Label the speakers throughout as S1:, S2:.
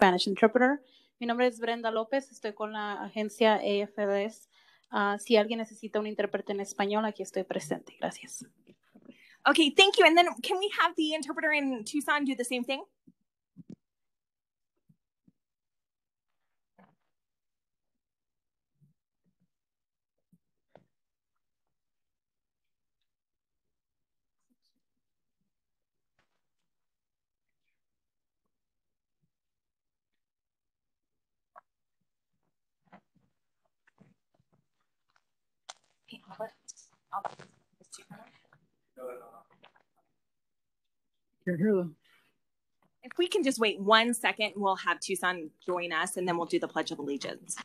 S1: Spanish interpreter. Mi nombre es Brenda López, estoy con la agencia AFDS. Ah, si alguien necesita un intérprete en español, aquí estoy presente. Gracias.
S2: Okay, thank you. And then can we have the interpreter in Tucson do the same thing? If we can just wait one second, we'll have Tucson join us and then we'll do the Pledge of Allegiance.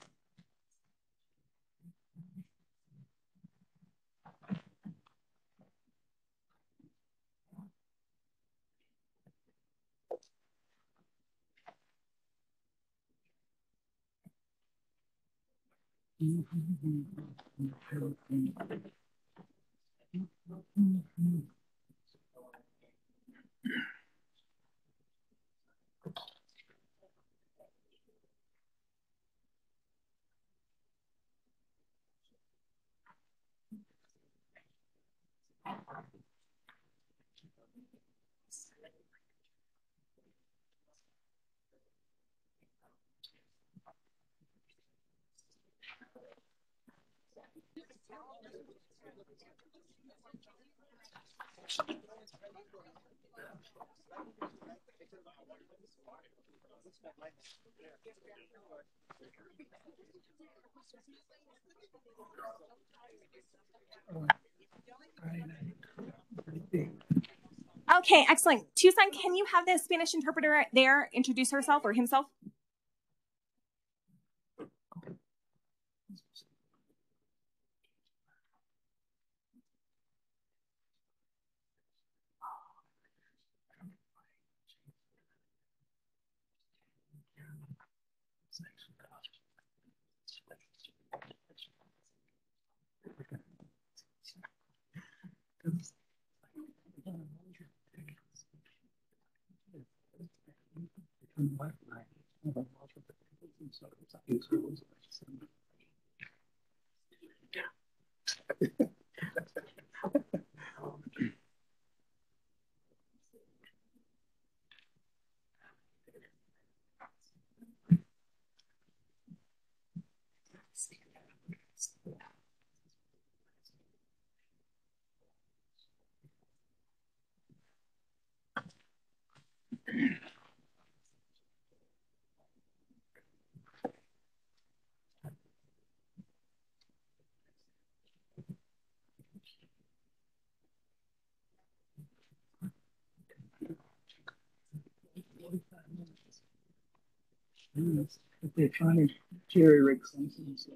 S2: Mm-hmm. Okay, excellent. Tucson, can you have the Spanish interpreter there introduce herself or himself? and what. Yeah.
S3: They're trying to jerry rig something, so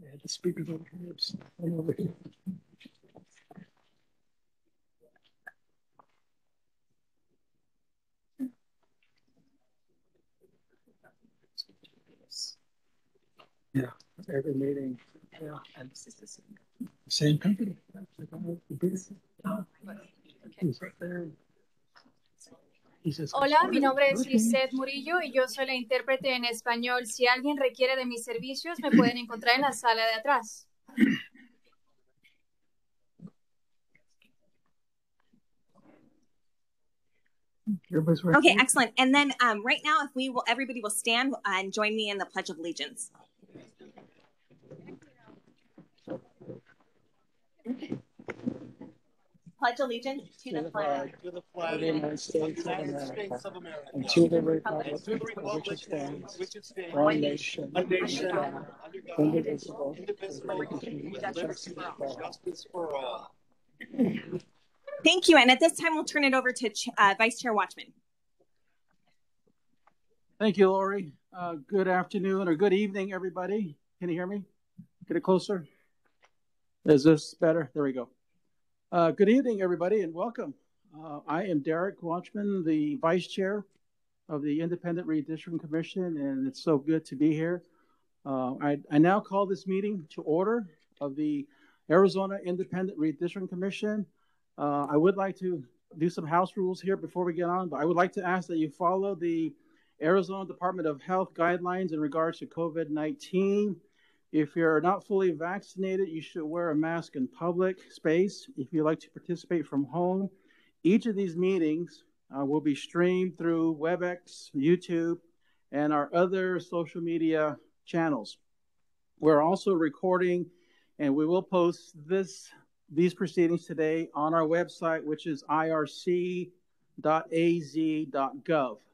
S3: they had the speakers over here, so one over here. Yeah, every meeting, yeah, and this is the same, same company. The biggest- oh, He's right there.
S4: Hola, mi nombre es. Lisette Murillo y yo soy la intérprete en español. Si alguien requiere de mis servicios, me pueden encontrar en la sala de atrás.
S2: Okay, excellent. And then um, right now, if we will, everybody will stand and join me in the Pledge of Allegiance. Pledge allegiance to the flag
S3: To the flag of the United States of America. And to the republic for which it stands, one nation, under God, indivisible, with liberty and justice for all.
S2: Thank you. And at this time, we'll turn it over to Ch- uh, Vice Chair Watchman.
S5: Thank you, Lori. Uh, good afternoon or good evening, everybody. Can you hear me? Get it closer. Is this better? There we go. Uh, good evening, everybody, and welcome. Uh, I am Derrick Watchman, the Vice Chair of the Independent Redistricting Commission, and it's so good to be here. Uh, I, I now call this meeting to order of the Arizona Independent Redistricting Commission. Uh, I would like to do some house rules here before we get on, but I would like to ask that you follow the Arizona Department of Health guidelines in regards to COVID 19. If you're not fully vaccinated, you should wear a mask in public space. If you like to participate from home, each of these meetings uh, will be streamed through WebEx, YouTube, and our other social media channels. We're also recording, and we will post this these proceedings today on our website, which is irc.az.gov.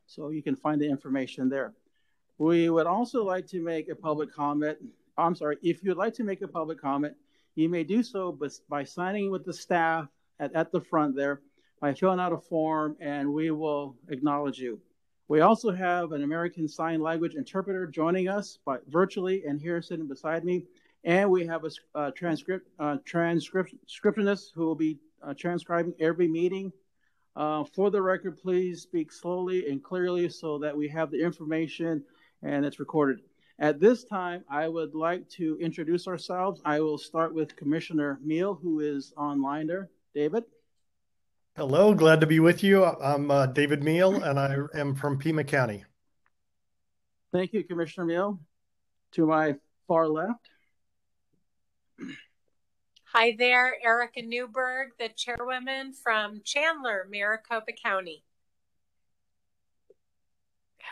S5: So you can find the information there. We would also like to make a public comment. I'm sorry, if you'd like to make a public comment, you may do so by signing with the staff at, at the front there, by filling out a form, and we will acknowledge you. We also have an American Sign Language interpreter joining us by, virtually and here sitting beside me. And we have a, a transcript, uh, transcriptionist who will be uh, transcribing every meeting. Uh, for the record, please speak slowly and clearly so that we have the information and it's recorded. At this time, I would like to introduce ourselves. I will start with Commissioner Mehl, who is online there. David?
S6: Hello, glad to be with you. I'm uh, David Mehl, and I am from Pima County.
S5: Thank you, Commissioner Mehl. To my far left.
S7: Hi there, Erika Neuberg, the chairwoman from Chandler, Maricopa County.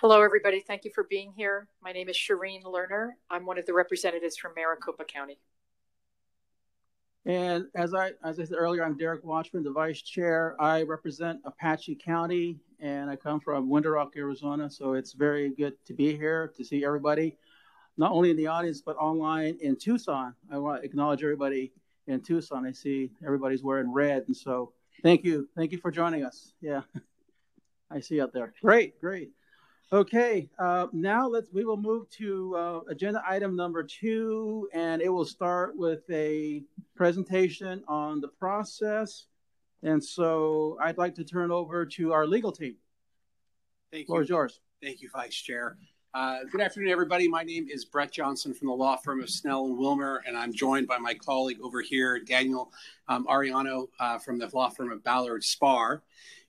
S8: Hello, everybody. Thank you for being here. My name is Shereen Lerner. I'm one of the representatives from Maricopa County.
S5: And as I as I said earlier, I'm Derrick Watchman, the vice chair. I represent Apache County, and I come from Window Rock, Arizona. So it's very good to be here to see everybody, not only in the audience but online in Tucson. I want to acknowledge everybody in Tucson. I see everybody's wearing red, and so thank you, thank you for joining us. Yeah, I see you out there. Great, great. Okay, uh, now let's we will move to uh, agenda item number two, and it will start with a presentation on the process. And so I'd like to turn over to our legal team.
S9: Thank you.
S5: Floor is yours.
S9: Thank you, Vice Chair. Uh, good afternoon, everybody. My name is Brett Johnson from the law firm of Snell and Wilmer, and I'm joined by my colleague over here, Daniel um, Arellano uh, from the law firm of Ballard Spahr.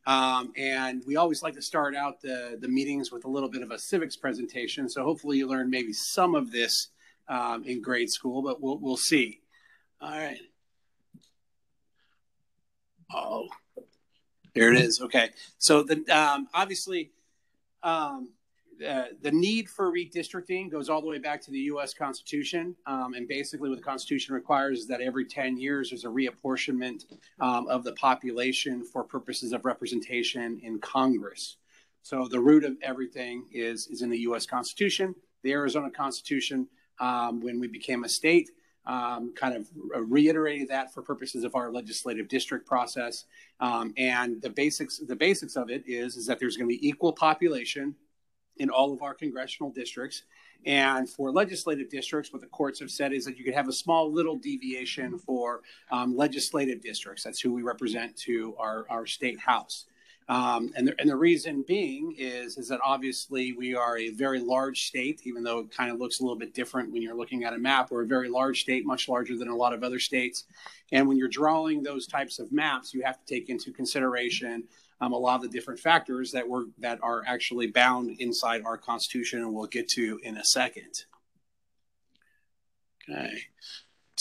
S9: Um, and we always like to start out the, the meetings with a little bit of a civics presentation. So hopefully you learn maybe some of this um, in grade school, but we'll, we'll see. All right. Oh, there it is. Okay. So the um, obviously um, uh, the need for redistricting goes all the way back to the U.S. Constitution, um, and basically, what the Constitution requires is that every 10 years there's a reapportionment um, of the population for purposes of representation in Congress. So the root of everything is is in the U.S. Constitution. The Arizona Constitution, um, when we became a state, um, kind of reiterated that for purposes of our legislative district process. Um, and the basics the basics of it is is that there's going to be equal population in all of our congressional districts. And for legislative districts, what the courts have said is that you could have a small little deviation for um, legislative districts. That's who we represent to our, our state house. Um, and, the, and the reason being is, is that obviously we are a very large state, even though it kind of looks a little bit different when you're looking at a map. We're a very large state, much larger than a lot of other states. And when you're drawing those types of maps, you have to take into consideration um, a lot of the different factors that were that are actually bound inside our Constitution, and we'll get to in a second. Okay.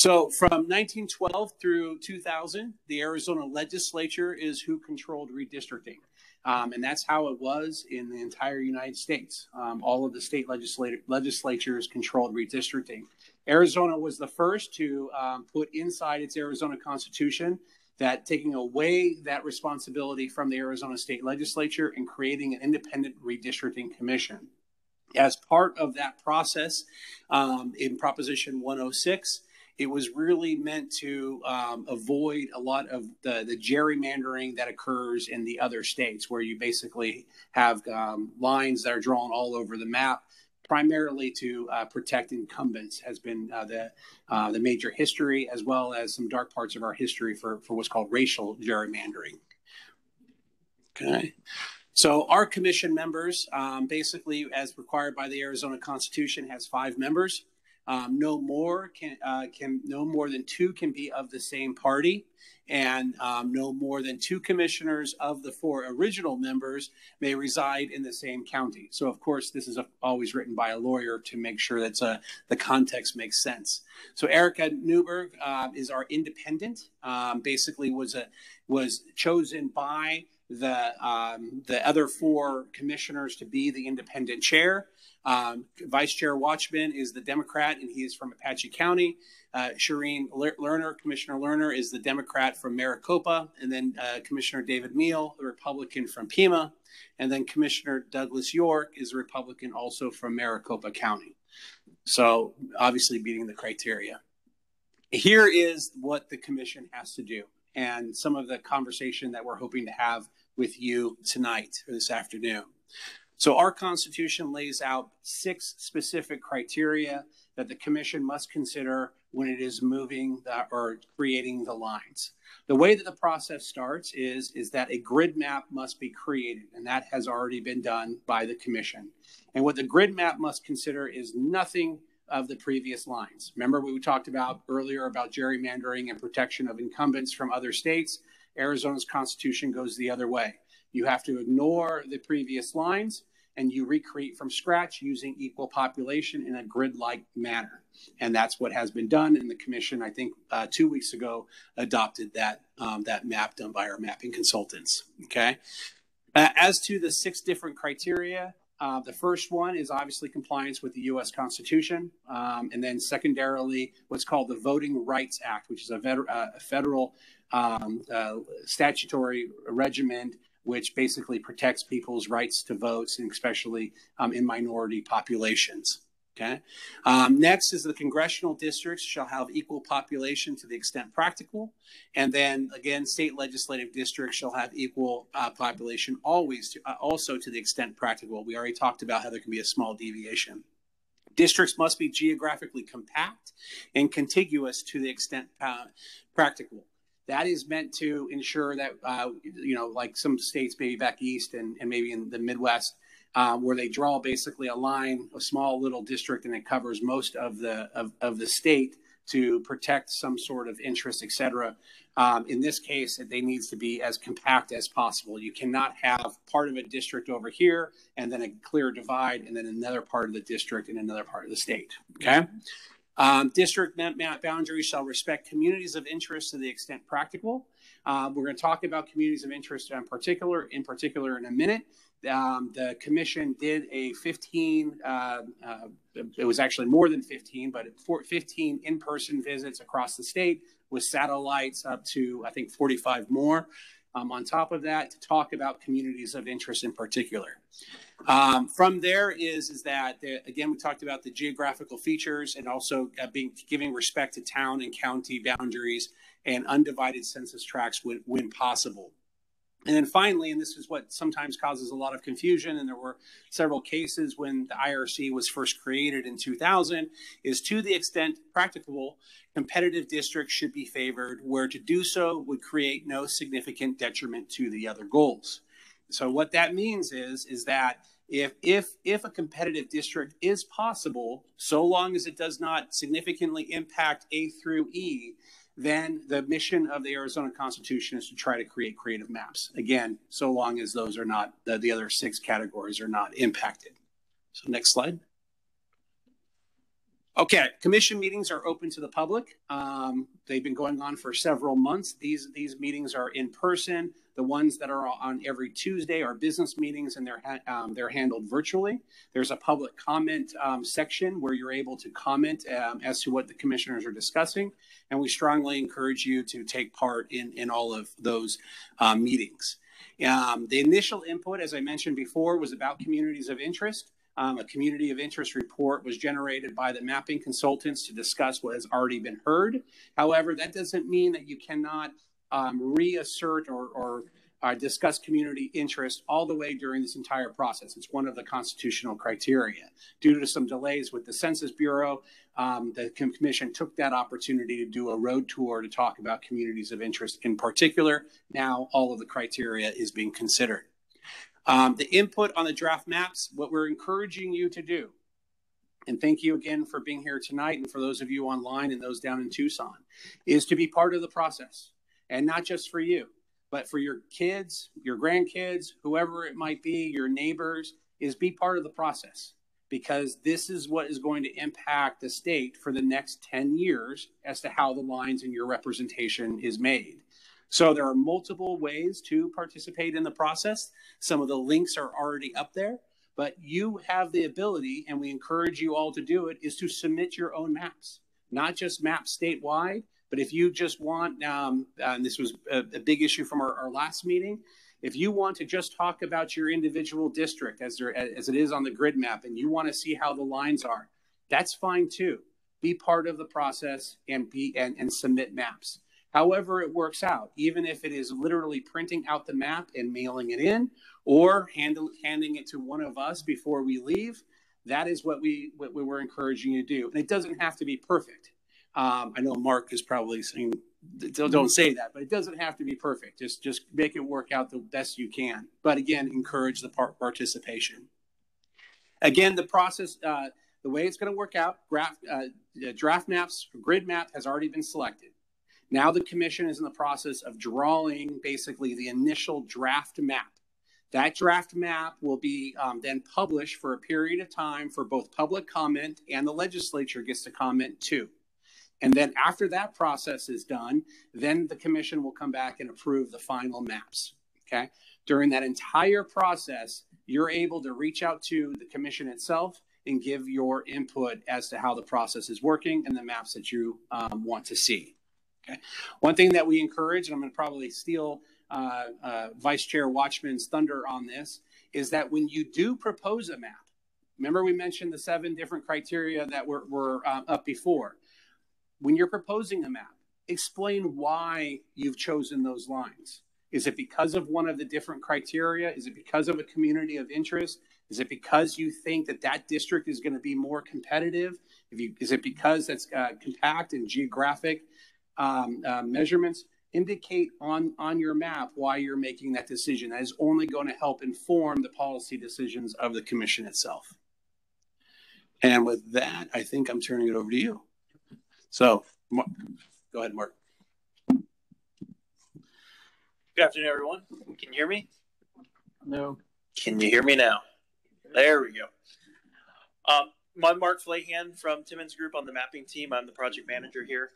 S9: So from 1912 through 2000, the Arizona legislature is who controlled redistricting. Um, and that's how it was in the entire United States. Um, all of the state legislatures controlled redistricting. Arizona was the first to um, put inside its Arizona Constitution that taking away that responsibility from the Arizona state legislature and creating an independent redistricting commission. As part of that process, um, in Proposition 106, it was really meant to um, avoid a lot of the, the, gerrymandering that occurs in the other states, where you basically have um, lines that are drawn all over the map primarily to uh, protect incumbents has been uh, the uh, the major history, as well as some dark parts of our history for for what's called racial gerrymandering. Okay. So our commission members, um, basically, as required by the Arizona Constitution, has five members. Um, no more can uh, can no more than two can be of the same party, and um, no more than two commissioners of the four original members may reside in the same county. So, of course, this is a, always written by a lawyer to make sure that uh, the context makes sense. So, Erika Neuberg uh, is our independent. Um, basically, was a was chosen by the um, the other four commissioners to be the independent chair. Um, Vice Chair Watchman is the Democrat, and he is from Apache County. Uh, Shereen Lerner, Commissioner Lerner, is the Democrat from Maricopa, and then uh, Commissioner David Mehl, the Republican from Pima, and then Commissioner Douglas York is a Republican also from Maricopa County. So obviously meeting the criteria. Here is what the commission has to do, and some of the conversation that we're hoping to have with you tonight or this afternoon. So our Constitution lays out six specific criteria that the Commission must consider when it is moving the, or creating the lines. The way that the process starts is, is that a grid map must be created, and that has already been done by the Commission. And what the grid map must consider is nothing of the previous lines. Remember we talked about earlier about gerrymandering and protection of incumbents from other states? Arizona's constitution goes the other way. You have to ignore the previous lines and you recreate from scratch using equal population in a grid like manner. And that's what has been done. And the commission, I think, uh, two weeks ago adopted that, um, that map done by our mapping consultants. Okay. Uh, as to the six different criteria, uh, the first one is obviously compliance with the U.S. Constitution, um, and then secondarily, what's called the Voting Rights Act, which is a, uh, a federal um, uh, statutory regimen which basically protects people's rights to votes, and especially um, in minority populations. Okay. Um, next is the congressional districts shall have equal population to the extent practical. And then again, state legislative districts shall have equal uh, population always, to, uh, also to the extent practical. We already talked about how there can be a small deviation. Districts must be geographically compact and contiguous to the extent uh, practical that is meant to ensure that uh, you know like some states maybe back east and, and maybe in the midwest um, where they draw basically a line a small little district and it covers most of the of, of the state to protect some sort of interest etc um, in this case they needs to be as compact as possible. You cannot have part of a district over here and then a clear divide and then another part of the district in another part of the state okay um, district boundaries shall respect communities of interest to the extent practical. Uh, we're going to talk about communities of interest in particular, in particular, in a minute. Um, the commission did a 15, uh, uh, it was actually more than 15, but 15 in person visits across the state with satellites up to, I think, 45 more um, on top of that to talk about communities of interest in particular. Um, from there is is that the, again we talked about the geographical features and also uh, being giving respect to town and county boundaries and undivided census tracts when, when possible. And then finally, and this is what sometimes causes a lot of confusion, and there were several cases when the IRC was first created in 2000, is to the extent practicable, competitive districts should be favored, where to do so would create no significant detriment to the other goals. So what that means is, is that if if if a competitive district is possible, so long as it does not significantly impact A through E, then the mission of the Arizona Constitution is to try to create creative maps. Again, so long as those are not, the, the other six categories are not impacted. So, next slide. Okay, commission meetings are open to the public. Um, they've been going on for several months. These these meetings are in person. The ones that are on every Tuesday are business meetings, and they're um, they're handled virtually. There's a public comment um, section where you're able to comment um, as to what the commissioners are discussing, and we strongly encourage you to take part in in all of those uh, meetings. Um, the initial input, as I mentioned before, was about communities of interest. Um, a community of interest report was generated by the mapping consultants to discuss what has already been heard. However, that doesn't mean that you cannot um, reassert or, or uh, discuss community interest all the way during this entire process. It's one of the constitutional criteria. Due to some delays with the Census Bureau, um, the commission took that opportunity to do a road tour to talk about communities of interest in particular. Now all of the criteria is being considered. Um, the input on the draft maps, what we're encouraging you to do and thank you again for being here tonight and for those of you online and those down in Tucson, is to be part of the process. And not just for you, but for your kids, your grandkids, whoever it might be, your neighbors, is be part of the process because this is what is going to impact the state for the next 10 years as to how the lines in your representation is made. So there are multiple ways to participate in the process. Some of the links are already up there, but you have the ability, and we encourage you all to do it, is to submit your own maps, not just maps statewide, but if you just want, um, and this was a, a big issue from our, our, last meeting, if you want to just talk about your individual district as, there, as it is on the grid map and you want to see how the lines are, that's fine too. Be part of the process and be and, and submit maps. However, it works out, even if it is literally printing out the map and mailing it in, or handing it to one of us before we leave, that is what we what we were encouraging you to do. And it doesn't have to be perfect. Um, I know Mark is probably saying, don't, don't say that, but it doesn't have to be perfect. Just just make it work out the best you can. But again, encourage the part participation. Again, the process, uh, the way it's going to work out, graph, uh, draft maps, grid map has already been selected. Now the commission is in the process of drawing basically the initial draft map. That draft map will be um, then published for a period of time for both public comment and the legislature gets to comment too. And then after that process is done, then the commission will come back and approve the final maps. Okay. During that entire process, you're able to reach out to the commission itself and give your input as to how the process is working and the maps that you um, want to see. Okay. One thing that we encourage, and I'm going to probably steal uh, uh, Vice Chair Watchman's thunder on this, is that when you do propose a map, remember we mentioned the seven different criteria that were, were uh, up before when you're proposing a map, explain why you've chosen those lines. Is it because of one of the different criteria? Is it because of a community of interest? Is it because you think that that district is going to be more competitive? If you, is it because that's uh, compact and geographic um, uh, measurements? Indicate on, on your map why you're making that decision. That is only going to help inform the policy decisions of the commission itself. And with that, I think I'm turning it over to you. So, go ahead, Mark.
S10: Good afternoon, everyone. Can you hear me?
S5: No.
S10: Can you hear me now? There we go. Um, I'm Mark Flahan from Timmons Group on the mapping team. I'm the project manager here.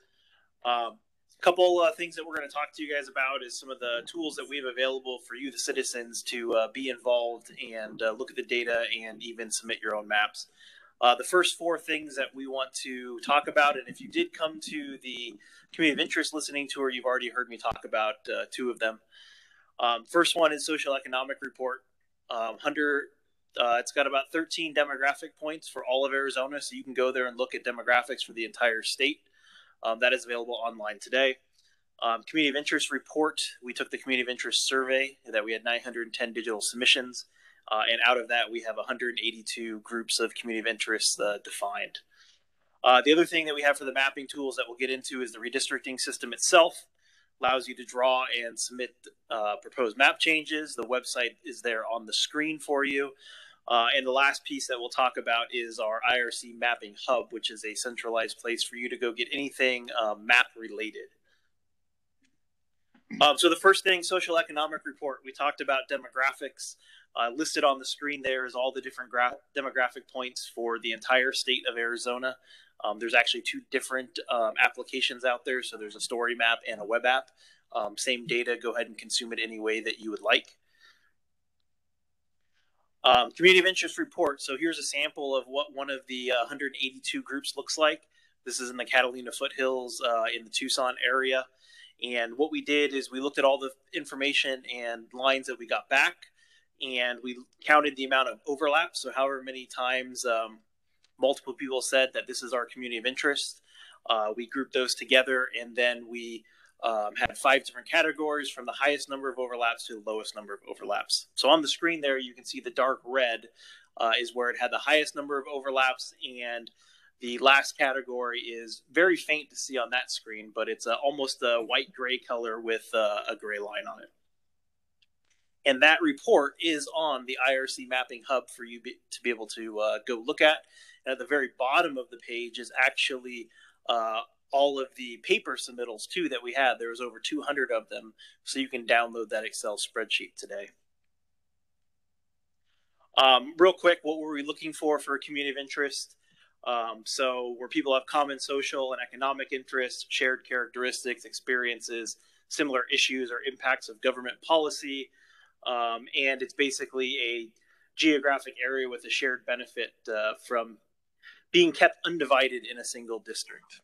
S10: Um, a couple uh, things that we're going to talk to you guys about is some of the tools that we have available for you, the citizens, to uh, be involved and uh, look at the data and even submit your own maps. Uh, the first four things that we want to talk about, and if you did come to the community of interest listening tour, you've already heard me talk about uh, two of them. Um, first one is social economic report. Um, under, uh, it's got about 13 demographic points for all of Arizona, so you can go there and look at demographics for the entire state. Um, that is available online today. Um, community of interest report. We took the community of interest survey that we had 910 digital submissions. Uh, and out of that, we have 182 groups of community of interest uh, defined. Uh, the other thing that we have for the mapping tools that we'll get into is the redistricting system itself. Allows you to draw and submit uh, proposed map changes. The website is there on the screen for you. Uh, and the last piece that we'll talk about is our IRC Mapping Hub, which is a centralized place for you to go get anything uh, map related. Um, so the first thing, social economic report, we talked about demographics. Uh, listed on the screen there is all the different demographic points for the entire state of Arizona. Um, there's actually two different um, applications out there. So there's a story map and a web app. Um, same data, go ahead and consume it any way that you would like. Um, community of interest report. So here's a sample of what one of the uh, 182 groups looks like. This is in the Catalina foothills uh, in the Tucson area. And what we did is we looked at all the information and lines that we got back and we counted the amount of overlap. So, however many times um, multiple people said that this is our community of interest, uh, we grouped those together, and then we um, had five different categories from the highest number of overlaps to the lowest number of overlaps. So, on the screen there, you can see the dark red uh, is where it had the highest number of overlaps, and the last category is very faint to see on that screen, but it's uh, almost a white gray color with uh, a gray line on it. And that report is on the IRC Mapping Hub for you be, to be able to uh, go look at. And at the very bottom of the page is actually uh, all of the paper submittals too that we had. There was over 200 of them, so you can download that Excel spreadsheet today. Um, real quick, what were we looking for for a community of interest? Um, so where people have common social and economic interests, shared characteristics, experiences, similar issues or impacts of government policy, um, and it's basically a geographic area with a shared benefit uh, from being kept undivided in a single district.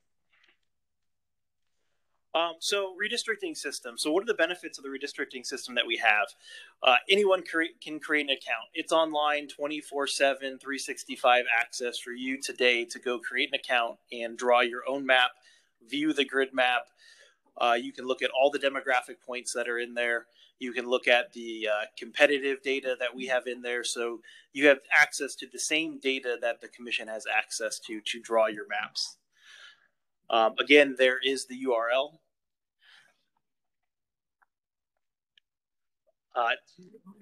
S10: Um, so redistricting system. So what are the benefits of the redistricting system that we have? Uh, anyone create, can create an account. It's online 24 7, 365 access for you today to go create an account and draw your own map, view the grid map. Uh, you can look at all the demographic points that are in there. You can look at the uh, competitive data that we have in there. So you have access to the same data that the commission has access to to draw your maps. Um, again, there is the URL. Uh,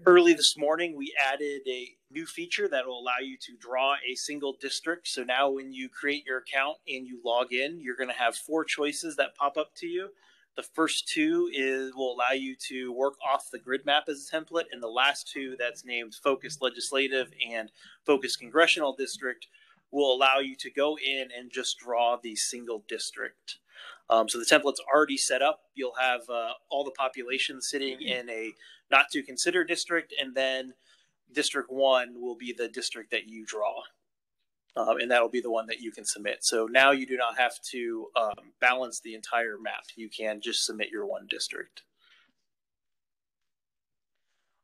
S10: early this morning, we added a new feature that will allow you to draw a single district. So now, when you create your account and you log in, you're going to have four choices that pop up to you. The first two is will allow you to work off the grid map as a template, and the last two, that's named Focus Legislative and Focus Congressional District, will allow you to go in and just draw the single district. Um, so the template's already set up. You'll have uh, all the population sitting in a not to consider district, and then district one will be the district that you draw. Um, and that'll be the one that you can submit. So now you do not have to um, balance the entire map. You can just submit your one district.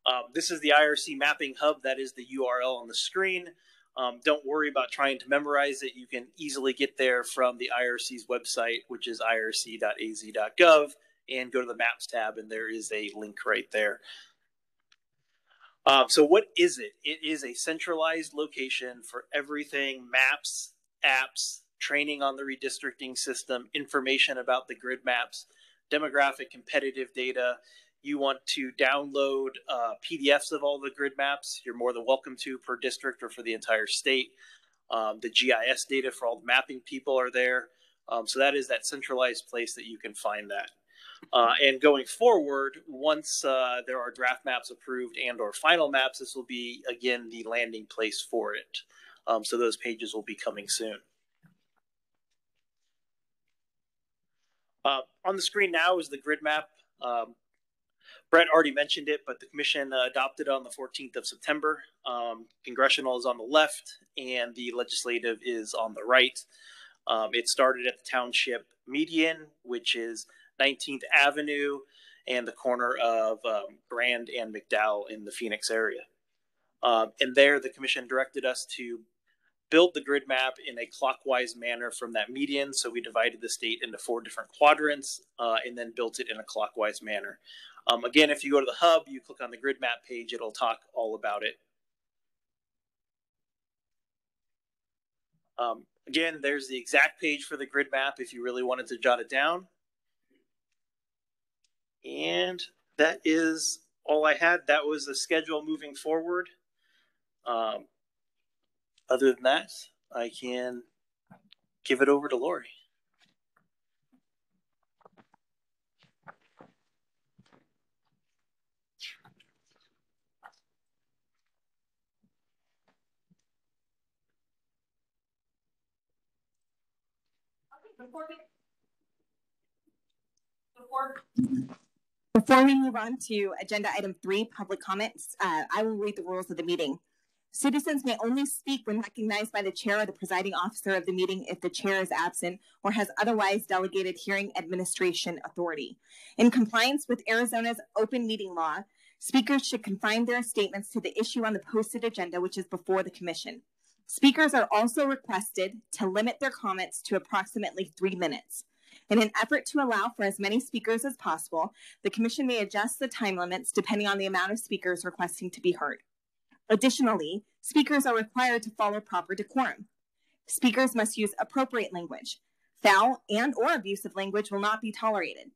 S10: Um, this is the IRC mapping hub. That is the URL on the screen. Um, don't worry about trying to memorize it. You can easily get there from the IRC's website, which is irc.az.gov, and go to the Maps tab, and there is a link right there. Um, so, what is it? It is a centralized location for everything maps, apps, training on the redistricting system, information about the grid maps, demographic competitive data, you want to download uh, PDFs of all the grid maps, you're more than welcome to per district or for the entire state. Um, the GIS data for all the mapping people are there. Um, so that is that centralized place that you can find that. Uh, and going forward, once uh, there are draft maps approved and or final maps, this will be, again, the landing place for it. Um, so those pages will be coming soon. Uh, on the screen now is the grid map. Um, Brett already mentioned it, but the commission uh, adopted on the 14th of September. Um, congressional is on the left, and the legislative is on the right. Um, it started at the township median, which is 19th Avenue and the corner of um, Brand and McDowell in the Phoenix area. Um, and there, the commission directed us to build the grid map in a clockwise manner from that median. So we divided the state into four different quadrants uh, and then built it in a clockwise manner. Um, again, if you go to the hub, you click on the grid map page, it'll talk all about it. Um, again, there's the exact page for the grid map if you really wanted to jot it down. And that is all I had. That was the schedule moving forward. Um, other than that, I can give it over to Lori.
S2: Before before we move on to agenda item three, public comments, uh, I will read the rules of the meeting. Citizens may only speak when recognized by the chair or the presiding officer of the meeting if the chair is absent or has otherwise delegated hearing administration authority. In compliance with Arizona's open meeting law, speakers should confine their statements to the issue on the posted agenda, which is before the commission. Speakers are also requested to limit their comments to approximately three minutes. In an effort to allow for as many speakers as possible, the Commission may adjust the time limits depending on the amount of speakers requesting to be heard. Additionally, speakers are required to follow proper decorum. Speakers must use appropriate language. Foul and or abusive language will not be tolerated.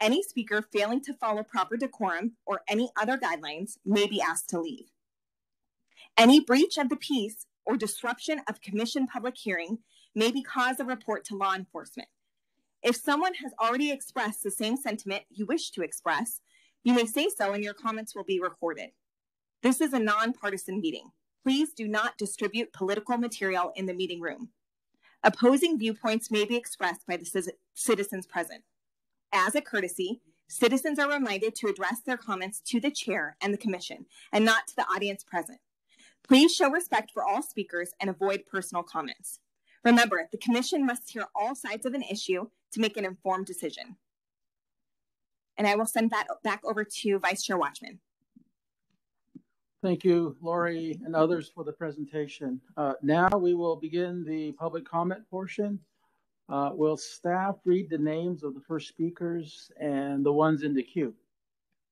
S2: Any speaker failing to follow proper decorum or any other guidelines may be asked to leave. Any breach of the peace or disruption of commission public hearing may be cause of report to law enforcement. If someone has already expressed the same sentiment you wish to express, you may say so and your comments will be recorded. This is a nonpartisan meeting. Please do not distribute political material in the meeting room. Opposing viewpoints may be expressed by the citizens present. As a courtesy, citizens are reminded to address their comments to the chair and the commission and not to the audience present. Please show respect for all speakers and avoid personal comments. Remember, the commission must hear all sides of an issue to make an informed decision. And I will send that back over to Vice Chair Watchman.
S5: Thank you, Lori and others for the presentation. Uh, now we will begin the public comment portion. Uh, will staff read the names of the first speakers and the ones in the queue?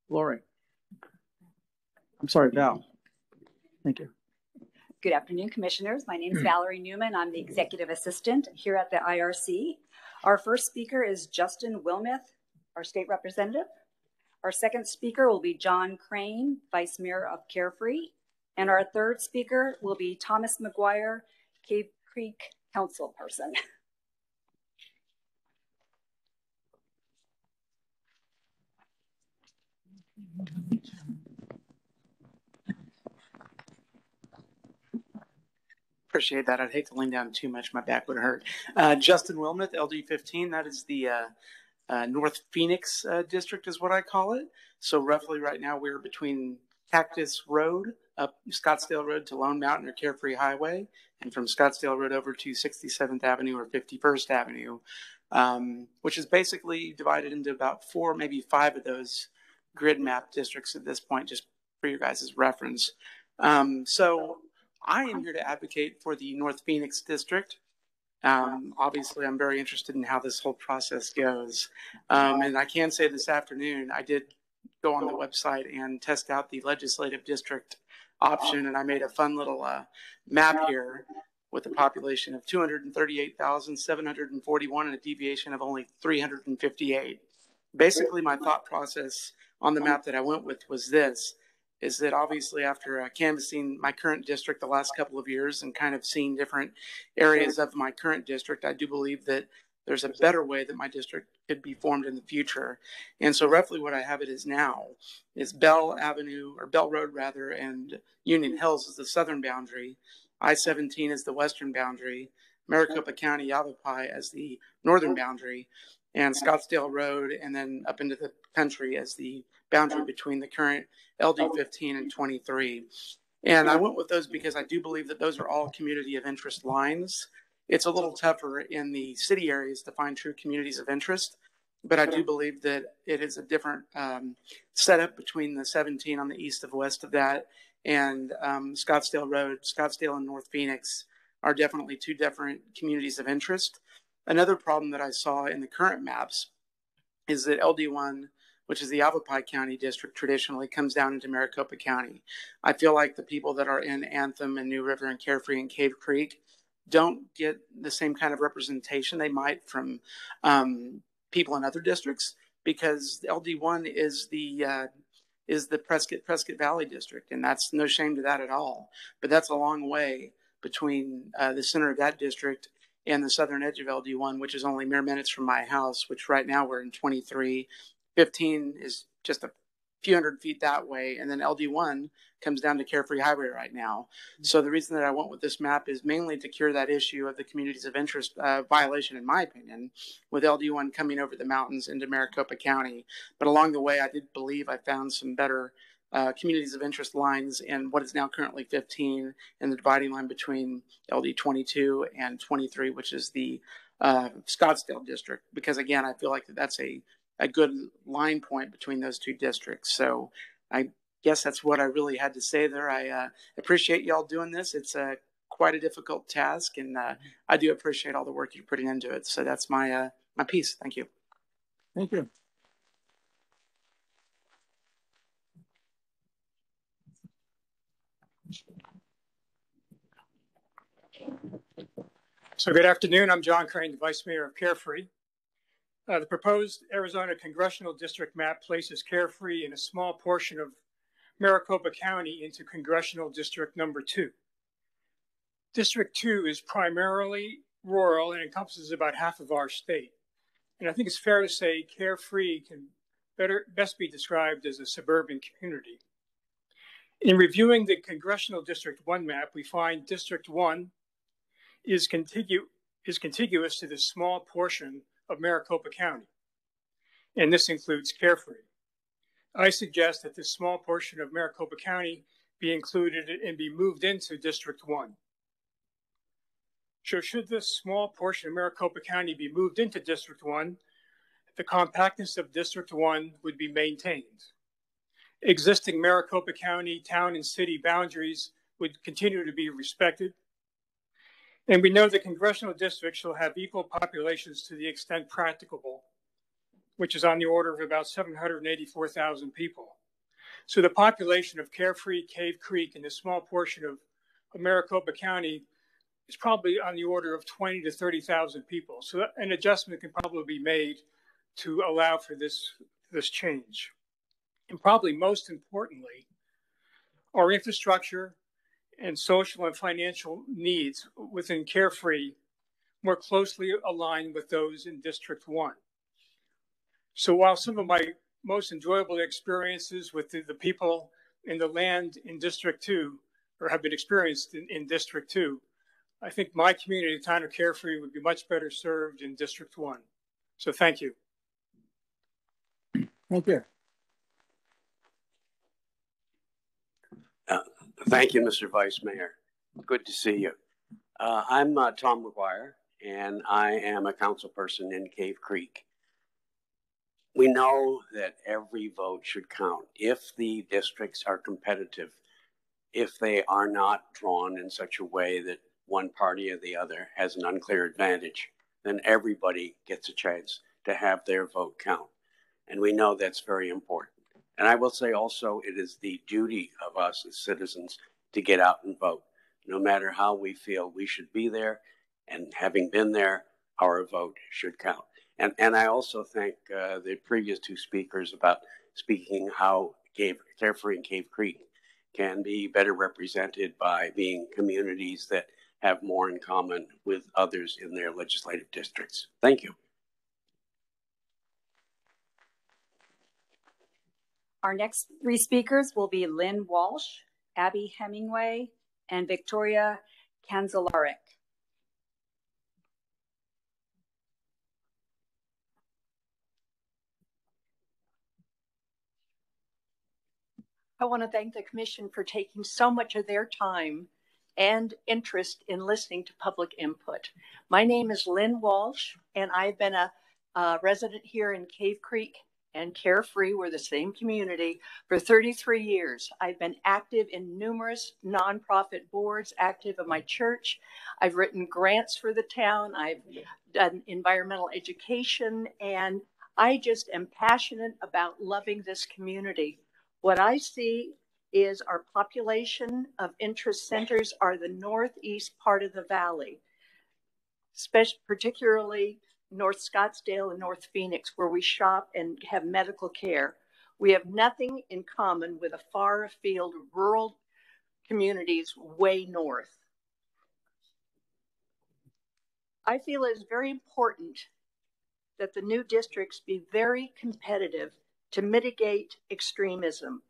S5: Lori. I'm sorry, Val. Thank you.
S11: Good afternoon, commissioners. My name is hmm. Valerie Neumann. I'm the executive assistant here at the IRC. Our first speaker is Justin Wilmeth, our state representative. Our second speaker will be John Crane, Vice Mayor of Carefree. And our third speaker will be Thomas McGuire, Cave Creek Council person.
S12: Appreciate that. I'd hate to lean down too much. My back would hurt. Uh, Justin Wilmeth, LD15. That is the uh, uh, North Phoenix uh, district, is what I call it. So roughly right now we're between Cactus Road up Scottsdale Road to Lone Mountain or Carefree Highway, and from Scottsdale Road over to 67th Avenue or 51st Avenue, um, which is basically divided into about four, maybe five of those grid map districts at this point, just for your guys' reference. Um, so I am here to advocate for the North Phoenix district. Um, obviously, I'm very interested in how this whole process goes. Um, and I can say this afternoon, I did go on the website and test out the legislative district option, and I made a fun little uh, map here with a population of 238,741 and a deviation of only 358. Basically, my thought process on the map that I went with was this is that obviously after uh, canvassing my current district the last couple of years and kind of seeing different areas of my current district, I do believe that there's a better way that my district could be formed in the future. And so roughly what I have it is now is Bell Avenue or Bell Road rather and Union Hills is the southern boundary. I-17 is the western boundary. Maricopa County Yavapai as the northern boundary and Scottsdale Road and then up into the country as the boundary between the current LD 15 and 23. And I went with those because I do believe that those are all community of interest lines. It's a little tougher in the city areas to find true communities of interest, but I do believe that it is a different um, setup between the 17 on the east of west of that and um, Scottsdale Road. Scottsdale and North Phoenix are definitely two different communities of interest. Another problem that I saw in the current maps is that LD1 which is the Yavapai County district, traditionally comes down into Maricopa County. I feel like the people that are in Anthem and New River and Carefree and Cave Creek don't get the same kind of representation they might from um, people in other districts because LD1 is the uh, is the Prescott Prescott Valley district, and that's no shame to that at all. But that's a long way between uh, the center of that district and the southern edge of LD1, which is only mere minutes from my house, which right now we're in 23 15 is just a few hundred feet that way, and then LD1 comes down to Carefree Highway right now. Mm-hmm. So the reason that I went with this map is mainly to cure that issue of the communities of interest uh, violation, in my opinion, with LD1 coming over the mountains into Maricopa County. But along the way, I did believe I found some better uh, communities of interest lines in what is now currently 15 and the dividing line between LD 22 and 23, which is the uh, Scottsdale district. Because again, I feel like that's a a good line point between those two districts. So I guess that's what I really had to say there. I uh, appreciate y'all doing this. It's a quite a difficult task, and uh, I do appreciate all the work you're putting into it. So that's my uh, my piece. Thank you.
S5: Thank you.
S13: So good afternoon. I'm John Crane, the Vice Mayor of Carefree.
S14: Uh, the proposed Arizona congressional district map places Carefree in a small portion of Maricopa County into congressional district number two. District two is primarily rural and encompasses about half of our state. And I think it's fair to say Carefree can better best be described as a suburban community. In reviewing the congressional district one map, we find district one is, contigu- is contiguous to this small portion of Maricopa County. And this includes Carefree. I suggest that this small portion of Maricopa County be included and be moved into District 1. So should this small portion of Maricopa County be moved into District 1, the compactness of District 1 would be maintained. Existing Maricopa County town and city boundaries would continue to be respected. And we know that congressional districts shall have equal populations to the extent practicable, which is on the order of about 784,000 people. So the population of Carefree, Cave Creek, and this small portion of, of Maricopa County is probably on the order of 20 to 30,000 people. So an adjustment can probably be made to allow for this, this change. And probably most importantly, our infrastructure and social and financial needs within Carefree more closely align with those in District 1. So while some of my most enjoyable experiences with the, the people in the land in District 2 or have been experienced in, in District 2, I think my community, town of Carefree, would be much better served in District 1. So thank you.
S15: Thank you.
S16: Uh, thank you, Mr. Vice Mayor. Good to see you. Uh, I'm uh, Tom McGuire, and I am a council person in Cave Creek. We know that every vote should count if the districts are competitive, if they are not drawn in such a way that one party or the other has an unclear advantage, then everybody gets a chance to have their vote count. And we know that's very important. And I will say also, it is the duty of us as citizens to get out and vote. No matter how we feel, we should be there. And having been there, our vote should count. And, and I also thank uh, the previous two speakers about speaking how Cave, Carefree and Cave Creek can be better represented by being communities that have more in common with others in their legislative districts. Thank you.
S11: Our next three speakers will be Lynn Walsh, Abby Hemingway, and Victoria Kanzlarek.
S17: I want to thank the Commission for taking so much of their time and interest in listening to public input. My name is Lynn Walsh, and I've been a, a resident here in Cave Creek and Carefree, we're the same community, for 33 years. I've been active in numerous nonprofit boards, active in my church. I've written grants for the town. I've done environmental education, and I just am passionate about loving this community. What I see is our population of interest centers are the northeast part of the valley, especially particularly North Scottsdale and North Phoenix, where we shop and have medical care. We have nothing in common with the far afield rural communities way north. I feel it is very important that the new districts be very competitive to mitigate extremism.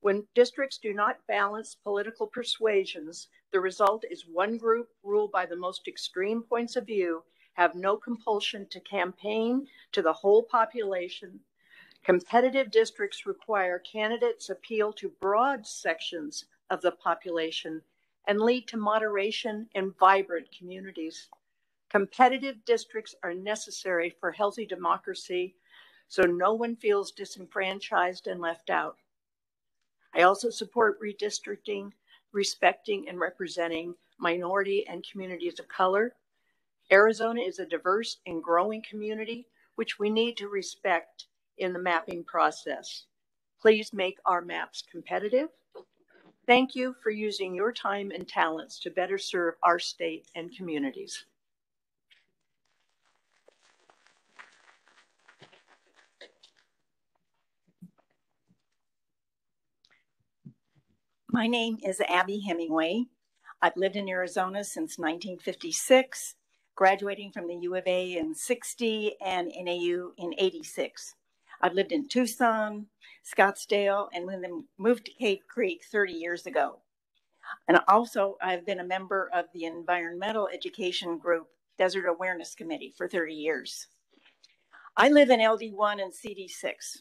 S17: When districts do not balance political persuasions, the result is one group ruled by the most extreme points of view have no compulsion to campaign to the whole population. Competitive districts require candidates appeal to broad sections of the population and lead to moderation and vibrant communities. Competitive districts are necessary for healthy democracy so no one feels disenfranchised and left out. I also support redistricting, respecting and representing minority and communities of color, Arizona is a diverse and growing community, which we need to respect in the mapping process. Please make our maps competitive. Thank you for using your time and talents to better serve our state and communities.
S18: My name is Abby Hemingway. I've lived in Arizona since 1956 graduating from the U of A in 60 and NAU in 86. I've lived in Tucson, Scottsdale, and then moved to Cave Creek 30 years ago. And also, I've been a member of the environmental education group Desert Awareness Committee for 30 years. I live in LD1 and CD6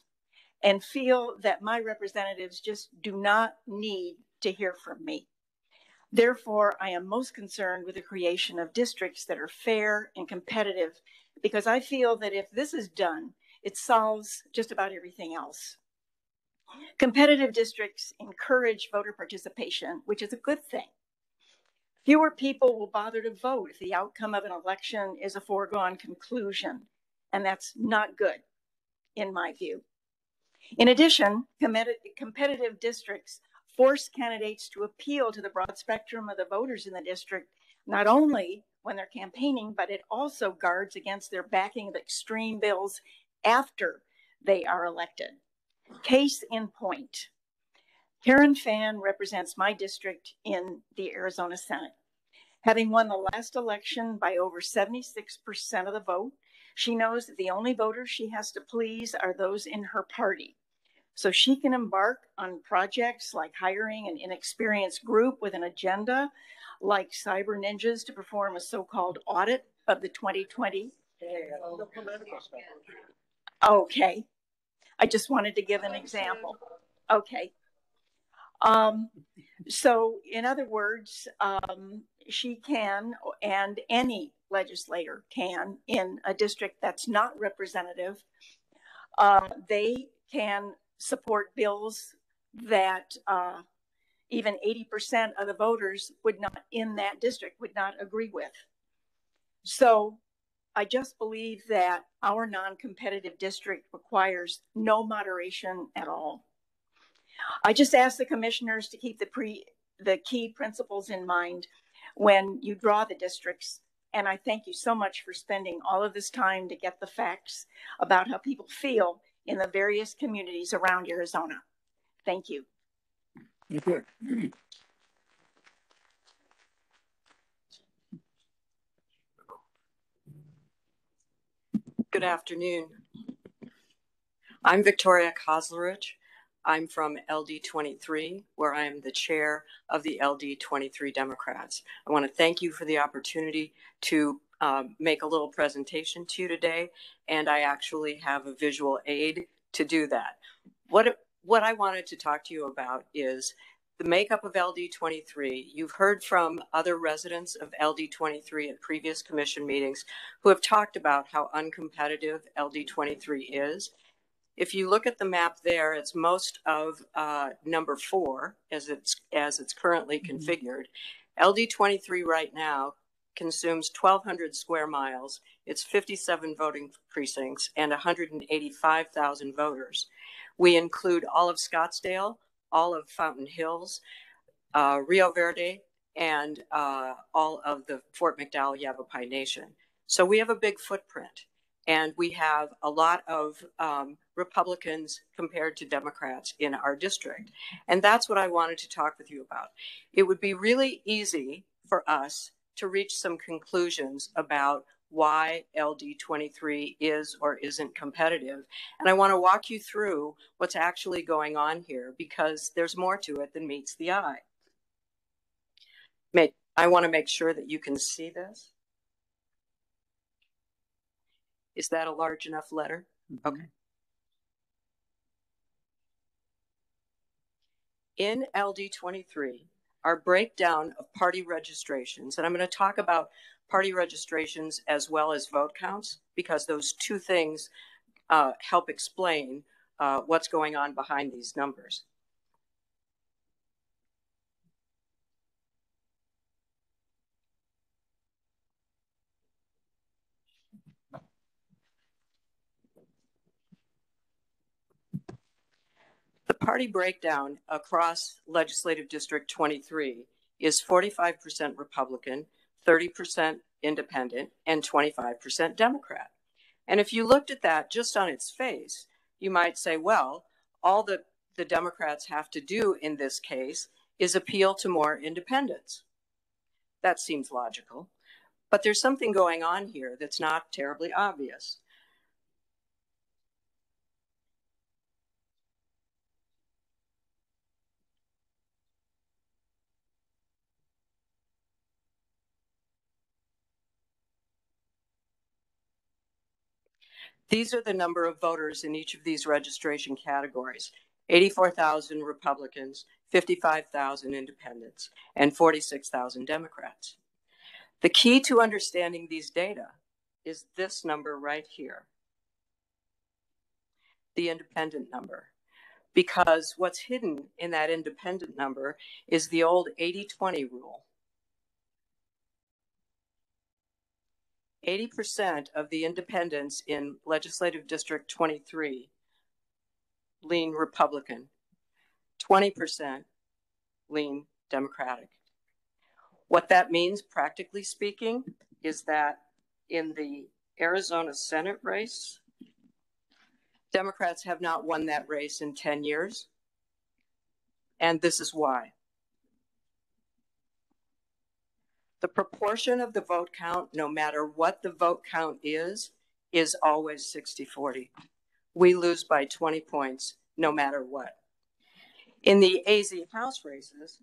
S18: and feel that my representatives just do not need to hear from me. Therefore, I am most concerned with the creation of districts that are fair and competitive because I feel that if this is done, it solves just about everything else. Competitive districts encourage voter participation, which is a good thing. Fewer people will bother to vote if the outcome of an election is a foregone conclusion, and that's not good, in my view. In addition, competitive districts force candidates to appeal to the broad spectrum of the voters in the district, not only when they're campaigning, but it also guards against their backing of extreme bills after they are elected. Case in point Karen Fann represents my district in the Arizona Senate. Having won the last election by over 76% of the vote, she knows that the only voters she has to please are those in her party. So she can embark on projects like hiring an inexperienced group with an agenda, like Cyber Ninjas to perform a so called audit of the 2020. Okay. I just wanted to give an example. Okay. Um, so, in other words, um, she can, and any legislator can, in a district that's not representative, uh, they can support bills that uh, even 80% of the voters would not in that district would not agree with. So I just believe that our non-competitive district requires no moderation at all. I just ask the commissioners to keep the pre the key principles in mind when you draw the districts. And I thank you so much for spending all of this time to get the facts about how people feel in the various communities around Arizona. Thank you.
S5: Thank you.
S19: Good afternoon. I'm Victoria Kozlerich. I'm from LD23, where I am the chair of the LD23 Democrats. I want to thank you for the opportunity to um, make a little presentation to you today, and I actually have a visual aid to do that. What, what I wanted to talk to you about is the makeup of LD23. You've heard from other residents of LD23 at previous commission meetings who have talked about how uncompetitive LD23 is. If you look at the map there, it's most of uh, number four as it's as it's currently mm-hmm. configured. LD23 right now consumes 1,200 square miles. It's 57 voting precincts and 185,000 voters. We include all of Scottsdale, all of Fountain Hills, uh, Rio Verde, and uh, all of the Fort McDowell Yavapai Nation. So we have a big footprint, and we have a lot of um, Republicans compared to Democrats in our district. And that's what I wanted to talk with you about. It would be really easy for us to reach some conclusions about why LD23 is or isn't competitive. And I want to walk you through what's actually going on here because there's more to it than meets the eye. I want to make sure that you can see this. Is that a large enough letter? Mm-hmm. Okay. In LD23, our breakdown of party registrations, and I'm going to talk about party registrations as well as vote counts because those two things uh, help explain uh, what's going on behind these numbers. Party breakdown across Legislative District 23 is 45% Republican, 30% independent, and 25% Democrat. And if you looked at that just on its face, you might say, well, all that the Democrats have to do in this case is appeal to more independents. That seems logical, but there's something going on here that's not terribly obvious. These are the number of voters in each of these registration categories 84,000 Republicans, 55,000 independents, and 46,000 Democrats. The key to understanding these data is this number right here the independent number. Because what's hidden in that independent number is the old 80 20 rule. 80% of the independents in Legislative District 23 lean Republican, 20% lean Democratic. What that means, practically speaking, is that in the Arizona Senate race, Democrats have not won that race in 10 years. And this is why. The proportion of the vote count, no matter what the vote count is, is always 60 40. We lose by 20 points no matter what. In the AZ House races,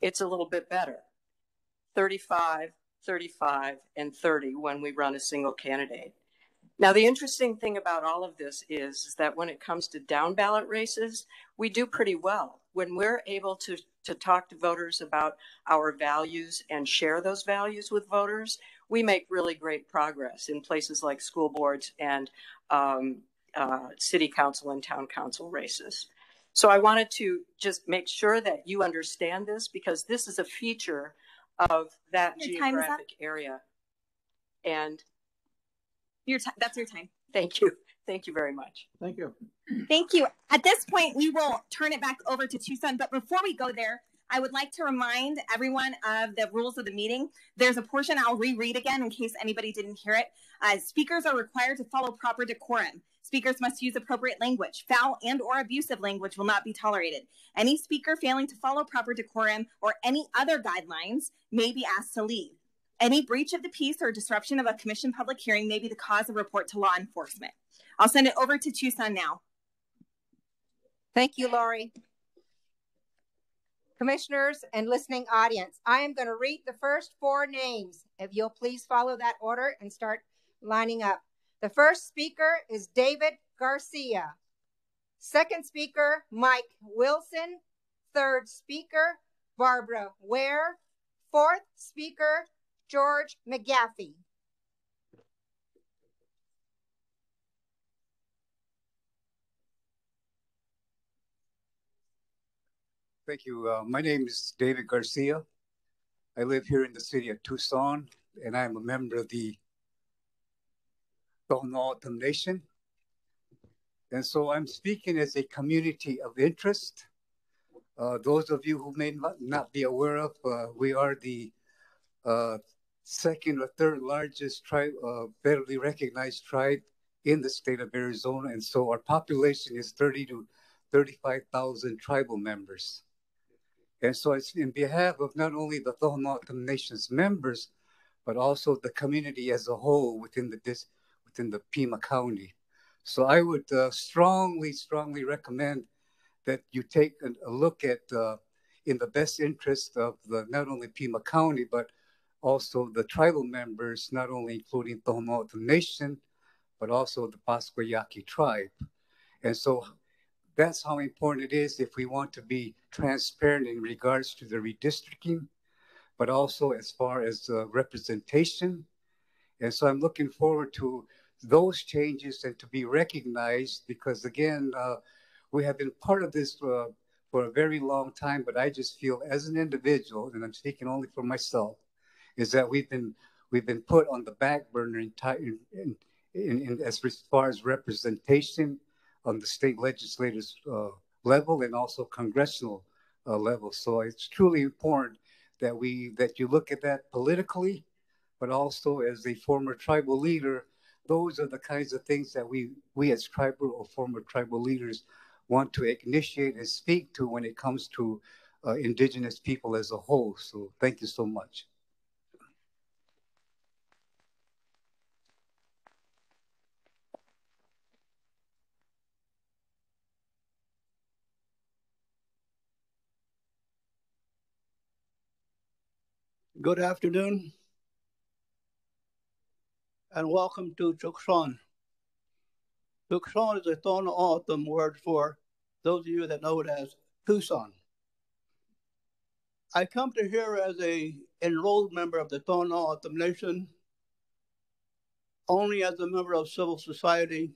S19: it's a little bit better 35, 35, and 30 when we run a single candidate. Now, the interesting thing about all of this is, is that when it comes to down ballot races, we do pretty well. When we're able to, to talk to voters about our values and share those values with voters, we make really great progress in places like school boards and um, uh, city council and town council races. So I wanted to just make sure that you understand this because this is a feature of that
S2: Your time is up.
S19: geographic area. And
S2: Your ti- that's your time.
S19: thank you. Thank you very much.
S5: Thank you.
S2: Thank you. At this point, we will turn it back over to Tucson. But before we go there, I would like to remind everyone of the rules of the meeting. There's a portion I'll reread again in case anybody didn't hear it. Uh, speakers are required to follow proper decorum. Speakers must use appropriate language. Foul and or abusive language will not be tolerated. Any speaker failing to follow proper decorum or any other guidelines may be asked to leave. Any breach of the peace or disruption of a commission public hearing may be the cause of report to law enforcement. I'll send it over to Tucson now.
S20: Thank you, Lori. Commissioners and listening audience, I am going to read the first four names. If you'll please follow that order and start lining up. The first speaker is David Garcia. Second speaker, Mike Wilson. Third speaker, Barbara Ware. Fourth speaker, George McGaffey.
S21: Thank you. Uh, my name is David Garcia. I live here in the city of Tucson, and I'm a member of the Tohono Nation. And so I'm speaking as a community of interest. Uh, those of you who may not, not be aware of, uh, we are the uh, second or third largest tribe, uh, federally recognized tribe in the state of Arizona. And so our population is 30 to 35,000 tribal members. And so it's in behalf of not only the Tohono Nation's members, but also the community as a whole within the dis- within the Pima County. So I would uh, strongly, strongly recommend that you take a, a look at uh, in the best interest of the not only Pima County, but also the tribal members, not only including Tohono Nation, but also the Pascua Yaqui tribe. And so that's how important it is if we want to be transparent in regards to the redistricting, but also as far as uh, representation. And so I'm looking forward to those changes and to be recognized because, again, uh, we have been part of this uh, for a very long time, but I just feel as an individual, and I'm speaking only for myself, is that we've been we've been put on the back burner in, in, in, as far as representation on the state legislators uh, level and also congressional uh, level. So it's truly important that we that you look at that politically, but also as a former tribal leader, those are the kinds of things that we, we as tribal or former tribal leaders want to initiate and speak to when it comes to uh, indigenous people as a whole. So thank you so much.
S22: Good afternoon and welcome to Chukshon. Chukshon is a Tohono O'odham word for those of you that know it as Tucson. I come to here as a enrolled member of the Tohono O'odham Nation, only as a member of civil society,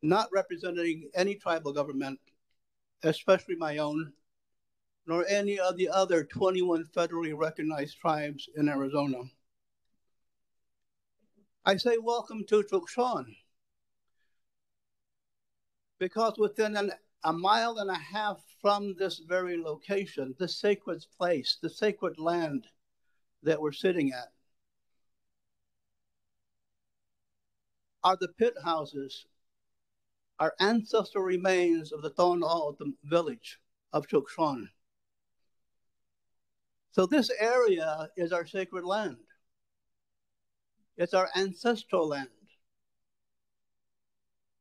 S22: not representing any tribal government, especially my own, nor any of the other 21 federally recognized tribes in Arizona. I say welcome to Tucson because within an, a mile and a half from this very location, the sacred place, the sacred land that we're sitting at, are the pit houses, our ancestral remains of the the village of Tucson. So this area is our sacred land. It's our ancestral land.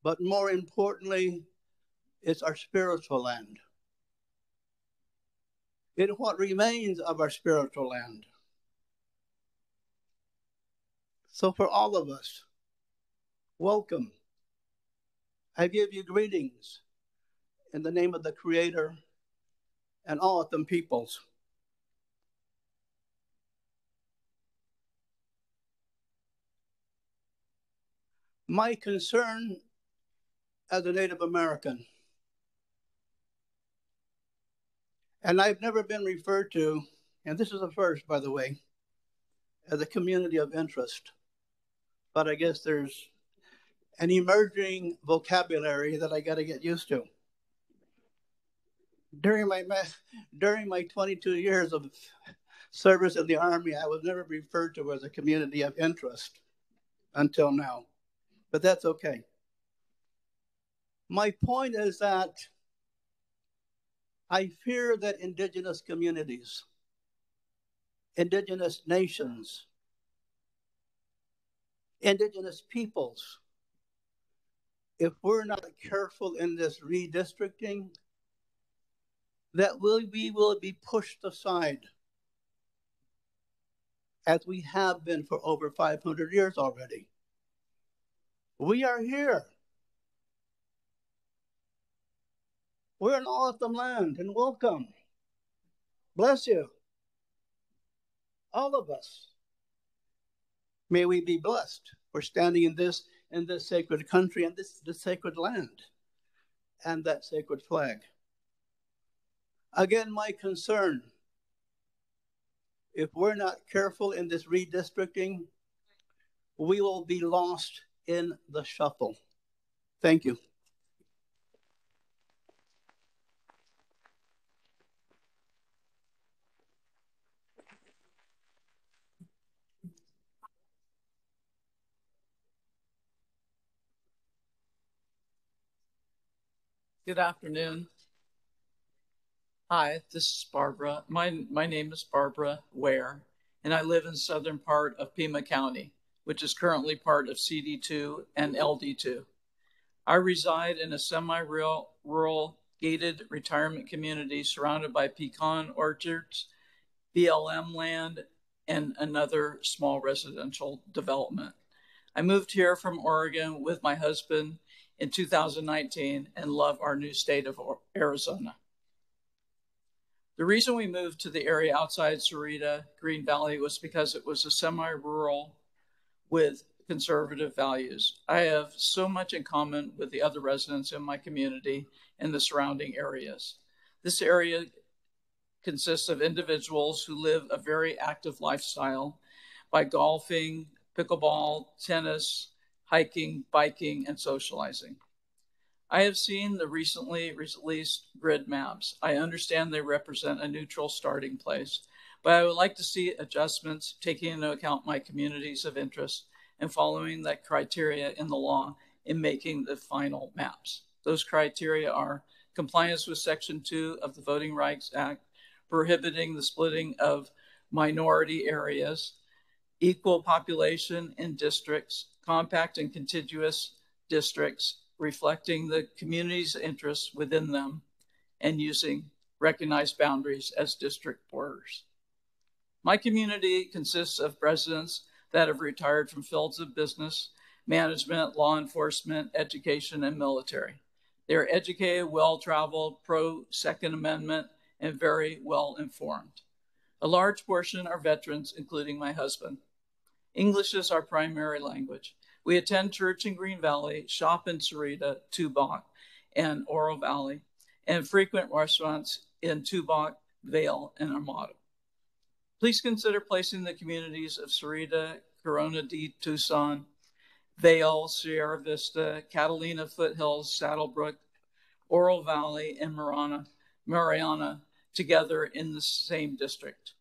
S22: But more importantly, it's our spiritual land. It's what remains of our spiritual land. So, for all of us, welcome. I give you greetings in the name of the Creator and all of them peoples. My concern as a Native American, and I've never been referred to, and this is the first, by the way, as a community of interest. But I guess there's an emerging vocabulary that I got to get used to. During my during my 22 years of service in the Army, I was never referred to as a community of interest until now but that's okay. My point is that I fear that indigenous communities, indigenous nations, indigenous peoples, if we're not careful in this redistricting, that we, we will be pushed aside as we have been for over 500 years already. We are here. We're an awesome land and welcome. Bless you. All of us. May we be blessed for standing in this in this sacred country and this, this sacred land and that sacred flag. Again, my concern if we're not careful in this redistricting, we will be lost in the shuffle. Thank you.
S23: Good afternoon. Hi, this is Barbara. My, my name is Barbara Ware, and I live in southern part of Pima County which is currently part of CD2 and LD2. I reside in a semi rural gated retirement community surrounded by pecan orchards, BLM land, and another small residential development. I moved here from Oregon with my husband in 2019 and love our new state of Arizona. The reason we moved to the area outside Sahuarita, Green Valley, was because it was a semi rural with conservative values. I have so much in common with the other residents in my community and the surrounding areas. This area consists of individuals who live a very active lifestyle by golfing, pickleball, tennis, hiking, biking, and socializing. I have seen the recently released grid maps. I understand they represent a neutral starting place, but I would like to see adjustments taking into account my communities of interest and following that criteria in the law in making the final maps. Those criteria are compliance with Section 2 of the Voting Rights Act, prohibiting the splitting of minority areas, equal population in districts, compact and contiguous districts, reflecting the community's interests within them, and using recognized boundaries as district borders. My community consists of residents that have retired from fields of business, management, law enforcement, education, and military. They are educated, well traveled, pro Second Amendment, and very well informed. A large portion are veterans, including my husband. English is our primary language. We attend church in Green Valley, shop in Sahuarita, Tubac, and Oro Valley, and frequent restaurants in Tubac, Vail, and Amado. Please consider placing the communities of Sahuarita, Corona de Tucson, Vail, Sierra Vista, Catalina Foothills, Saddlebrook, Oro Valley, and Marana, Mariana together in the same district.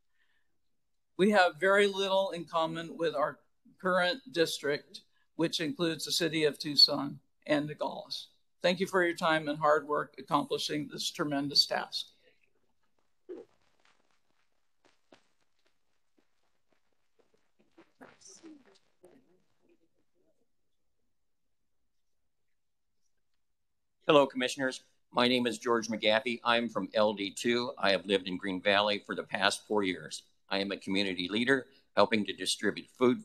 S23: We have very little in common with our current district, which includes the city of Tucson and the Nogales. Thank you for your time and hard work accomplishing this tremendous task.
S24: Hello, Commissioners. My name is George McGaffey. I'm from LD2. I have lived in Green Valley for the past four years. I am a community leader helping to distribute food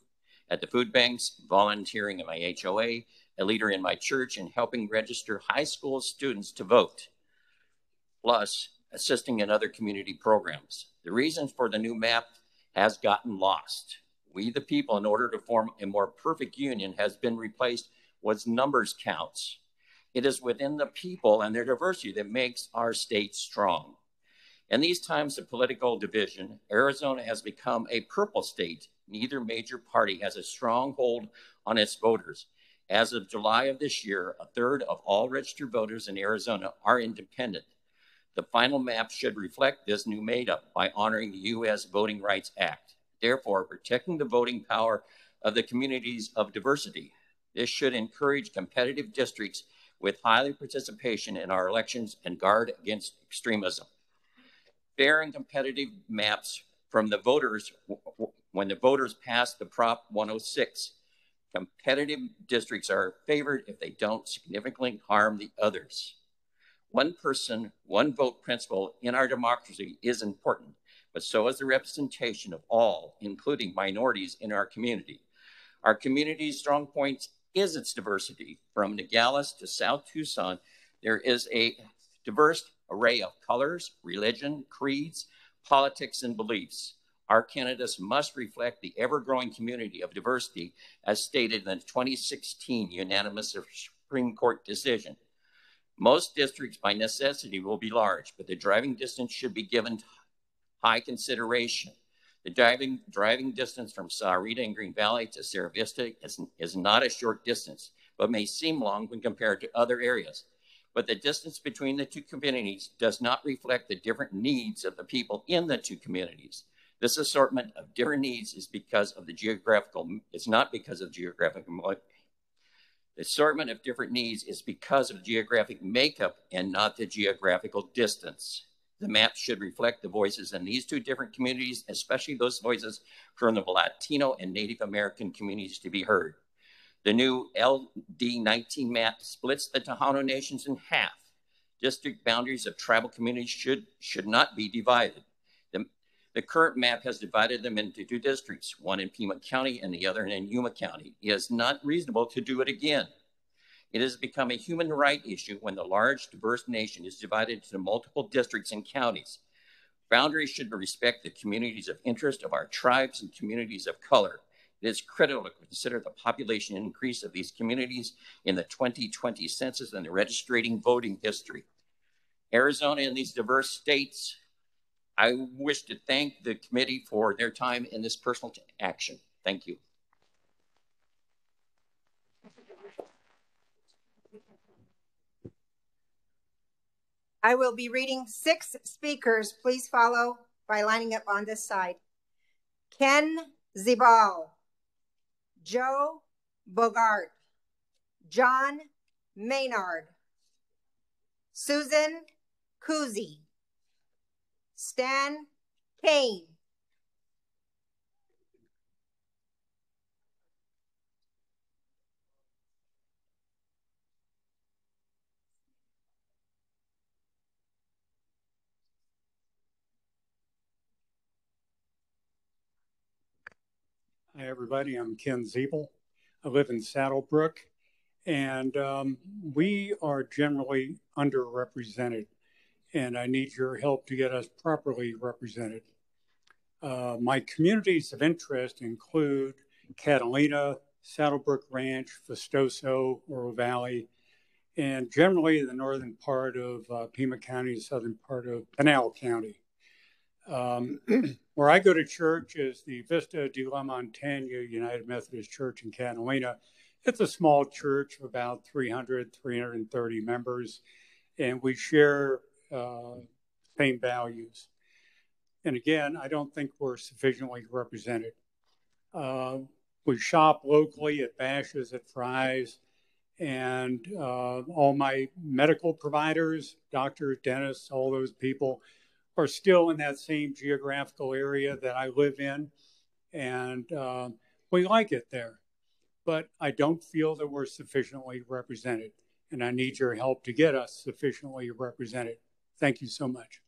S24: at the food banks, volunteering in my HOA, a leader in my church, and helping register high school students to vote, plus assisting in other community programs. The reason for the new map has gotten lost. We, the people, in order to form a more perfect union, has been replaced with numbers counts it is within the people and their diversity that makes our state strong. In these times of political division, Arizona has become a purple state. Neither major party has a stronghold on its voters. As of July of this year, a third of all registered voters in Arizona are independent. The final map should reflect this new made up by honoring the U.S. Voting Rights Act, therefore, protecting the voting power of the communities of diversity. This should encourage competitive districts with highly participation in our elections and guard against extremism. Fair and competitive maps from the voters when the voters pass the Prop 106. Competitive districts are favored if they don't significantly harm the others. One person, one vote principle in our democracy is important, but so is the representation of all, including minorities in our community. Our community's strong points is its diversity. From Nogales to South Tucson, there is a diverse array of colors, religion, creeds, politics, and beliefs. Our candidates must reflect the ever growing community of diversity as stated in the 2016 unanimous Supreme Court decision. Most districts, by necessity, will be large, but the driving distance should be given high consideration. The driving, driving distance from Sahuarita and Green Valley to Sierra Vista is, is not a short distance, but may seem long when compared to other areas. But the distance between the two communities does not reflect the different needs of the people in the two communities. This assortment of different needs is because of the geographical, it's not because of geographical the assortment of different needs is because of geographic makeup and not the geographical distance. The map should reflect the voices in these two different communities, especially those voices from the Latino and Native American communities to be heard. The new LD19 map splits the Tohono nations in half. District boundaries of tribal communities should, should not be divided. The, the current map has divided them into two districts, one in Pima County and the other in Yuma County. It is not reasonable to do it again. It has become a human right issue when the large, diverse nation is divided into multiple districts and counties. Boundaries should respect the communities of interest of our tribes and communities of color. It is critical to consider the population increase of these communities in the 2020 census and the registering voting history. Arizona and these diverse states, I wish to thank the committee for their time in this personal action. Thank you.
S20: I will be reading six speakers. Please follow by lining up on this side. Ken Zibal, Joe Bogart, John Maynard, Susan Kuzi, Stan Kane,
S25: Hi, everybody. I'm Ken Ziebel. I live in Saddlebrook, and um, we are generally underrepresented, and I need your help to get us properly represented. Uh, my communities of interest include Catalina, Saddlebrook Ranch, Vistoso, Oro Valley, and generally the northern part of uh, Pima County, the southern part of Pinal County. Um, where I go to church is the Vista de la Montaña United Methodist Church in Catalina. It's a small church of about 300, 330 members, and we share uh, same values. And again, I don't think we're sufficiently represented. Uh, we shop locally at Bashas', at Fry's, and uh, all my medical providers, doctors, dentists, all those people are still in that same geographical area that I live in, and uh, we like it there. But I don't feel that we're sufficiently represented, and I need your help to get us sufficiently represented. Thank you so much.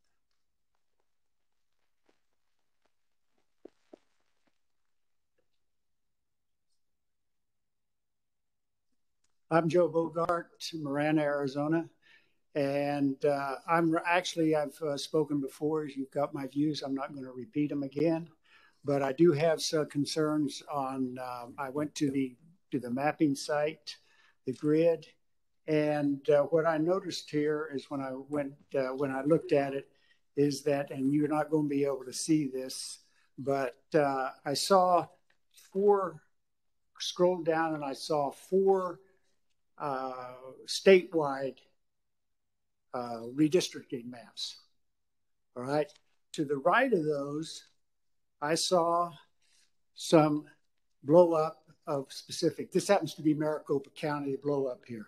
S26: I'm Joe Bogart, Marana, Arizona. And uh, I'm actually, I've uh, spoken before. You've got my views. I'm not going to repeat them again, but I do have some concerns on. Um, I went to the to the mapping site, the grid, and uh, what I noticed here is when I went uh, when I looked at it, is that, and you're not going to be able to see this, but uh, I saw four. Scrolled down and I saw four uh, statewide uh, redistricting maps. All right. To the right of those, I saw some blow up of specific. This happens to be Maricopa County blow up here.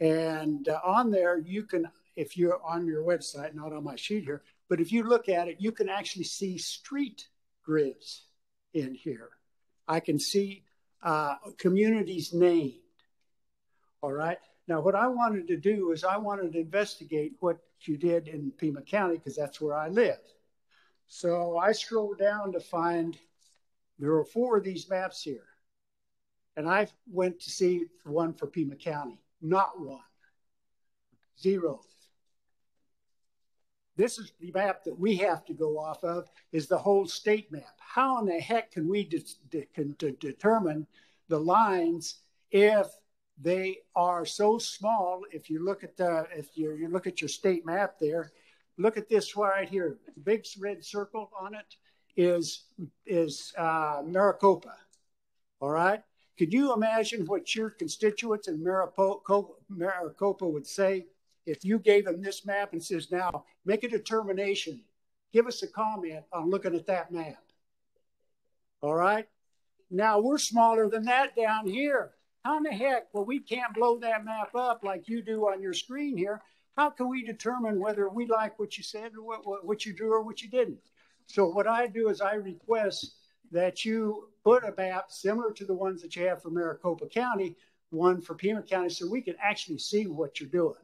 S26: And uh, on there, you can, if you're on your website, not on my sheet here, but if you look at it, you can actually see street grids in here. I can see uh, communities named. All right. Now, what I wanted to do is I wanted to investigate what you did in Pima County because that's where I live. So I scrolled down to find there are four of these maps here. And I went to see one for Pima County, not one, zero. This is the map that we have to go off of is the whole state map. How in the heck can we de- de- can de- determine the lines if they are so small. If you look at the, if you, you look at your state map there, look at this right here. The big red circle on it is is uh, Maricopa. All right. Could you imagine what your constituents in Maricopa, Maricopa would say if you gave them this map and says, now make a determination, give us a comment on looking at that map. All right. Now we're smaller than that down here. How in the heck, well, we can't blow that map up like you do on your screen here. How can we determine whether we like what you said or what, what, what you drew or what you didn't? So what I do is I request that you put a map similar to the ones that you have for Maricopa County, one for Pima County, so we can actually see what you're doing.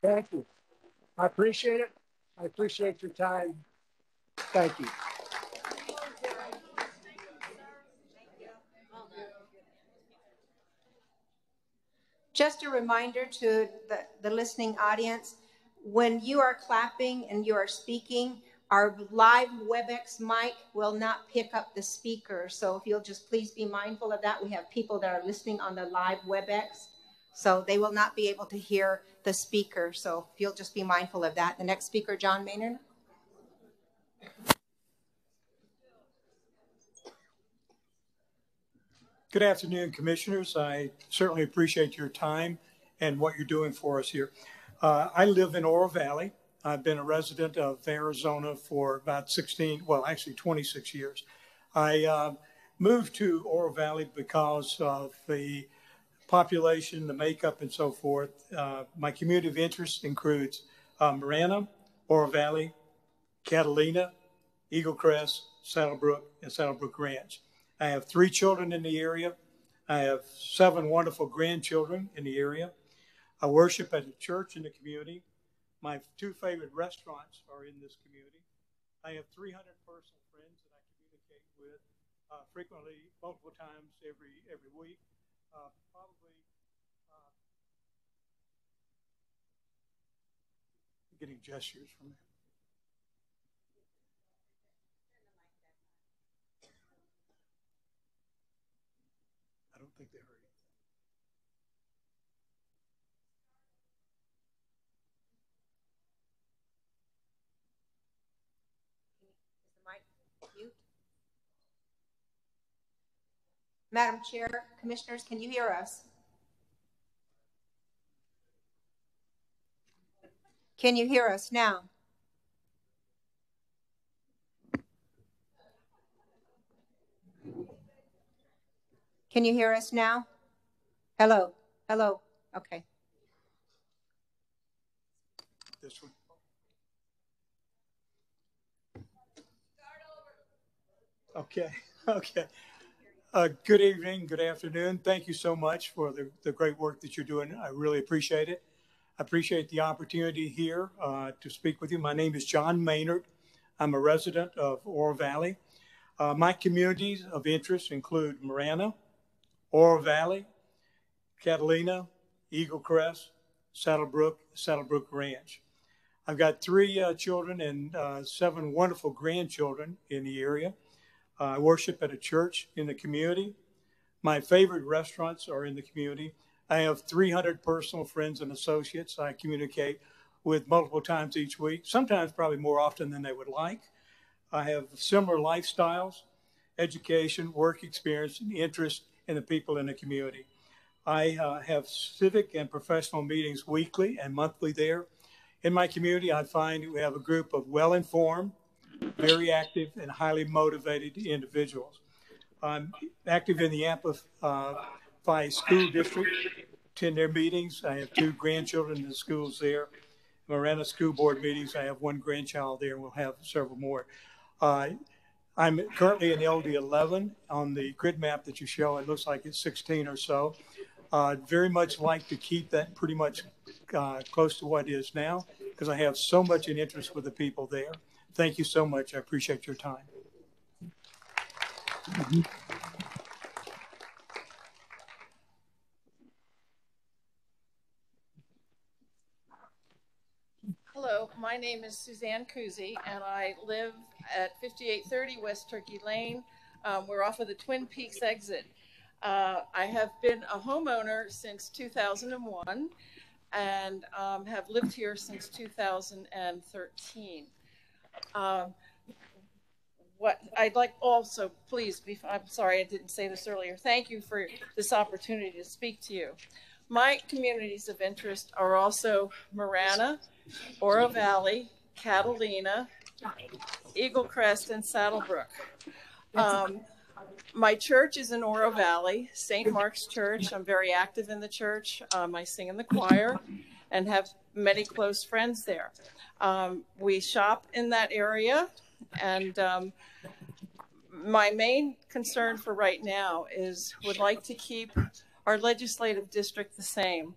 S26: Thank you. I appreciate it. I appreciate your time. Thank you.
S20: Just a reminder to the, the listening audience, when you are clapping and you are speaking, our live WebEx mic will not pick up the speaker. So if you'll just please be mindful of that. We have people that are listening on the live WebEx. So they will not be able to hear the speaker. So if you'll just be mindful of that. The next speaker, John Maynard.
S13: Good afternoon, commissioners. I certainly appreciate your time and what you're doing for us here. Uh, I live in Oro Valley, I've been a resident of Arizona for about 16, well, actually 26 years. I uh, moved to Oro Valley because of the population, the makeup, and so forth. Uh, my community of interest includes uh, Marana, Oro Valley, Catalina, Eagle Crest, Saddlebrook, and Saddlebrook Ranch. I have three children in the area. I have seven wonderful grandchildren in the area. I worship at a church in the community. My two favorite restaurants are in this community. I have 300 personal friends that I communicate with uh, frequently, multiple times every every week. Uh, probably uh, getting gestures from them. I don't think they heard it.
S20: Madam Chair, Commissioners, can you hear us? Can you hear us now? Can you hear us now? Hello, hello, okay.
S13: This one. Okay, okay. Uh, good evening, good afternoon. Thank you so much for the, the great work that you're doing. I really appreciate it. I appreciate the opportunity here uh, to speak with you. My name is John Maynard. I'm a resident of Oro Valley. Uh, my communities of interest include Marana, Oro Valley, Catalina, Eagle Crest, Saddlebrook, Saddlebrook Ranch. I've got three uh, children and uh, seven wonderful grandchildren in the area. Uh, I worship at a church in the community. My favorite restaurants are in the community. I have 300 personal friends and associates I communicate with multiple times each week, sometimes probably more often than they would like. I have similar lifestyles, education, work experience, and interest in the people in the community. I uh, have civic and professional meetings weekly and monthly there. In my community, I find we have a group of well informed, very active, and highly motivated individuals. I'm active in the Amphi School District, attend their meetings. I have two grandchildren in the schools there. Marana School Board meetings, I have one grandchild there, and we'll have several more. Uh, I'm currently in LD 11 on the grid map that you show. It looks like it's 16 or so. I'd very much like to keep that pretty much uh, close to what it is now because I have so much in interest with the people there. Thank you so much. I appreciate your time.
S27: Hello, my name is Suzanne Kuzi, and I live at 5830 West Turkey Lane. Um, we're off of the Twin Peaks exit. Uh, I have been a homeowner since 2001 and um, have lived here since 2013. Um, what I'd like also, please, be, I'm sorry I didn't say this earlier. Thank you for this opportunity to speak to you. My communities of interest are also Marana, Oro Valley, Catalina, Eagle Crest, and Saddlebrook. Um, my church is in Oro Valley, St. Mark's Church. I'm very active in the church. Um, I sing in the choir and have many close friends there. Um, we shop in that area, and um, my main concern for right now is would like to keep our legislative district the same.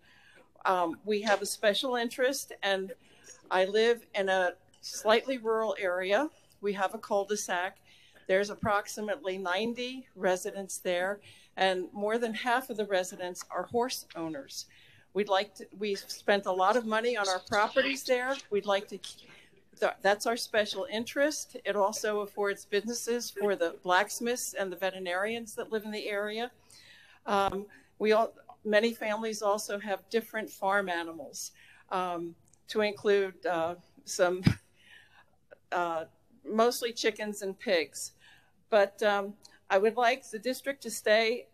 S27: Um, we have a special interest, and I live in a slightly rural area. We have a cul-de-sac. There's approximately 90 residents there, and more than half of the residents are horse owners. We'd like to, we've spent a lot of money on our properties there. We'd like to, that's our special interest. It also affords businesses for the blacksmiths and the veterinarians that live in the area. Um, we all, many families also have different farm animals um, to include uh, some uh, mostly chickens and pigs. But um, I would like the district to stay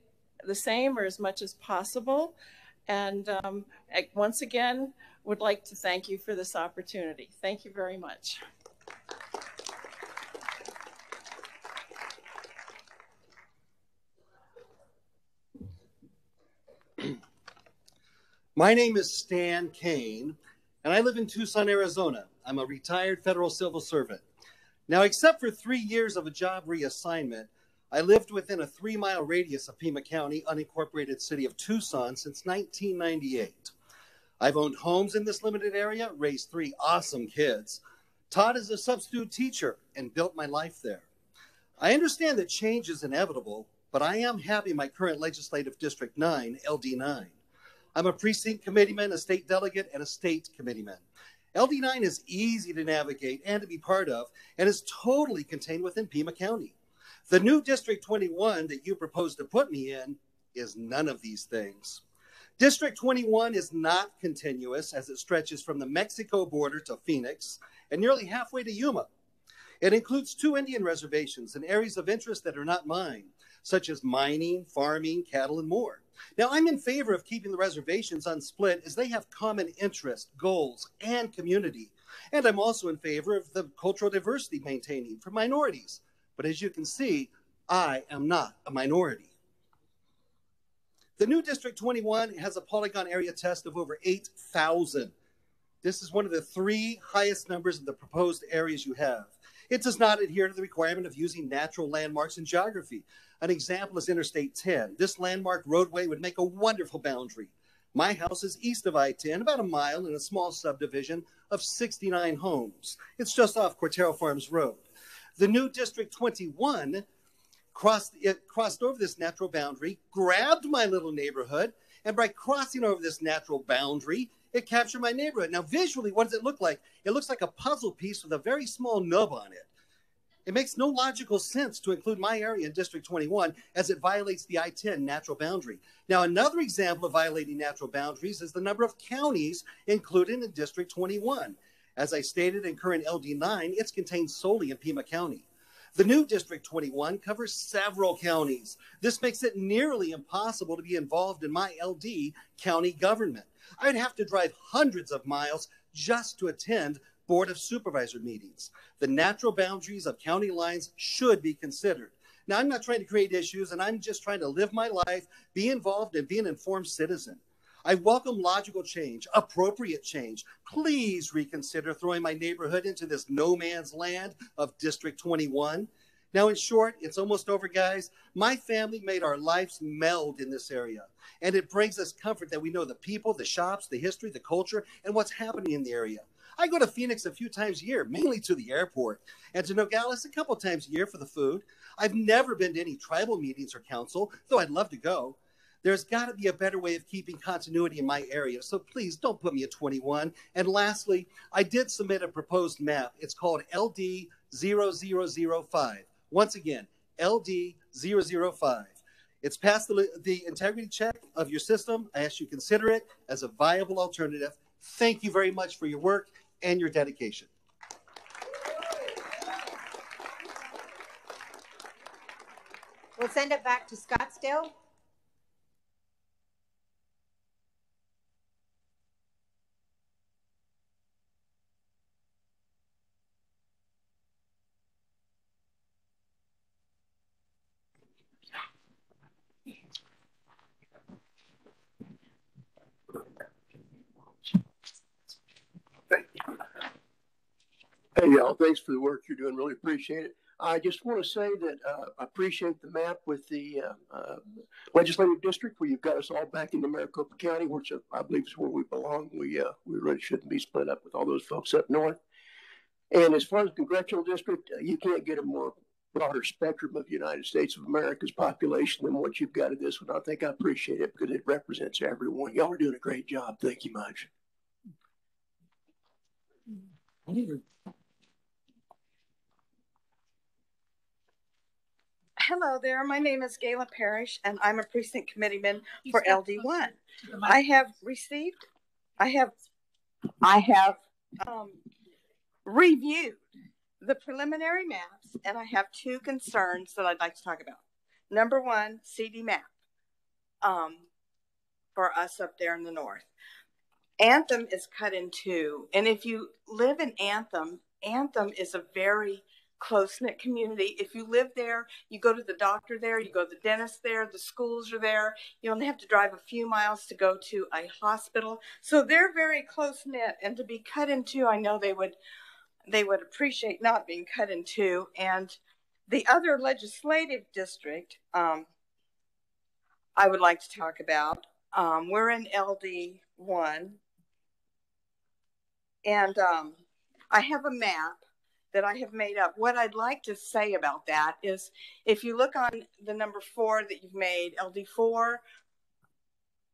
S27: the same or as much as possible. And um, once again, would like to thank you for this opportunity. Thank you very much.
S28: My name is Stan Kane, and I live in Tucson, Arizona. I'm a retired federal civil servant. Now, except for three years of a job reassignment, I lived within a three mile radius of Pima County, unincorporated city of Tucson, since 1998. I've owned homes in this limited area, raised three awesome kids, taught as a substitute teacher, and built my life there. I understand that change is inevitable, but I am happy my current legislative district 9, LD9. I'm a precinct committeeman, a state delegate, and a state committeeman. LD9 is easy to navigate and to be part of, and is totally contained within Pima County. The new District 21 that you propose to put me in is none of these things. District 21 is not continuous as it stretches from the Mexico border to Phoenix and nearly halfway to Yuma. It includes two Indian reservations and areas of interest that are not mine, such as mining, farming, cattle, and more. Now, I'm in favor of keeping the reservations unsplit as they have common interest, goals, and community. And I'm also in favor of the cultural diversity maintaining for minorities. But as you can see, I am not a minority. The new District 21 has a polygon area test of over 8,000. This is one of the three highest numbers of the proposed areas you have. It does not adhere to the requirement of using natural landmarks in geography. An example is Interstate 10. This landmark roadway would make a wonderful boundary. My house is east of I 10, about a mile in a small subdivision of 69 homes. It's just off Cortaro Farms Road. The new District 21 crossed, it crossed over this natural boundary, grabbed my little neighborhood, and by crossing over this natural boundary, it captured my neighborhood. Now, visually, what does it look like? It looks like a puzzle piece with a very small nub on it. It makes no logical sense to include my area in District 21 as it violates the I 10 natural boundary. Now, another example of violating natural boundaries is the number of counties included in District 21. As I stated in current LD 9, it's contained solely in Pima County. The new District 21 covers several counties. This makes it nearly impossible to be involved in my LD county government. I'd have to drive hundreds of miles just to attend Board of Supervisor meetings. The natural boundaries of county lines should be considered. Now, I'm not trying to create issues, and I'm just trying to live my life, be involved, and be an informed citizen. I welcome logical change, appropriate change. Please reconsider throwing my neighborhood into this no man's land of District 21. Now, in short, it's almost over, guys. My family made our lives meld in this area. And it brings us comfort that we know the people, the shops, the history, the culture, and what's happening in the area. I go to Phoenix a few times a year, mainly to the airport, and to Nogales a couple times a year for the food. I've never been to any tribal meetings or council, though I'd love to go. There's got to be a better way of keeping continuity in my area, so please don't put me at 21. And lastly, I did submit a proposed map. It's called LD 0005. Once again, LD 005. It's passed the, the integrity check of your system. I ask you consider it as a viable alternative. Thank you very much for your work and your dedication.
S20: We'll send it back to Scottsdale.
S29: Hey, y'all, thanks for the work you're doing. Really appreciate it. I just want to say that uh, I appreciate the map with the uh, uh, legislative district where you've got us all back into Maricopa County, which I believe is where we belong. We uh, we really shouldn't be split up with all those folks up north. And as far as the congressional district, uh, you can't get a more broader spectrum of the United States of America's population than what you've got in this one. I think I appreciate it because it represents everyone. Y'all are doing a great job. Thank you much.
S30: Hello there. My name is Gayla Parrish, and I'm a precinct committeeman for LD1. I have received, I have, I have um, reviewed the preliminary maps, and I have two concerns that I'd like to talk about. Number one, CD map. Um, for us up there in the north. Anthem is cut in two. And if you live in Anthem, Anthem is a very close knit community. If you live there, you go to the doctor there, you go to the dentist there, the schools are there. You only have to drive a few miles to go to a hospital. So they're very close knit. And to be cut in two, I know they would they would appreciate not being cut in two. And the other legislative district um, I would like to talk about. Um, we're in LD one, and um, I have a map that I have made up. What I'd like to say about that is if you look on the number four that you've made, LD4,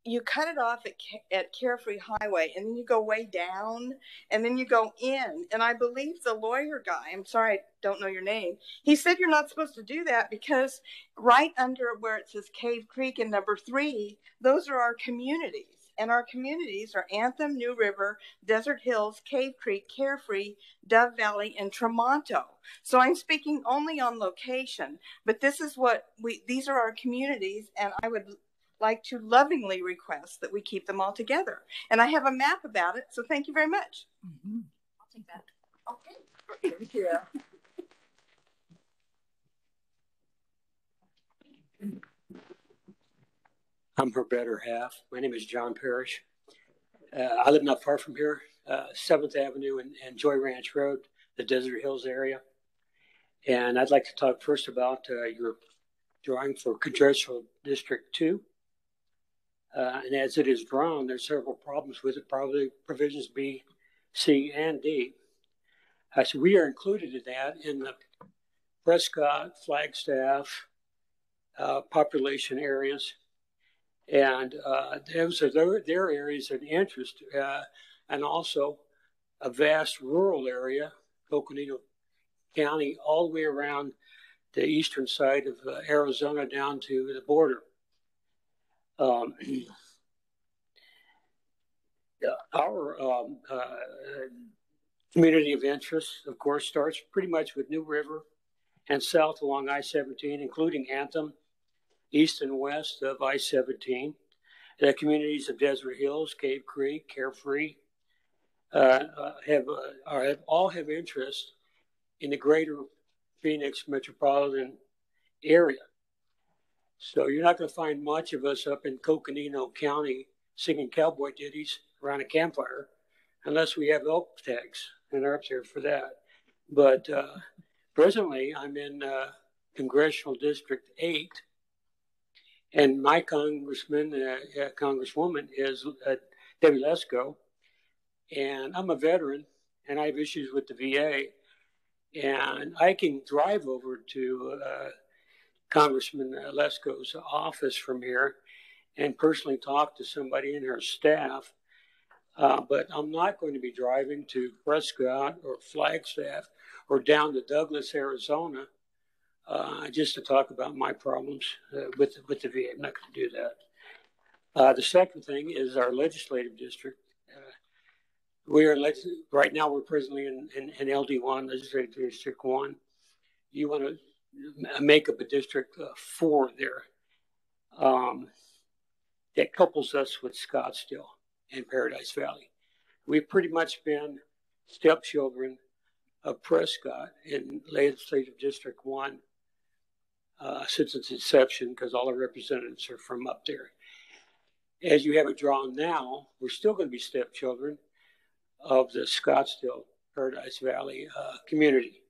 S30: you cut it off at, at Carefree Highway and then you go way down and then you go in. And I believe the lawyer guy, I'm sorry, I don't know your name, he said you're not supposed to do that because right under where it says Cave Creek and number three, those are our communities. And our communities are Anthem, New River, Desert Hills, Cave Creek, Carefree, Dove Valley, and Tramonto. So I'm speaking only on location, but this is what we, these are our communities, and I would like to lovingly request that we keep them all together. And I have a map about it, so thank you very much.
S11: Mm-hmm. I'll take that.
S30: Okay. Thank you.
S31: I'm her better half. My name is John Parrish. Uh, I live not far from here, uh, 7th Avenue and, and, Joy Ranch Road, the Desert Hills area. And I'd like to talk first about uh, your drawing for Congressional District 2. Uh, and as it is drawn, there's several problems with it, probably provisions B, C, and D. Uh, so we are included in that in the Prescott, Flagstaff, uh, population areas and uh, those are their, their, areas of interest, uh, and also a vast rural area, Coconino County, all the way around the eastern side of uh, Arizona down to the border. Um, our um, uh, community of interest, of course, starts pretty much with New River and south along I 17, including Anthem east and west of I 17. The communities of Desert Hills, Cave Creek, Carefree uh, uh have, uh, are, have, all have interest in the greater Phoenix metropolitan area. So you're not going to find much of us up in Coconino County singing cowboy ditties around a campfire unless we have elk tags and are up there for that. But uh, presently, I'm in uh, Congressional District 8 and my congressman, uh, uh, congresswoman is uh, Debbie Lesko. And I'm a veteran and I have issues with the VA. And I can drive over to uh, Congressman Lesko's office from here and personally talk to somebody in her staff. Uh, but I'm not going to be driving to Prescott or Flagstaff or down to Douglas, Arizona uh, just to talk about my problems uh, with with the VA. I'm not going to do that. Uh, the second thing is our legislative district. Uh, we are right now. We're presently in, in, in, LD one, legislative district one. You want to make up a district uh, four there. Um, that couples us with Scottsdale and Paradise Valley. We've pretty much been stepchildren of Prescott in legislative district one uh, since its inception because all our representatives are from up there. As you have it drawn now, we're still going to be stepchildren of the Scottsdale Paradise Valley uh, community.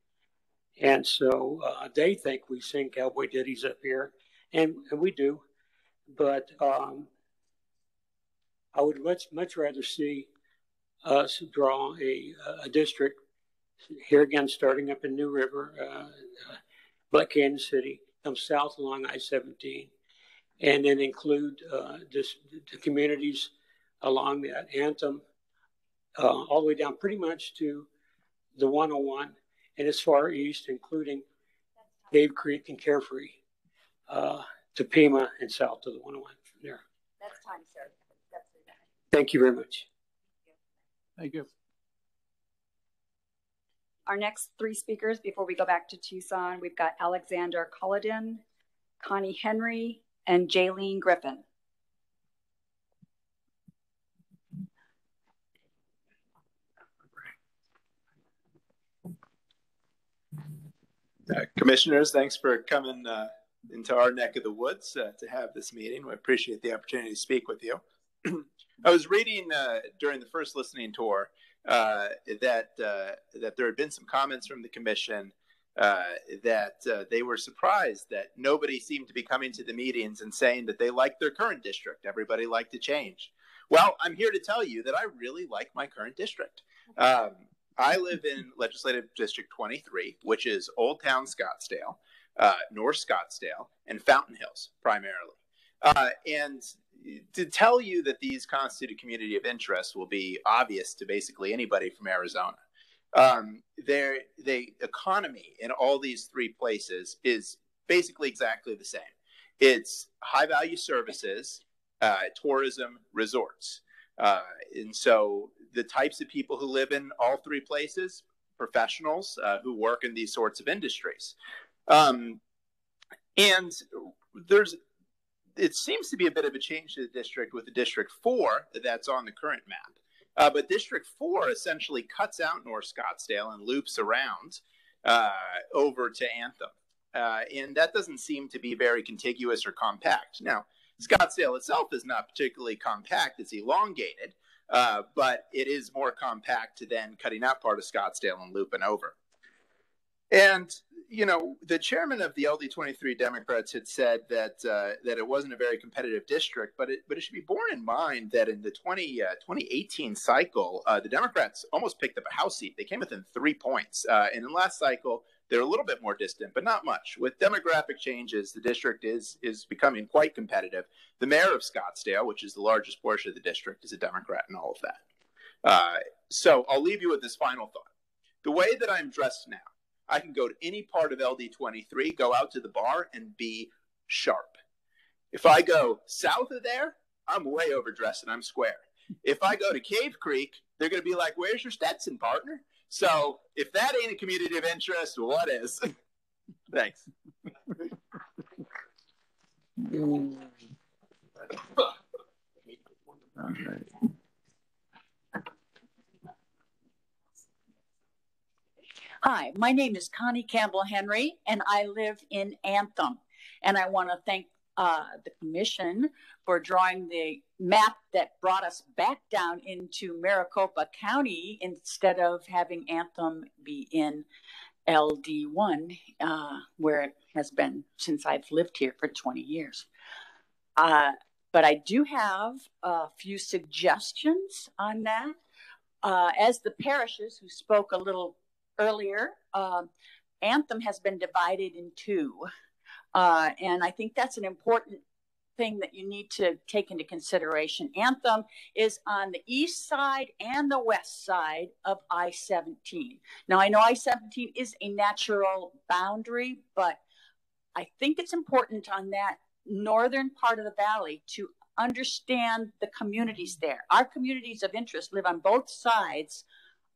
S31: And so uh, they think we sing cowboy ditties up here, and, and we do. But um, I would much much rather see us draw a, a district here again, starting up in New River, uh, uh Black Canyon City, come south along I-17, and then include uh, this, the communities along that Anthem, uh, all the way down pretty much to the 101 and as far east, including Cave Creek and Carefree, uh, to Pima and south to the 101 from there.
S11: That's time, sir. That's
S31: Thank you very much.
S5: Thank you.
S11: Our next three speakers before we go back to Tucson, we've got Alexander Culloden, Connie Henry, and Jaylene Griffin.
S32: Uh, commissioners, thanks for coming uh, into our neck of the woods uh, to have this meeting. We appreciate the opportunity to speak with you. I was reading uh, during the first listening tour uh, that uh, that there had been some comments from the commission uh, that uh, they were surprised that nobody seemed to be coming to the meetings and saying that they liked their current district. Everybody liked to change. Well, I'm here to tell you that I really like my current district. Um, I live in Legislative District 23, which is Old Town Scottsdale, uh, North Scottsdale, and Fountain Hills primarily. Uh, and to tell you that these constitute a community of interest will be obvious to basically anybody from Arizona. Um, their the economy in all these three places is basically exactly the same. It's high value services, uh, tourism, resorts, uh, and so the types of people who live in all three places, professionals uh, who work in these sorts of industries, um, and there's it seems to be a bit of a change to the district with the District 4 that's on the current map. Uh, but District 4 essentially cuts out North Scottsdale and loops around uh, over to Anthem. Uh, and that doesn't seem to be very contiguous or compact. Now, Scottsdale itself is not particularly compact, it's elongated, uh, but it is more compact than cutting out part of Scottsdale and looping over. And you know, the chairman of the LD23 Democrats had said that uh, that it wasn't a very competitive district, but it but it should be borne in mind that in the 20, uh, 2018 cycle, uh, the Democrats almost picked up a House seat. They came within three points, uh, and in the last cycle, they're a little bit more distant, but not much. With demographic changes, the district is is becoming quite competitive. The mayor of Scottsdale, which is the largest portion of the district, is a Democrat, and all of that. Uh, so I'll leave you with this final thought: the way that I'm dressed now I can go to any part of LD23, go out to the bar, and be sharp. If I go south of there, I'm way overdressed and I'm square. If I go to Cave Creek, they're going to be like, Where's your Stetson, partner? So if that ain't a community of interest, what is? Thanks.
S23: All right.
S33: Hi, my name is Connie Campbell Henry, and I live in Anthem. And I want to thank uh, the commission for drawing the map that brought us back down into Maricopa County instead of having Anthem be in LD1, uh, where it has been since I've lived here for 20 years. Uh, but I do have a few suggestions on that. Uh, as the Parrishes who spoke a little earlier, uh, Anthem has been divided in two. Uh, and I think that's an important thing that you need to take into consideration. Anthem is on the east side and the west side of I 17. Now, I know I 17 is a natural boundary, but I think it's important on that northern part of the valley to understand the communities there. Our communities of interest live on both sides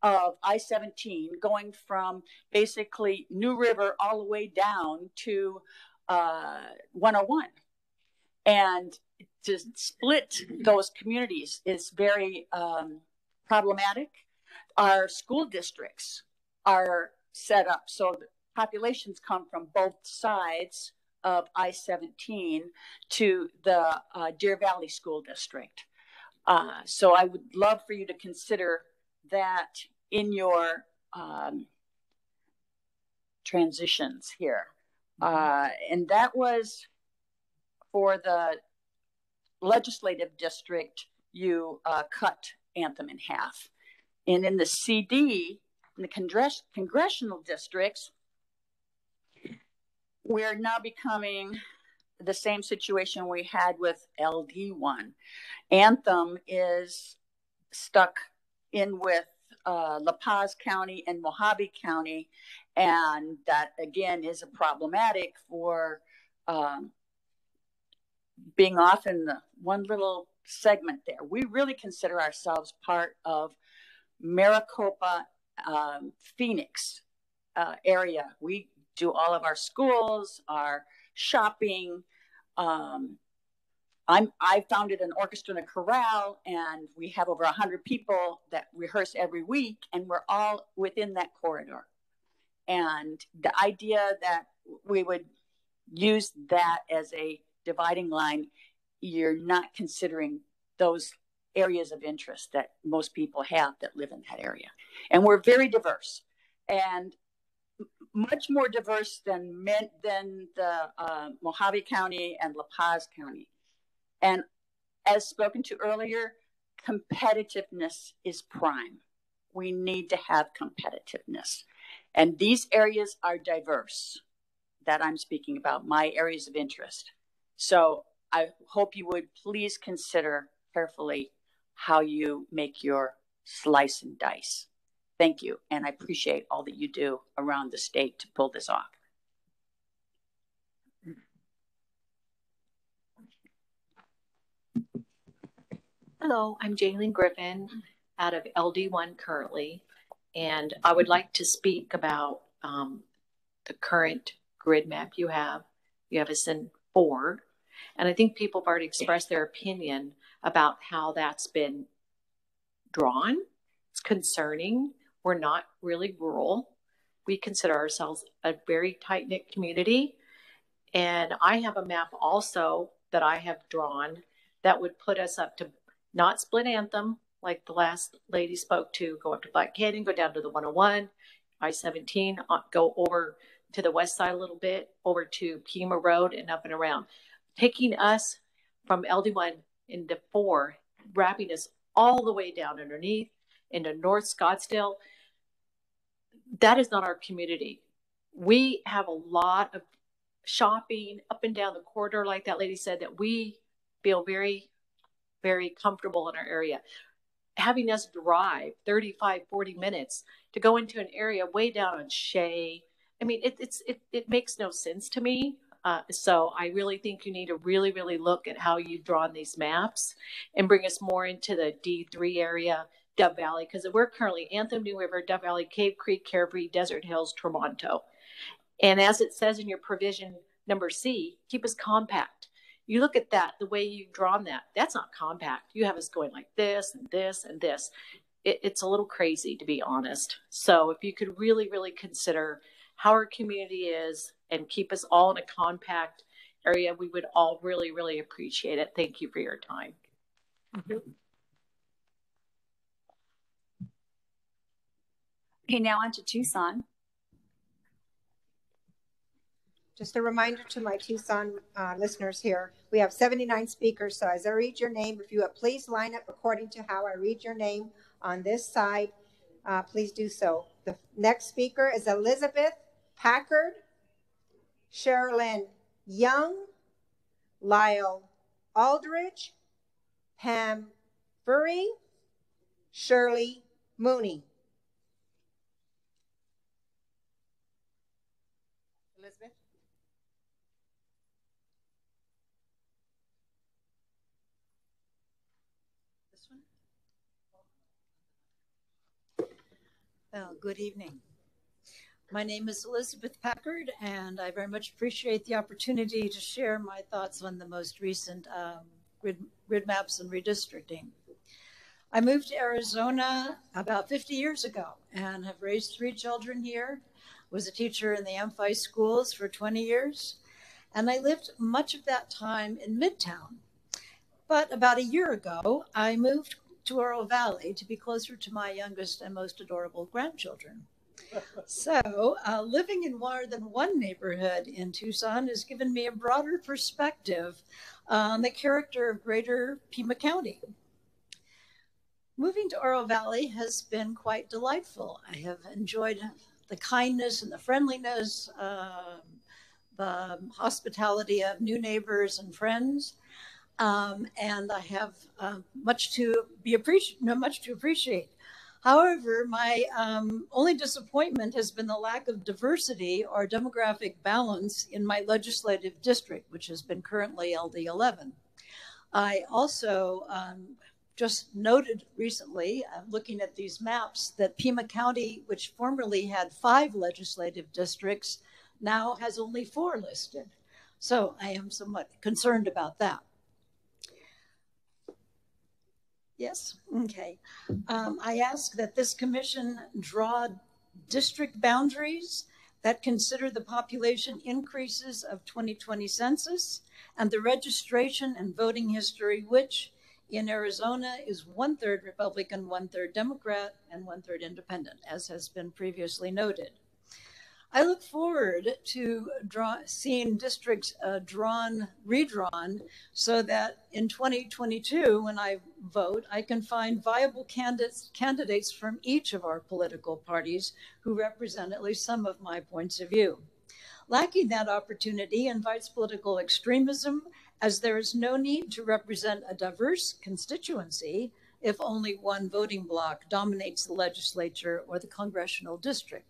S33: of I 17 going from basically New River all the way down to uh, 101. And to split those communities is very um, problematic. Our school districts are set up so that populations come from both sides of I 17 to the uh, Deer Valley School District. Uh, so I would love for you to consider that in your um, transitions here. Mm-hmm. Uh, and that was for the legislative district, you uh, cut Anthem in half. And in the CD, in the congress- congressional districts, we're now becoming the same situation we had with LD1. Anthem is stuck in with uh, La Paz County and Mohave County, and that again is a problematic for um, being off in the one little segment there. We really consider ourselves part of Maricopa, um, Phoenix uh, area. We do all of our schools, our shopping, um, I'm I founded an orchestra and a chorale, and we have over hundred people that rehearse every week, and we're all within that corridor. and the idea that we would use that as a dividing line, you're not considering those areas of interest that most people have that live in that area. And we're very diverse and much more diverse than than the uh, Mohave County and La Paz County. And as spoken to earlier, competitiveness is prime. We need to have competitiveness. And these areas are diverse that I'm speaking about, my areas of interest. So I hope you would please consider carefully how you make your slice and dice. Thank you. And I appreciate all that you do around the state to pull this off.
S34: Hello, I'm Jaylene Griffin out of LD1 currently, and I would like to speak about um, the current grid map you have. You have us in four, and I think people have already expressed their opinion about how that's been drawn. It's concerning. We're not really rural. We consider ourselves a very tight knit community. And I have a map also that I have drawn that would put us up to not split Anthem, like the last lady spoke to, go up to Black Canyon, go down to the 101, I 17, uh, go over to the west side a little bit, over to Pima Road and up and around, taking us from LD1 into four, wrapping us all the way down underneath into North Scottsdale. That is not our community. We have a lot of shopping up and down the corridor, like that lady said, that we feel very, very comfortable in our area. Having us drive 35, 40 minutes to go into an area way down on Shea, I mean, it, it's it, it makes no sense to me. Uh, so I really think you need to really, really look at how you've drawn these maps and bring us more into the D3 area, Dove Valley, because we're currently Anthem, New River, Dove Valley, Cave Creek, Carefree, Desert Hills, Tramonto. And as it says in your provision number C, keep us compact. You look at that, the way you've drawn that, that's not compact. You have us going like this and this and this. It, it's a little crazy, to be honest. So if you could really, really consider how our community is and keep us all in a compact area, we would all really, really appreciate it. Thank you for your time.
S11: Okay, now on to Tucson.
S20: Just a reminder to my Tucson uh, listeners here, we have 79 speakers. So as I read your name, if you would please line up according to how I read your name on this side, uh, please do so. The next speaker is Elizabeth Packard. Sherilyn Young, Lyle Aldridge, Pam Furry, Shirley Mooney.
S35: Good evening. My name is Elizabeth Packard, and I very much appreciate the opportunity to share my thoughts on the most recent um, grid, grid maps and redistricting. I moved to Arizona about 50 years ago and have raised three children here, was a teacher in the Amphi schools for 20 years, and I lived much of that time in Midtown. But about a year ago, I moved to Oro Valley to be closer to my youngest and most adorable grandchildren so, uh, living in more than one neighborhood in Tucson has given me a broader perspective on the character of greater Pima County. Moving to Oro Valley has been quite delightful. I have enjoyed the kindness and the friendliness, uh, the hospitality of new neighbors and friends. Um, and I have uh, much to be appreciate, much to appreciate. However, my um, only disappointment has been the lack of diversity or demographic balance in my legislative district, which has been currently LD11. I also um, just noted recently, uh, looking at these maps, that Pima County, which formerly had five legislative districts, now has only four listed. So I am somewhat concerned about that. Yes, okay. Um, I ask that this commission draw district boundaries that consider the population increases of 2020 census and the registration and voting history, which in Arizona is one third Republican, one third Democrat, and one third independent, as has been previously noted. I look forward to draw, seeing districts uh, drawn, redrawn, so that in 2022, when I vote, I can find viable candidates, candidates from each of our political parties who represent at least some of my points of view. Lacking that opportunity invites political extremism, as there is no need to represent a diverse constituency if only one voting bloc dominates the legislature or the congressional district.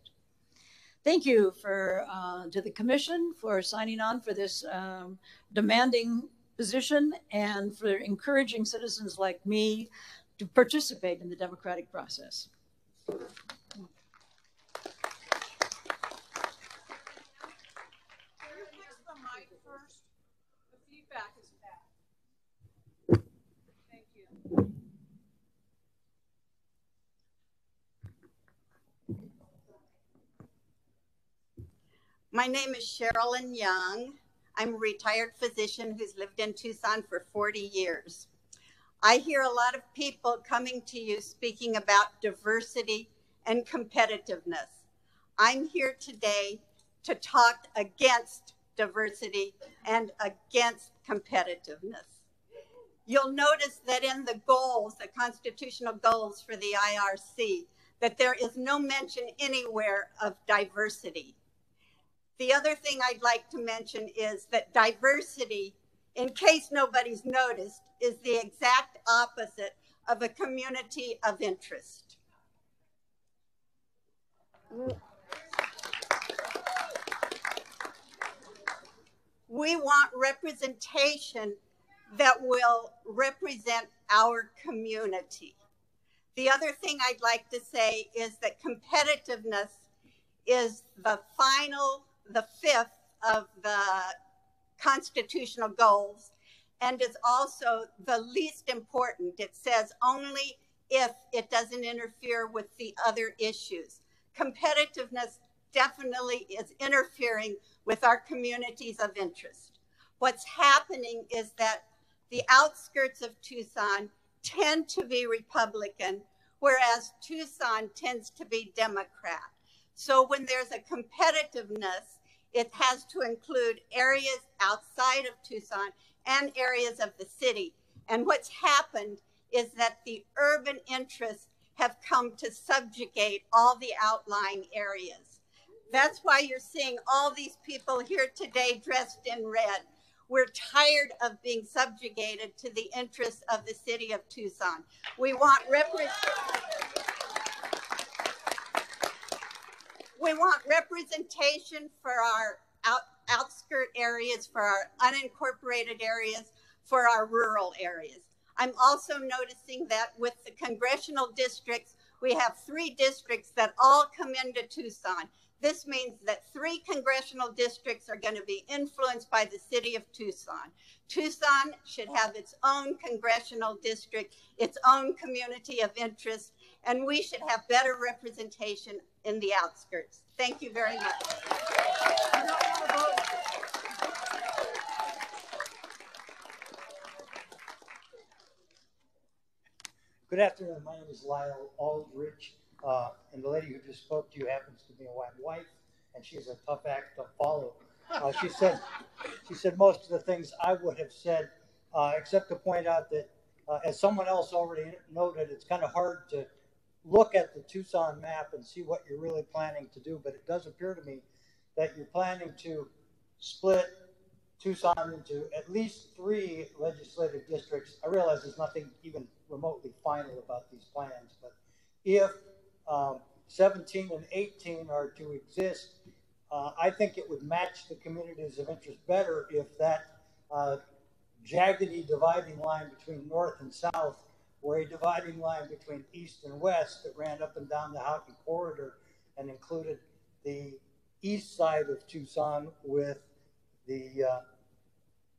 S35: Thank you for uh, to the commission for signing on for this um, demanding position and for encouraging citizens like me to participate in the democratic process.
S36: My name is Sherilyn Young. I'm a retired physician who's lived in Tucson for 40 years. I hear a lot of people coming to you speaking about diversity and competitiveness. I'm here today to talk against diversity and against competitiveness. You'll notice that in the goals, the constitutional goals for the IRC, that there is no mention anywhere of diversity. The other thing I'd like to mention is that diversity, in case nobody's noticed, is the exact opposite of a community of interest. We want representation that will represent our community. The other thing I'd like to say is that competitiveness is the final the fifth of the constitutional goals and is also the least important. It says only if it doesn't interfere with the other issues. Competitiveness definitely is interfering with our communities of interest. What's happening is that the outskirts of Tucson tend to be Republican, whereas Tucson tends to be Democrat. So when there's a competitiveness, it has to include areas outside of Tucson and areas of the city. And what's happened is that the urban interests have come to subjugate all the outlying areas. That's why you're seeing all these people here today dressed in red. We're tired of being subjugated to the interests of the city of Tucson. We want representation. We want representation for our out, outskirt areas, for our unincorporated areas, for our rural areas. I'm also noticing that with the congressional districts, we have three districts that all come into Tucson. This means that three congressional districts are going to be influenced by the city of Tucson. Tucson should have its own congressional district, its own community of interest, and we should have better representation in the outskirts. Thank you very much.
S37: Good afternoon. My name is Lyle Aldrich, uh, and the lady who just spoke to you happens to be my wife, and she's a tough act to follow. Uh, she said, she said most of the things I would have said, uh, except to point out that, uh, as someone else already noted, it's kind of hard to look at the Tucson map and see what you're really planning to do. But it does appear to me that you're planning to split Tucson into at least three legislative districts. I realize there's nothing even remotely final about these plans, but if um, 17 and 18 are to exist, uh, I think it would match the communities of interest better if that uh, jaggedy dividing line between north and south were a dividing line between east and west that ran up and down the Houghton corridor and included the east side of Tucson with the uh,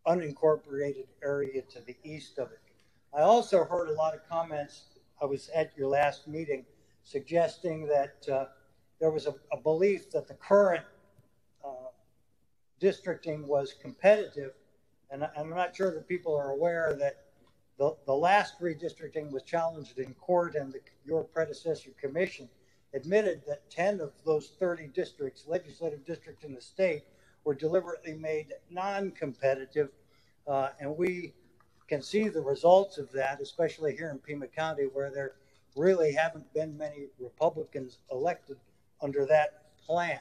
S37: unincorporated area to the east of it. I also heard a lot of comments. I was at your last meeting suggesting that uh, there was a, a, belief that the current districting was competitive. And I- I'm not sure that people are aware that the, the last redistricting was challenged in court and the, your predecessor commission admitted that 10 of those 30 districts, legislative districts in the state, were deliberately made non-competitive. Uh, and we can see the results of that, especially here in Pima County, where there really haven't been many Republicans elected under that plan.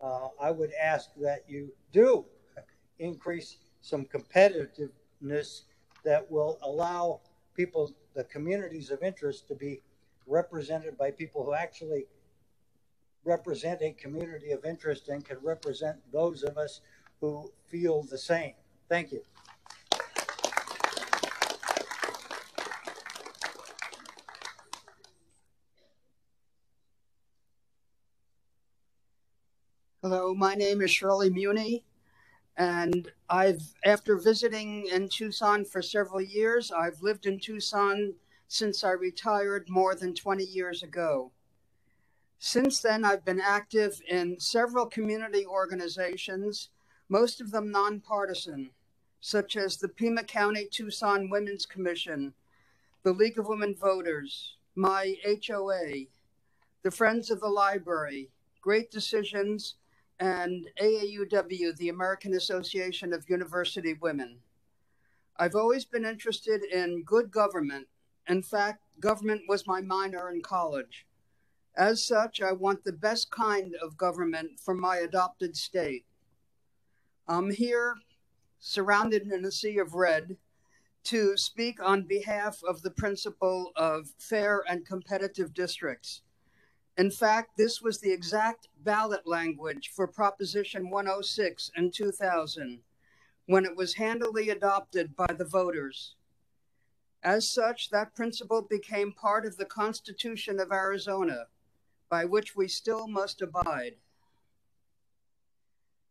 S37: Uh, I would ask that you do increase some competitiveness that will allow people, the communities of interest, to be represented by people who actually represent a community of interest and can represent those of us who feel the same. Thank you.
S38: Hello, my name is Shirley Muni, and I've, after visiting in Tucson for several years, I've lived in Tucson since I retired more than 20 years ago. Since then, I've been active in several community organizations, most of them nonpartisan, such as the Pima County Tucson Women's Commission, the League of Women Voters, my HOA, the Friends of the Library, Great Decisions, and AAUW, the American Association of University Women. I've always been interested in good government. In fact, government was my minor in college. As such, I want the best kind of government for my adopted state. I'm here, surrounded in a sea of red, to speak on behalf of the principle of fair and competitive districts. In fact, this was the exact ballot language for Proposition 106 in 2000 when it was handily adopted by the voters. As such, that principle became part of the Constitution of Arizona, by which we still must abide.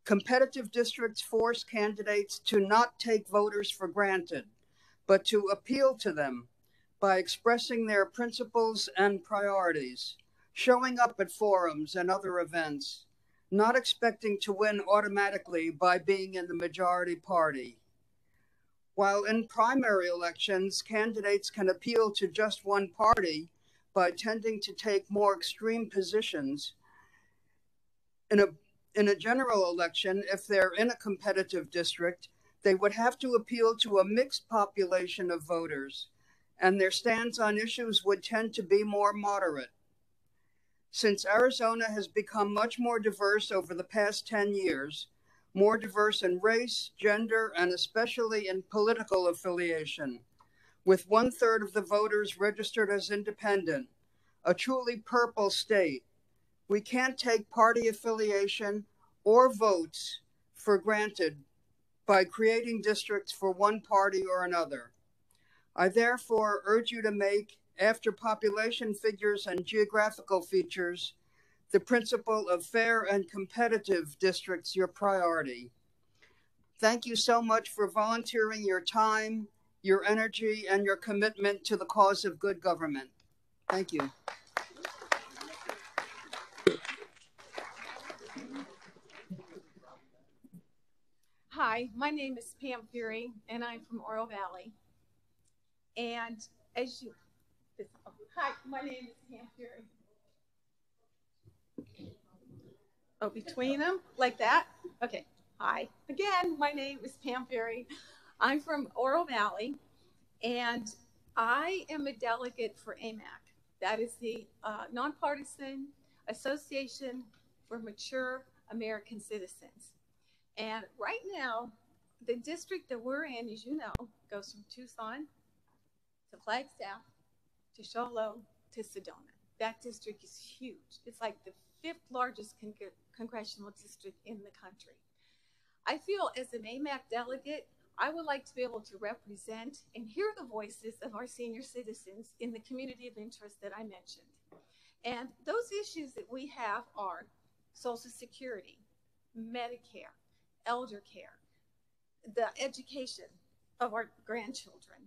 S38: Competitive districts force candidates to not take voters for granted, but to appeal to them by expressing their principles and priorities showing up at forums and other events, not expecting to win automatically by being in the majority party. While in primary elections, candidates can appeal to just one party by tending to take more extreme positions. In a, in a general election, if they're in a competitive district, they would have to appeal to a mixed population of voters, and their stance on issues would tend to be more moderate. Since Arizona has become much more diverse over the past 10 years, more diverse in race, gender, and especially in political affiliation, with one third of the voters registered as independent, a truly purple state, we can't take party affiliation or votes for granted by creating districts for one party or another. I therefore urge you to make after population figures and geographical features, the principle of fair and competitive districts your priority. Thank you so much for volunteering your time, your energy, and your commitment to the cause of good government. Thank you.
S39: Hi, my name is Pam Fury, and I'm from Oro Valley. And as you Hi, my name is Pam Fury. Oh, between them, like that? Okay. Hi. Again, my name is Pam Fury. I'm from Oro Valley, and I am a delegate for AMAC. That is the uh, Nonpartisan Association for Mature American Citizens. And right now, the district that we're in, as you know, goes from Tucson to Flagstaff to Show Low to Sedona. That district is huge. It's like the fifth largest con- congressional district in the country. I feel as an AMAC delegate, I would like to be able to represent and hear the voices of our senior citizens in the community of interest that I mentioned. And those issues that we have are Social Security, Medicare, elder care, the education of our grandchildren,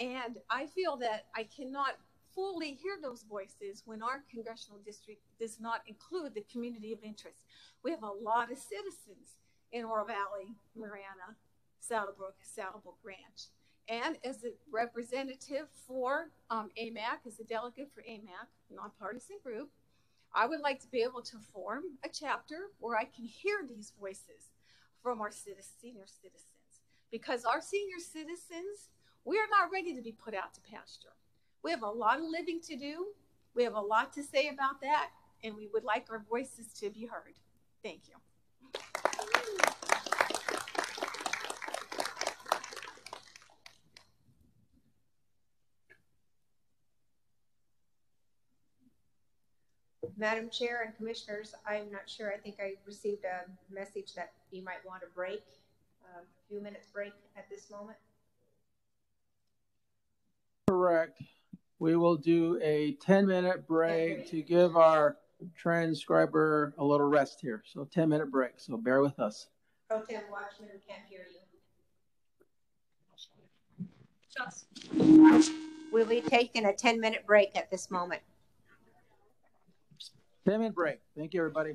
S39: and I feel that I cannot fully hear those voices when our congressional district does not include the community of interest. We have a lot of citizens in Oro Valley, Marana, SaddleBrooke, SaddleBrooke Ranch. And as a representative for um, AMAC, as a delegate for AMAC, nonpartisan group, I would like to be able to form a chapter where I can hear these voices from our senior citizens. Because our senior citizens, we are not ready to be put out to pasture. We have a lot of living to do. We have a lot to say about that, and we would like our voices to be heard. Thank you.
S20: Madam Chair and Commissioners, I'm not sure. I think I received a message that you might want a break, a few minutes break at this moment.
S5: Correct. We will do a 10 minute break to give our transcriber a little rest here. So 10 minute break. So bear with us.
S20: Pro Tem Watchman, we can't hear you. We'll be taking a 10 minute break at this moment.
S5: 10 minute break. Thank you, everybody.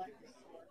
S5: like the sword.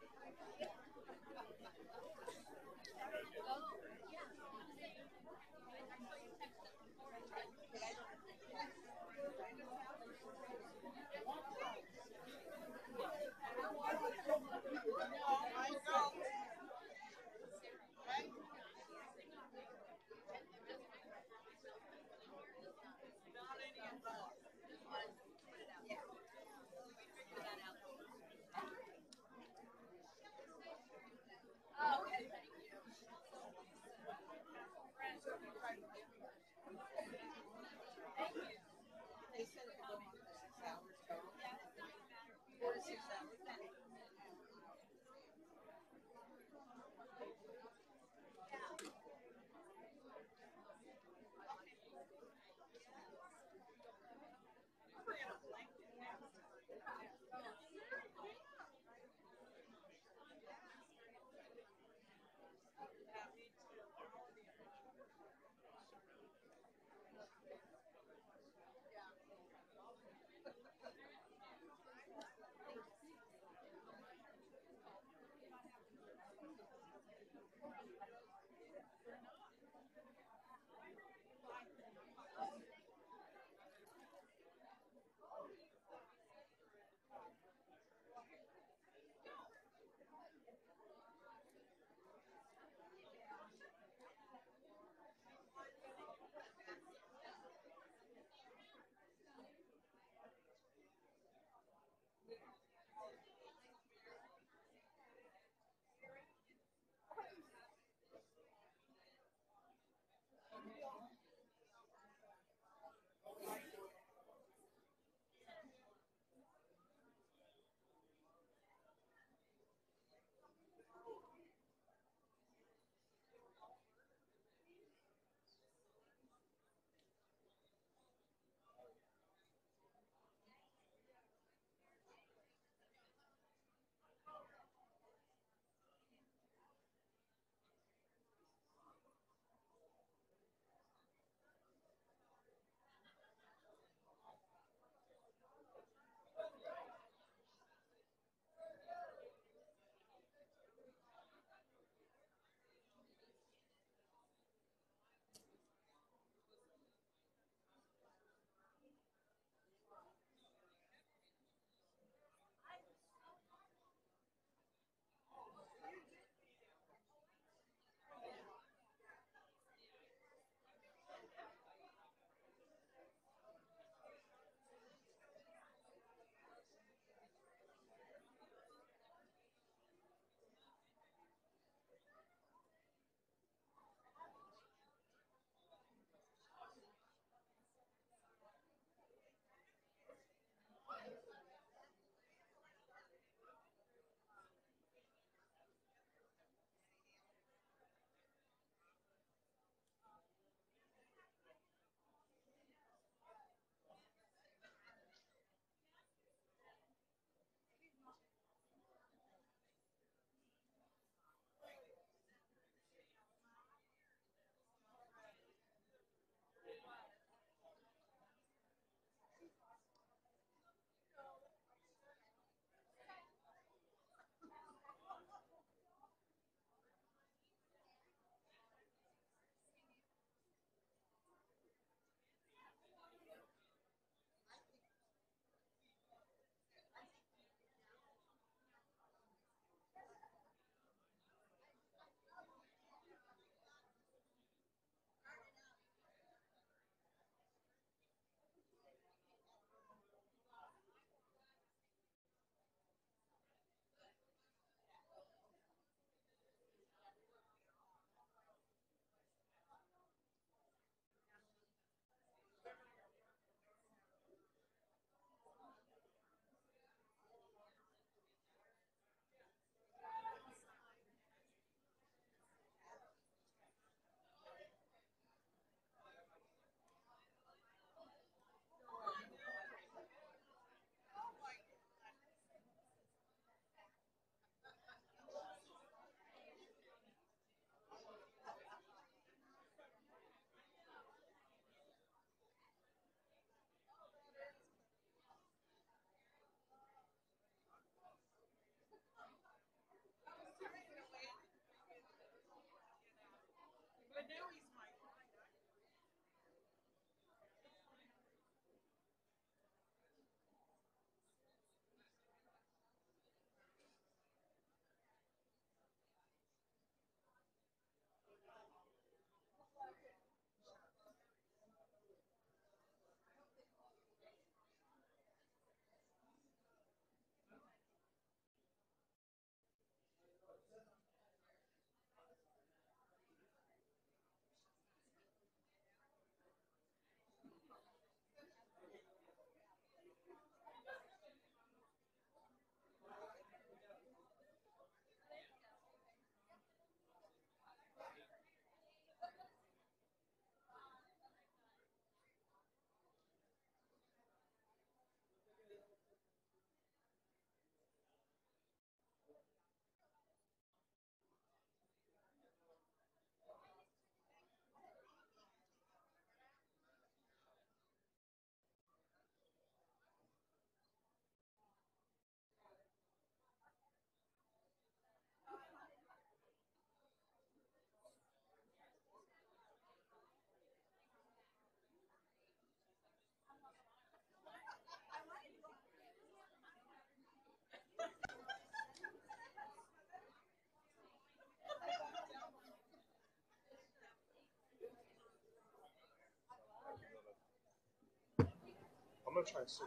S40: I'm gonna try and see.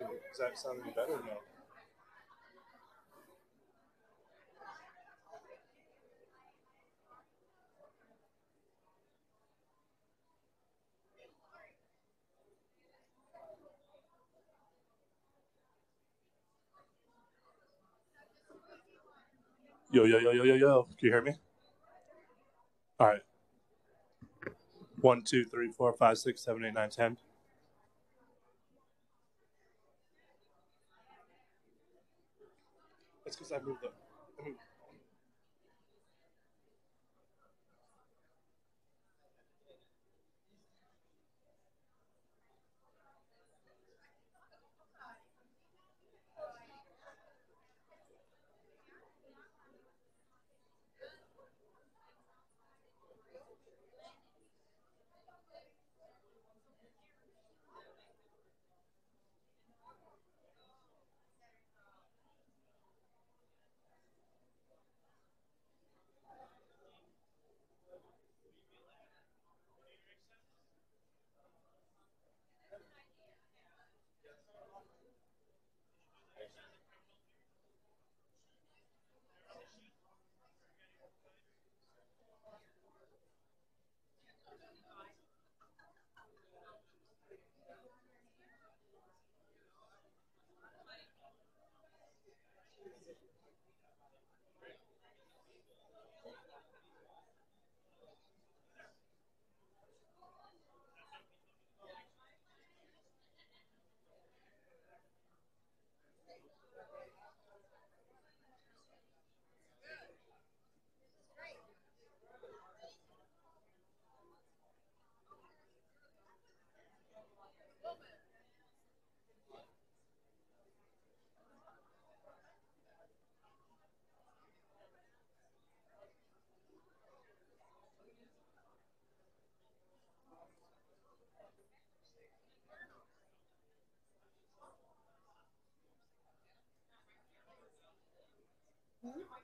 S40: Does that sound any better? now? Yo, yo, yo, yo, yo, yo. Can you hear me? All right. One, two, three, four, five, six, seven, eight, nine, ten. That's because I moved up. Mm-hmm.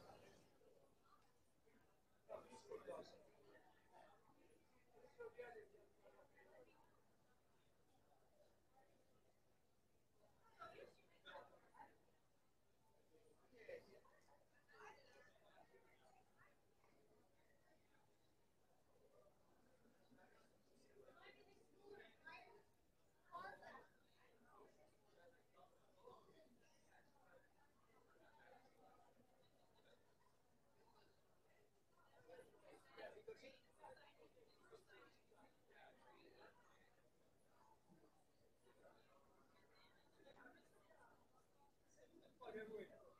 S40: Fuck everywhere.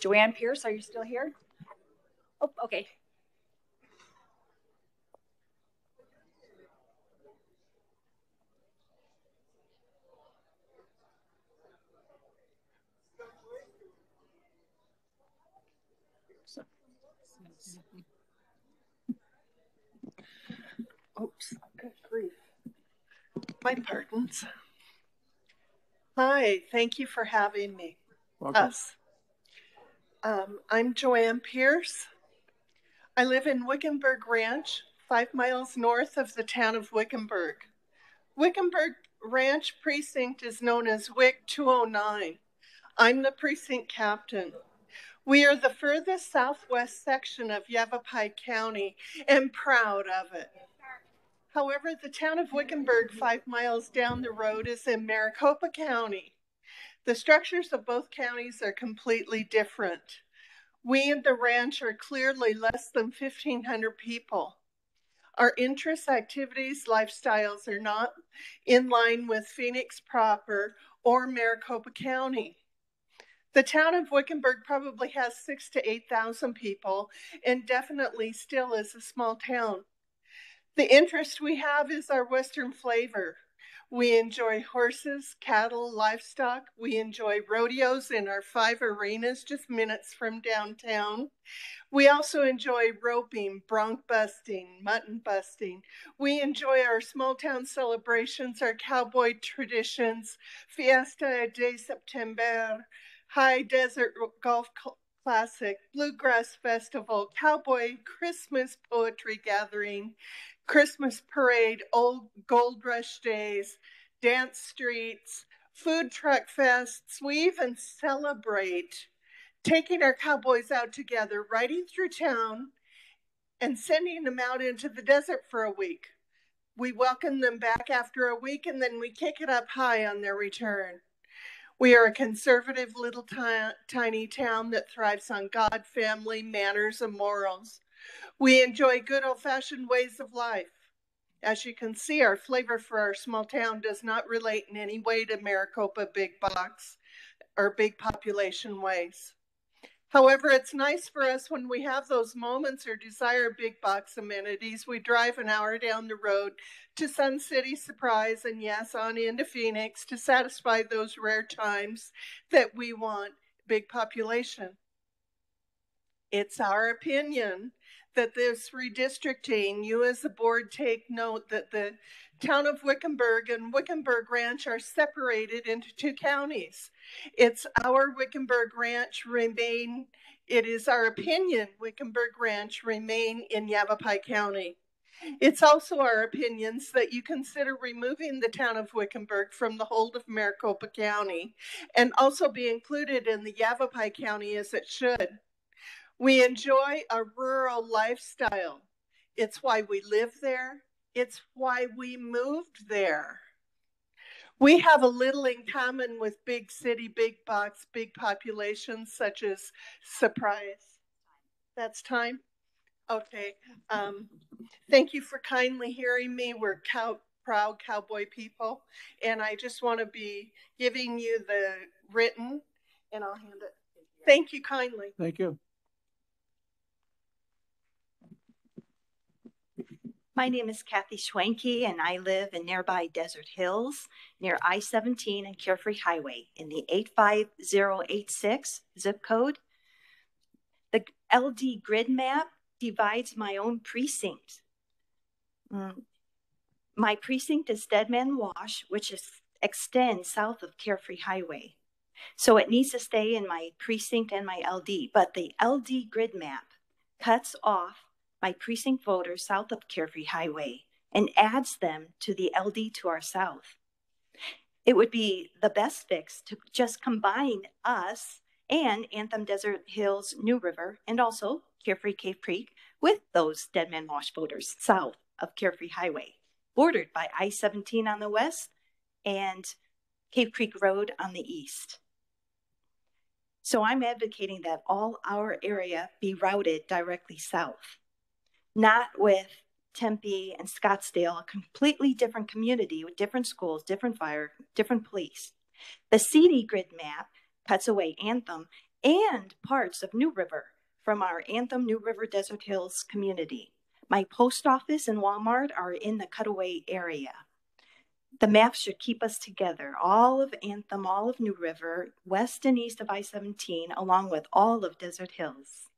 S11: Joanne Pierce, are you still here? Oh, okay.
S41: Oops, good grief. My pardons. Hi, thank you for having me.
S5: Welcome.
S41: Us. Um, I'm Joanne Pierce. I live in Wickenburg Ranch, five miles north of the town of Wickenburg. Wickenburg Ranch Precinct is known as WIC 209. I'm the precinct captain. We are the furthest southwest section of Yavapai County and proud of it. However, the town of Wickenburg, five miles down the road, is in Maricopa County. The structures of both counties are completely different. We in the ranch are clearly less than 1,500 people. Our interests, activities, lifestyles are not in line with Phoenix proper or Maricopa County. The town of Wickenburg probably has six to 8,000 people and definitely still is a small town. The interest we have is our Western flavor. We enjoy horses, cattle, livestock. We enjoy rodeos in our five arenas just minutes from downtown. We also enjoy roping, bronc busting, mutton busting. We enjoy our small town celebrations, our cowboy traditions, Fiesta de September, High Desert Golf Classic, Bluegrass Festival, Cowboy Christmas Poetry Gathering, Christmas Parade, Old Gold Rush Days, Dance Streets, Food Truck Fests. We even celebrate taking our cowboys out together, riding through town, and sending them out into the desert for a week. We welcome them back after a week and then we kick it up high on their return. We are a conservative little ti- tiny town that thrives on God, family, manners, and morals. We enjoy good old fashioned ways of life. As you can see, our flavor for our small town does not relate in any way to Maricopa big box or big population ways. However, it's nice for us when we have those moments or desire big box amenities. We drive an hour down the road to Sun City Surprise and yes, on into Phoenix to satisfy those rare times that we want big population. It's our opinion that this redistricting, you as a board take note that the town of Wickenburg and Wickenburg Ranch are separated into two counties. It's our Wickenburg Ranch remain, it is our opinion Wickenburg Ranch remain in Yavapai County. It's also our opinions that you consider removing the town of Wickenburg from the hold of Maricopa County and also be included in the Yavapai County as it should. We enjoy a rural lifestyle. It's why we live there. It's why we moved there. We have a little in common with big city, big box, big populations such as Surprise. That's time? Okay. Um, thank you for kindly hearing me. We're cow- proud cowboy people. And I just want to be giving you the written, and I'll hand it. Thank you kindly.
S5: Thank you.
S42: My name is Kathy Schwenke, and I live in nearby Desert Hills near I 17 and Carefree Highway in the 85086 zip code. The LD grid map divides my own precinct. Mm. My precinct is Deadman Wash, which is, extends south of Carefree Highway. So it needs to stay in my precinct and my LD, but the LD grid map cuts off my precinct voters south of Carefree Highway and adds them to the LD to our south. It would be the best fix to just combine us and Anthem Desert Hills New River and also Carefree Cave Creek with those Dead Man Wash voters south of Carefree Highway, bordered by I 17 on the west and Cave Creek Road on the east. So I'm advocating that all our area be routed directly south, not with Tempe and Scottsdale, a completely different community with different schools, different fire, different police. The CD grid map cuts away Anthem and parts of New River from our Anthem New River Desert Hills community. My post office and Walmart are in the cutaway area. The map should keep us together, all of Anthem, all of New River, west and east of I 17, along with all of Desert Hills.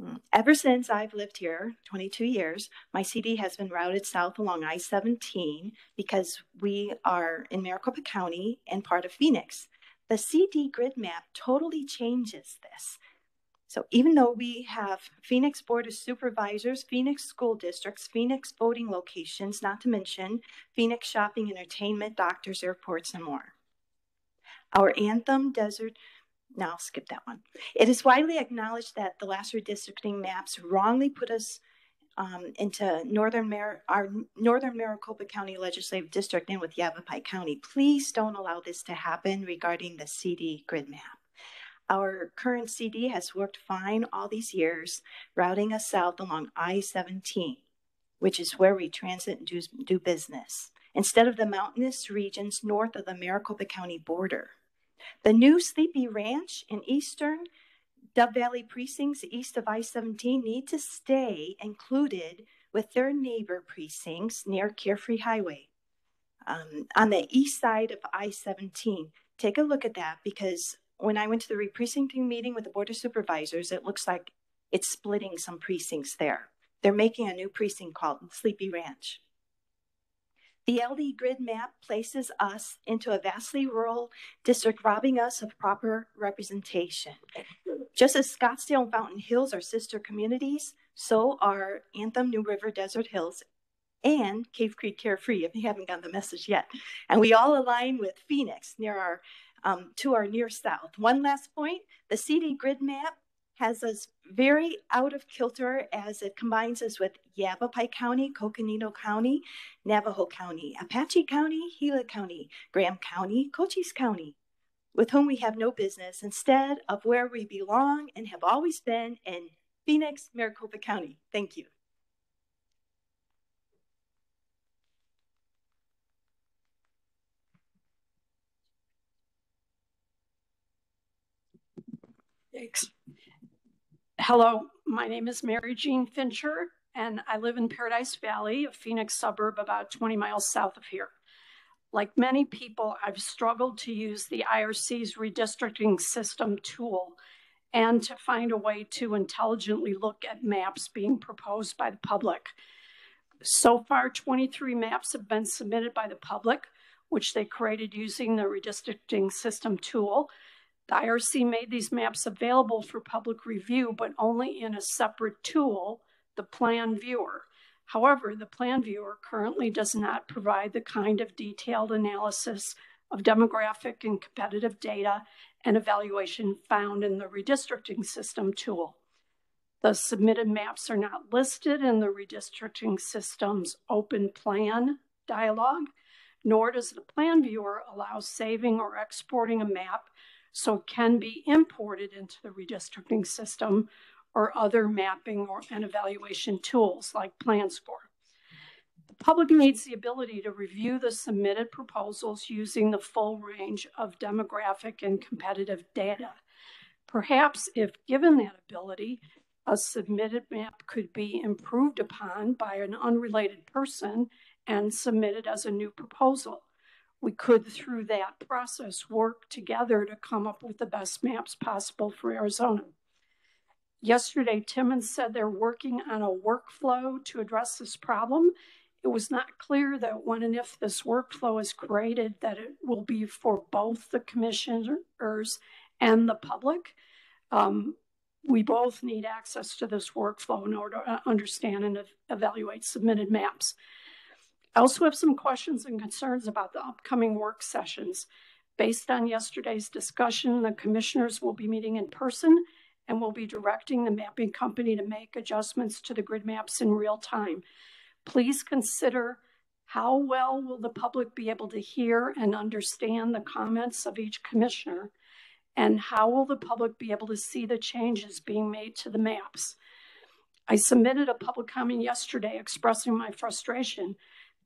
S42: Mm. Ever since I've lived here, 22 years, my CD has been routed south along I 17 because we are in Maricopa County and part of Phoenix. The CD grid map totally changes this. So even though we have Phoenix Board of Supervisors, Phoenix school districts, Phoenix voting locations, not to mention Phoenix shopping, entertainment, doctors, airports, and more. Our Anthem Desert now I'll skip that one. It is widely acknowledged that the last redistricting maps wrongly put us um, into northern Mar- our northern Maricopa County Legislative District and with Yavapai County. Please don't allow this to happen regarding the CD grid map. Our current CD has worked fine all these years, routing us south along I 17, which is where we transit and do, do business, instead of the mountainous regions north of the Maricopa County border. The new Sleepy Ranch in eastern Dove Valley precincts east of I 17 need to stay included with their neighbor precincts near Carefree Highway. Um, on the east side of I 17, take a look at that because when I went to the re-precincting meeting with the Board of Supervisors, it looks like it's splitting some precincts there. They're making a new precinct called Sleepy Ranch. The LD grid map places us into a vastly rural district, robbing us of proper representation. Just as Scottsdale and Fountain Hills are sister communities, so are Anthem, New River, Desert Hills, and Cave Creek Carefree, if you haven't gotten the message yet. And we all align with Phoenix near our um, to our near south. One last point, the CD grid map has us very out of kilter as it combines us with Yavapai County, Coconino County, Navajo County, Apache County, Gila County, Graham County, Cochise County, with whom we have no business, instead of where we belong and have always been in Phoenix, Maricopa County. Thank you.
S43: Thanks. Hello, my name is Mary Jean Fincher, and I live in Paradise Valley, a Phoenix suburb about 20 miles south of here. Like many people, I've struggled to use the IRC's redistricting system tool and to find a way to intelligently look at maps being proposed by the public. So far, 23 maps have been submitted by the public, which they created using the redistricting system tool. The IRC made these maps available for public review, but only in a separate tool, the Plan Viewer. However, the Plan Viewer currently does not provide the kind of detailed analysis of demographic and competitive data and evaluation found in the redistricting system tool. The submitted maps are not listed in the redistricting system's open plan dialog, nor does the plan viewer allow saving or exporting a map so it can be imported into the redistricting system or other mapping or and evaluation tools like PlanScore. The public needs the ability to review the submitted proposals using the full range of demographic and competitive data. Perhaps if given that ability, a submitted map could be improved upon by an unrelated person and submitted as a new proposal we could, through that process, work together to come up with the best maps possible for Arizona. Yesterday, Timmons said they're working on a workflow to address this problem. It was not clear that when and if this workflow is created, that it will be for both the commissioners and the public. Um, we both need access to this workflow in order to understand and evaluate submitted maps. I also have some questions and concerns about the upcoming work sessions. Based on yesterday's discussion, the commissioners will be meeting in person and will be directing the mapping company to make adjustments to the grid maps in real time. Please consider how well will the public be able to hear and understand the comments of each commissioner? And how will the public be able to see the changes being made to the maps? I submitted a public comment yesterday expressing my frustration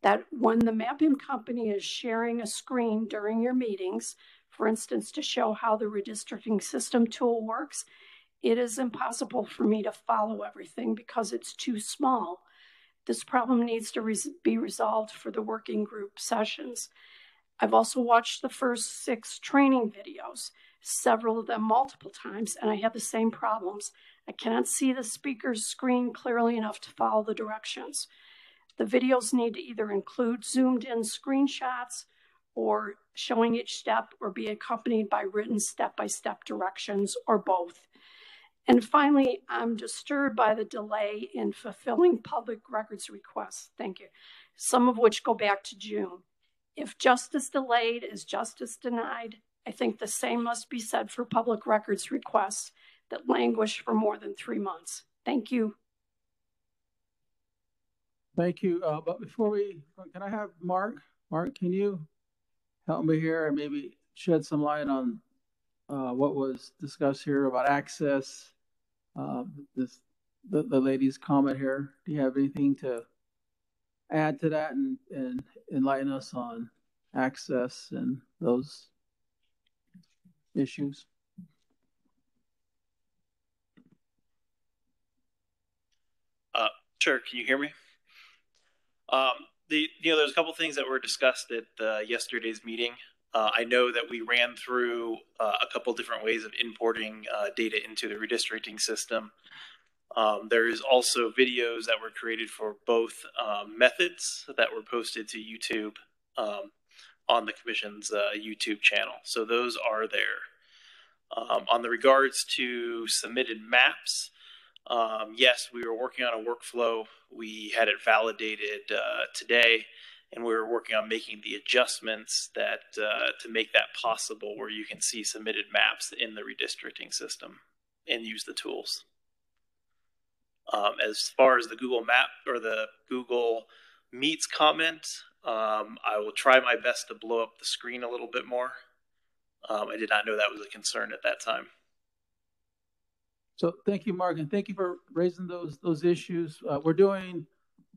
S43: that when the mapping company is sharing a screen during your meetings, for instance, to show how the redistricting system tool works, it is impossible for me to follow everything because it's too small. This problem needs to res be resolved for the working group sessions. I've also watched the first six training videos, several of them multiple times, and I have the same problems. I cannot see the speaker's screen clearly enough to follow the directions. The videos need to either include zoomed in screenshots or showing each step or be accompanied by written step-by-step directions or both. And finally, I'm disturbed by the delay in fulfilling public records requests. Thank you. Some of which go back to June. If justice delayed is justice denied, I think the same must be said for public records requests that languish for more than three months. Thank you.
S5: Thank you. Uh, but before we, can I have Mark? Mark, can you help me here and maybe shed some light on uh, what was discussed here about access? Uh, this the, the lady's comment here. Do you have anything to add to that and, and enlighten us on access and those issues?
S10: Uh, sure. Can you hear me? Um, the you know, there's a couple things that were discussed at uh, yesterday's meeting. Uh, I know that we ran through uh, a couple different ways of importing uh, data into the redistricting system. Um, there is also videos that were created for both um, methods that were posted to YouTube um, on the Commission's uh, YouTube channel. So those are there. Um, on the regards to submitted maps, um, yes, we were working on a workflow. We had it validated uh, today, and we were working on making the adjustments that uh, to make that possible, where you can see submitted maps in the redistricting system and use the tools. Um, as far as the Google Map or the Google Meets comment, um, I will try my best to blow up the screen a little bit more. Um, I did not know that was a concern at that time.
S5: So thank you, Mark, and thank you for raising those those issues. Uh, we're doing,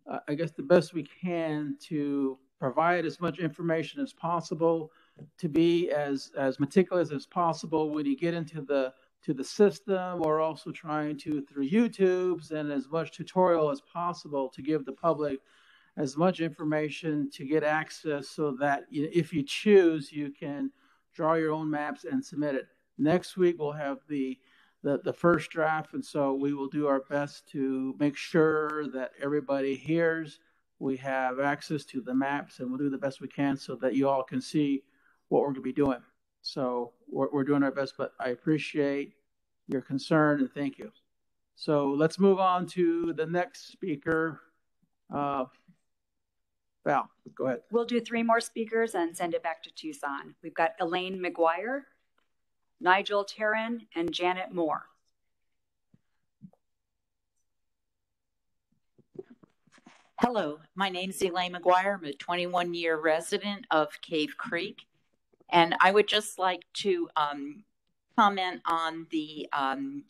S5: uh, I guess, the best we can to provide as much information as possible, to be as as meticulous as possible when you get into the to the system. We're also trying to through YouTube's and as much tutorial as possible to give the public as much information to get access so that you, if you choose, you can draw your own maps and submit it. Next week we'll have the the, the first draft, and so we will do our best to make sure that everybody hears. We have access to the maps, and we'll do the best we can so that you all can see what we're going to be doing. So we're, we're doing our best, but I appreciate your concern and thank you. So let's move on to the next speaker. Uh, Val, go ahead.
S11: We'll do three more speakers and send it back to Tucson. We've got Elaine McGuire, Nigel Terran, and Janet Moore.
S44: Hello, my name is Elaine McGuire. I'm a 21 year resident of Cave Creek. And I would just like to um, comment on the um,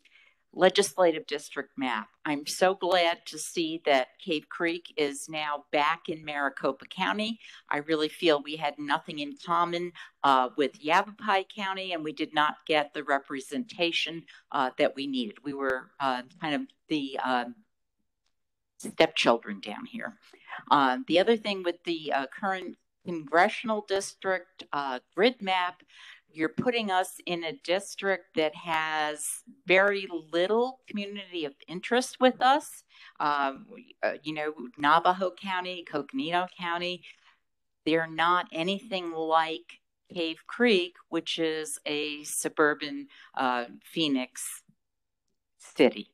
S44: legislative district map. I'm so glad to see that Cave Creek is now back in Maricopa County. I really feel we had nothing in common uh, with Yavapai County, and we did not get the representation uh, that we needed. We were uh, kind of the um, stepchildren down here. Uh, the other thing with the uh, current congressional district uh, grid map, you're putting us in a district that has very little community of interest with us. Um, uh, you know, Navajo County, Coconino County, they're not anything like Cave Creek, which is a suburban uh, Phoenix city.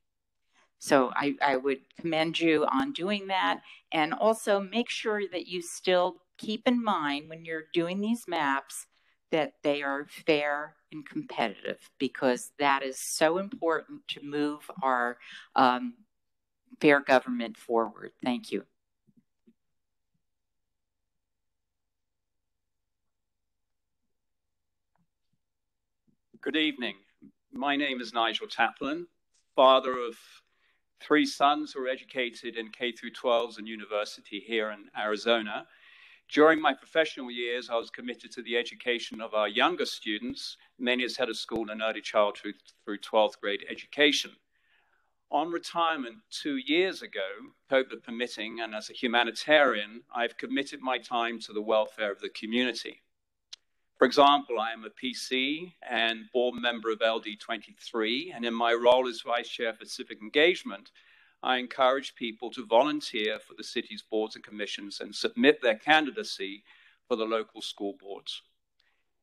S44: So I, I would commend you on doing that. And also make sure that you still keep in mind when you're doing these maps that they are fair and competitive because that is so important to move our um, fair government forward. Thank you.
S45: Good evening. My name is Nigel Taplin, father of three sons who are educated in K through 12s and university here in Arizona. During my professional years, I was committed to the education of our younger students, many as head of school and early childhood through 12th grade education. On retirement two years ago, COVID permitting, and as a humanitarian, I've committed my time to the welfare of the community. For example, I am a PC and board member of LD23, and in my role as vice chair for civic engagement, I encourage people to volunteer for the city's boards and commissions and submit their candidacy for the local school boards.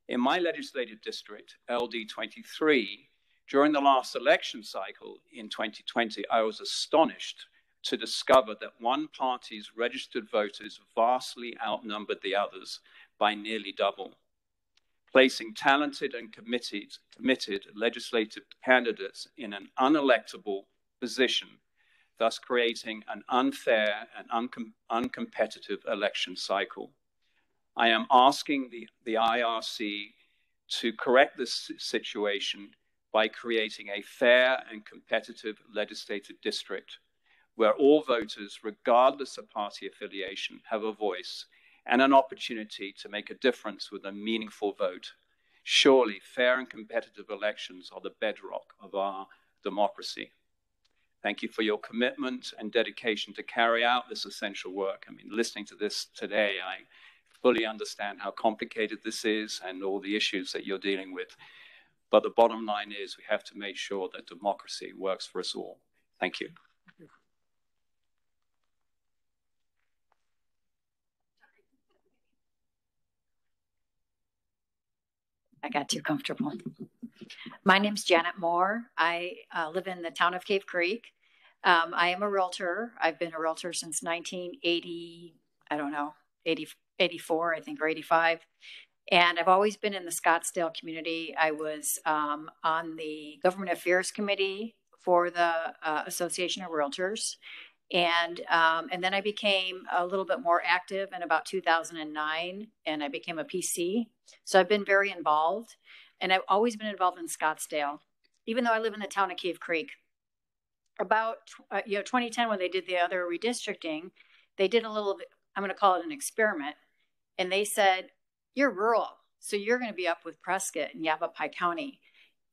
S45: In my legislative district, LD23, during the last election cycle in 2020, I was astonished to discover that one party's registered voters vastly outnumbered the others by nearly double placing talented and committed, committed legislative candidates in an unelectable position, thus creating an unfair and uncom- uncompetitive election cycle. I am asking the, the IRC to correct this situation by creating a fair and competitive legislative district where all voters, regardless of party affiliation, have a voice and an opportunity to make a difference with a meaningful vote. Surely, fair and competitive elections are the bedrock of our democracy. Thank you for your commitment and dedication to carry out this essential work. I mean, listening to this today, I fully understand how complicated this is and all the issues that you're dealing with. But the bottom line is we have to make sure that democracy works for us all. Thank you.
S46: I got too comfortable. My name's Janet Moore. I uh, live in the town of Cave Creek. Um, I am a realtor. I've been a realtor since 1980, I don't know, 80, 84, I think, or 85. And I've always been in the Scottsdale community. I was um, on the Government Affairs Committee for the uh, Association of Realtors. And um, and then I became a little bit more active in about 2009, and I became a PC. So I've been very involved, and I've always been involved in Scottsdale, even though I live in the town of Cave Creek. About uh, you know 2010, when they did the other redistricting, they did a little. I'm going to call it an experiment, and they said you're rural, so you're going to be up with Prescott and Yavapai County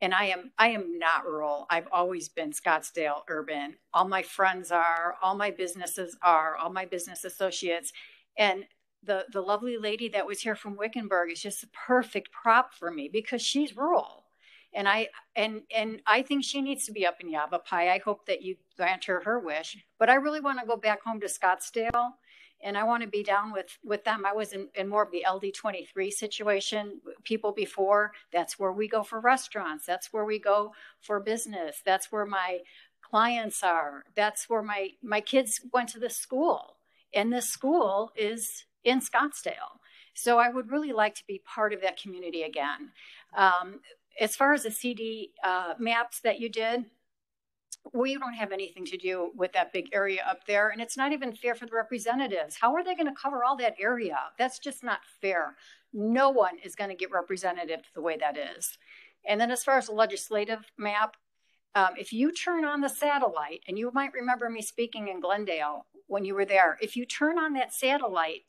S46: and I am I am not rural. I've always been Scottsdale urban. All my friends are, all my businesses are, all my business associates. And the the lovely lady that was here from Wickenburg is just a perfect prop for me because she's rural. And I and and I think she needs to be up in Yavapai. I hope that you grant her her wish. But I really want to go back home to Scottsdale and I want to be down with with them. I was in, in more of the LD23 situation. People before, that's where we go for restaurants. That's where we go for business. That's where my clients are. That's where my my kids went to the school, and this school is in Scottsdale. So I would really like to be part of that community again. Um, as far as the CD uh, maps that you did, we don't have anything to do with that big area up there. And it's not even fair for the representatives. How are they going to cover all that area? That's just not fair. No one is going to get representative the way that is. And then as far as the legislative map, um, if you turn on the satellite, and you might remember me speaking in Glendale when you were there, if you turn on that satellite,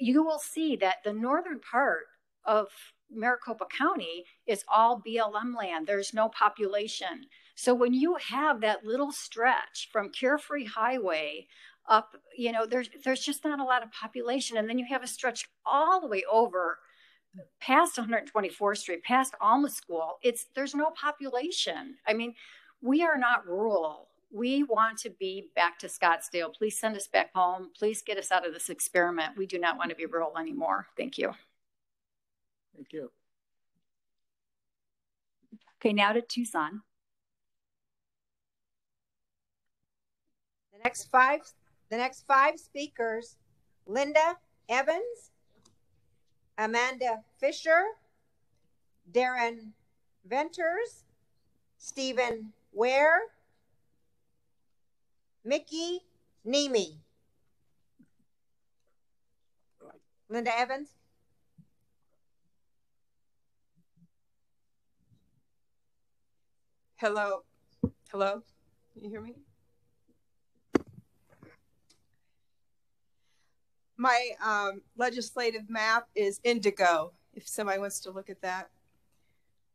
S46: you will see that the northern part of Maricopa County is all BLM land. There's no population. So when you have that little stretch from Carefree Highway up, you know, there's there's just not a lot of population, and then you have a stretch all the way over past 124th Street, past Alma School. It's there's no population. I mean, we are not rural. We want to be back to Scottsdale. Please send us back home. Please get us out of this experiment. We do not want to be rural anymore. Thank you.
S5: Thank you.
S11: Okay, now to Tucson.
S47: Next five, the next five speakers, Linda Evans, Amanda Fisher, Darren Venters, Stephen Ware, Mickey Nemi. Linda Evans.
S45: Hello. Hello. You hear me? My um, legislative map is indigo, if somebody wants to look at that.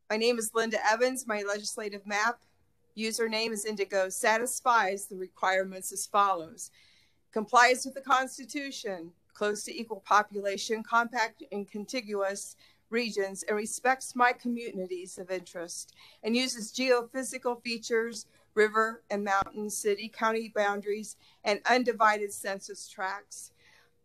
S45: My name is Linda Evans. My legislative map username is indigo satisfies the requirements as follows. Complies with the Constitution, close to equal population, compact and contiguous regions, and respects my communities of interest, and uses geophysical features, river and mountain, city, county boundaries, and undivided census tracts.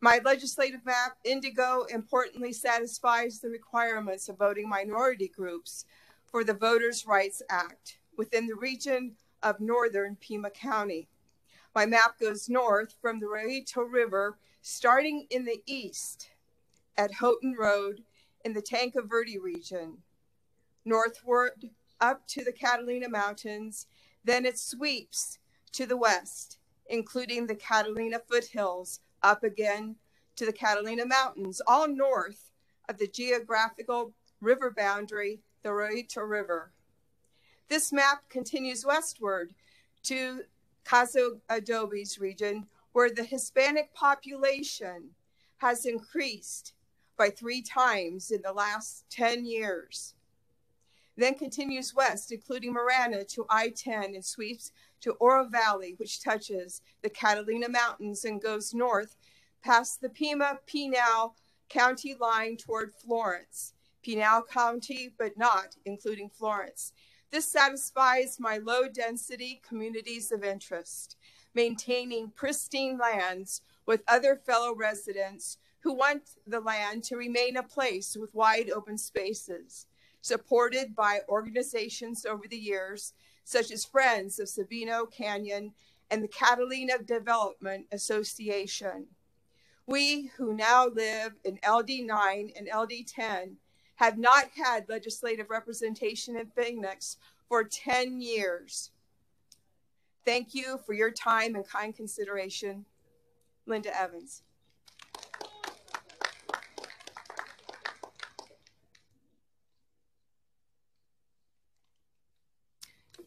S45: My legislative map, Indigo, importantly satisfies the requirements of voting minority groups for the Voters' Rights Act within the region of northern Pima County. My map goes north from the Rillito River, starting in the east at Houghton Road in the Tanque Verde region, northward up to the Catalina Mountains, then it sweeps to the west, including the Catalina foothills, up again to the Catalina Mountains, all north of the geographical river boundary, the Rillito River. This map continues westward to Casas Adobes region, where the Hispanic population has increased by three times in the last 10 years. Then continues west, including Marana to I 10 and sweeps to Oro Valley, which touches the Catalina Mountains and goes north past the Pima Pinal County line toward Florence. Pinal County, but not including Florence. This satisfies my low density communities of interest, maintaining pristine lands with other fellow residents who want the land to remain a place with wide open spaces, supported by organizations over the years, such as Friends of Sabino Canyon and the Catalina Development Association. We who now live in LD9 and LD10 have not had legislative representation in Phoenix for 10 years. Thank you for your time and kind consideration. Linda Evans.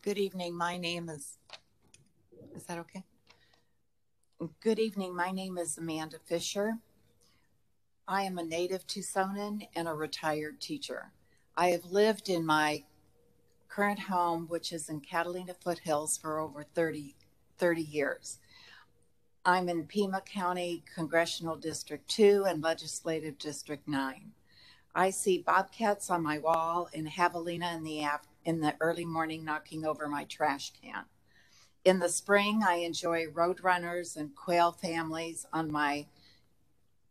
S48: Good evening. My name is, is that okay? Good evening. My name is Amanda Fisher. I am a native Tucsonan and a retired teacher. I have lived in my current home, which is in Catalina Foothills, for over 30, 30 years. I'm in Pima County Congressional District 2 and Legislative District 9. I see bobcats on my wall and javelina in the af- in the early morning knocking over my trash can. In the spring, I enjoy roadrunners and quail families on my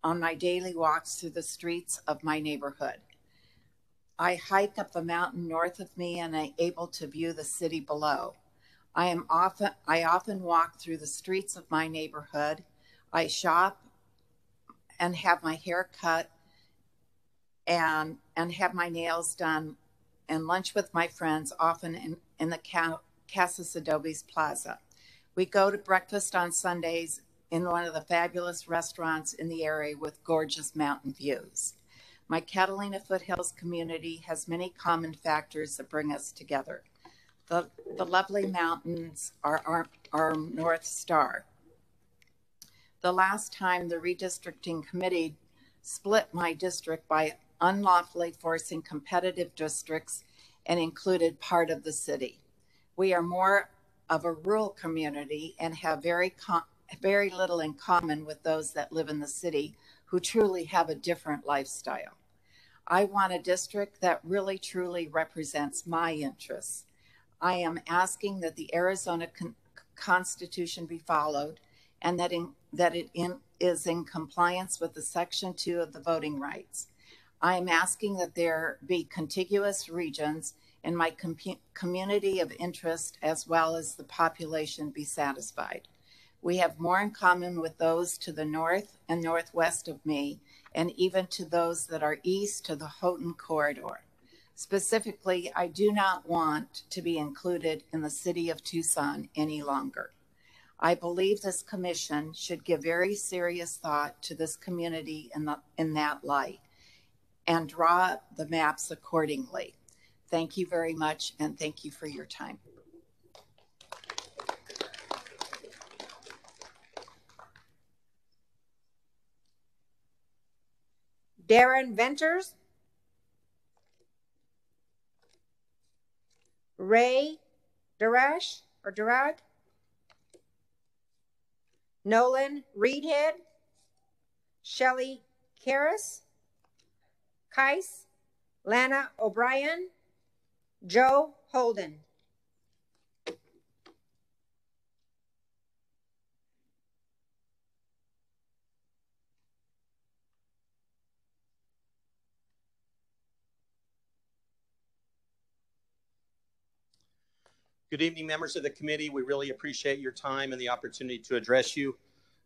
S48: on my daily walks through the streets of my neighborhood. I hike up the mountain north of me and I'm able to view the city below. I am often I often walk through the streets of my neighborhood. I shop and have my hair cut and and have my nails done and lunch with my friends, often in, in the Casas Adobes Plaza. We go to breakfast on Sundays in one of the fabulous restaurants in the area with gorgeous mountain views. My Catalina Foothills community has many common factors that bring us together. The, the lovely mountains are our, our North Star. The last time the redistricting committee split my district by unlawfully forcing competitive districts and included part of the city. We are more of a rural community and have very very little in common with those that live in the city who truly have a different lifestyle. I want a district that really truly represents my interests. I am asking that the Arizona con- Constitution be followed and that, in, that it in, is in compliance with the Section 2 of the Voting Rights. I am asking that there be contiguous regions in my com- community of interest as well as the population be satisfied.
S49: We have more in common with those to the north and northwest of me, and even to those that are east to the Houghton corridor. Specifically, I do not want to be included in the city of Tucson any longer. I believe this commission should give very serious thought to this community in, the, in that light and draw the maps accordingly. Thank you very much and thank you for your time.
S20: Darren Venters. Ray Darash or Durag. Nolan Reedhead. Shelly Karras. Kais. Lana O'Brien. Joe Holden.
S50: Good evening, members of the committee. We really appreciate your time and the opportunity to address you.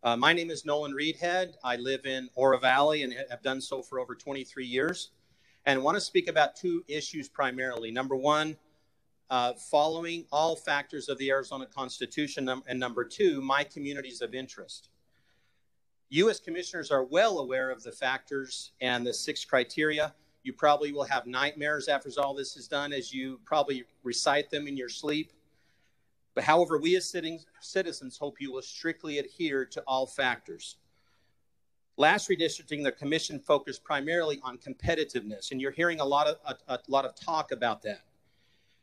S50: Uh, my name is Nolan Reedhead. I live in Oro Valley and have done so for over 23 years. And want to speak about two issues primarily. Number one, uh, following all factors of the Arizona Constitution, and number two, my communities of interest. You, as commissioners, are well aware of the factors and the six criteria. You probably will have nightmares after all this is done as you probably recite them in your sleep. But however, we as citizens hope you will strictly adhere to all factors. Last redistricting, the commission focused primarily on competitiveness, and you're hearing a lot of a, a lot of talk about that.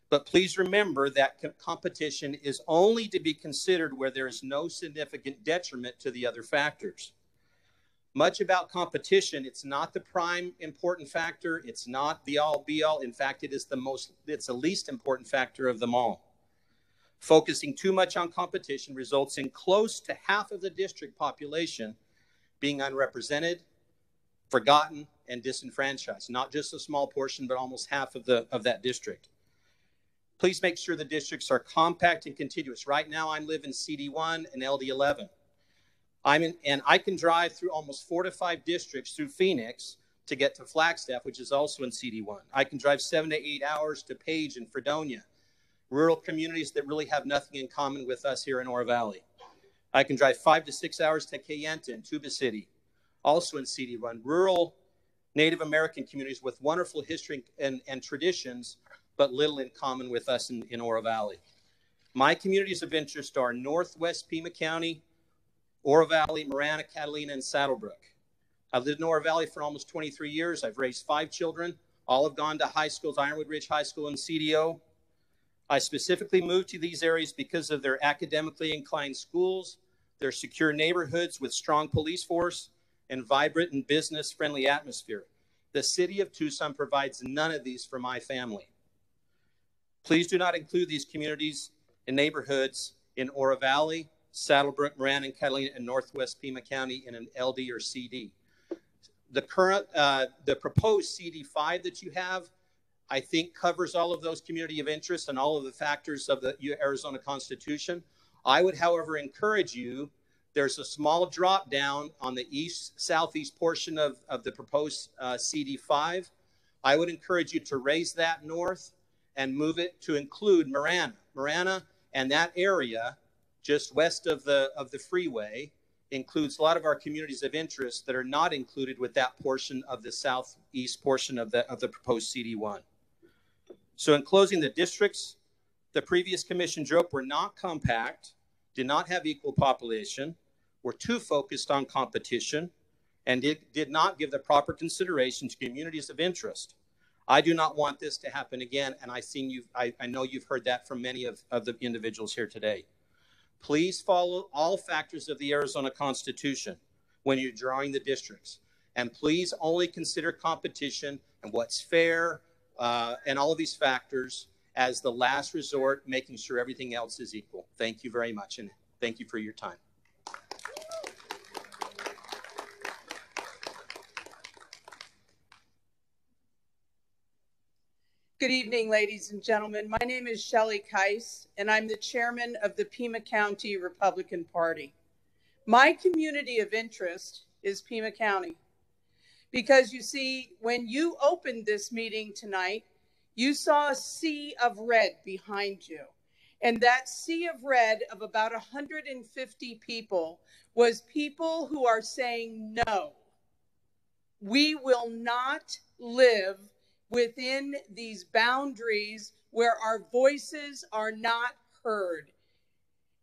S50: But please remember that competition is only to be considered where there is no significant detriment to the other factors much about competition. It's not the prime important factor. It's not the all be all. In fact, it is the most, it's the least important factor of them all. Focusing too much on competition results in close to half of the district population being unrepresented, forgotten, and disenfranchised. Not just a small portion, but almost half of the of that district. Please make sure the districts are compact and contiguous. Right now, I live in CD1 and LD11. I'm in, and I can drive through almost four to five districts through Phoenix to get to Flagstaff, which is also in CD1. I can drive seven to eight hours to Page and Fredonia, rural communities that really have nothing in common with us here in Oro Valley. I can drive five to six hours to Kayenta and Tuba City, also in CD1. Rural Native American communities with wonderful history and, and traditions, but little in common with us in, in Oro Valley. My communities of interest are Northwest Pima County, Oro Valley, Marana, Catalina, and SaddleBrooke. I've lived in Oro Valley for almost 23 years. I've raised five children. All have gone to high schools, Ironwood Ridge High School and CDO. I specifically moved to these areas because of their academically inclined schools, their secure neighborhoods with strong police force, and vibrant and business friendly atmosphere. The city of Tucson provides none of these for my family. Please do not include these communities and neighborhoods in Oro Valley, SaddleBrooke, Marana, and Catalina, and Northwest Pima County in an LD or CD. The current, uh, the proposed CD5 that you have, I think covers all of those community of interest and all of the factors of the Arizona Constitution. I would, however, encourage you. There's a small drop down on the east southeast portion of, of the proposed uh, CD5. I would encourage you to raise that north and move it to include Marana. Marana and that area just west of the of the freeway includes a lot of our communities of interest that are not included with that portion of the southeast portion of the of the proposed CD1. So in closing the districts, the previous commission joke were not compact, did not have equal population, were too focused on competition, and did, did not give the proper consideration to communities of interest. I do not want this to happen again, and I seen you I, I know you've heard that from many of, of the individuals here today. Please follow all factors of the Arizona Constitution when you're drawing the districts. And please only consider competition and what's fair uh, and all of these factors as the last resort, making sure everything else is equal. Thank you very much, and thank you for your time.
S51: Good evening, ladies and gentlemen. My name is Shelley Kais, and I'm the chairman of the Pima County Republican Party. My community of interest is Pima County. Because you see, when you opened this meeting tonight, you saw a sea of red behind you. And that sea of red of about 150 people was people who are saying, no, we will not live within these boundaries where our voices are not heard.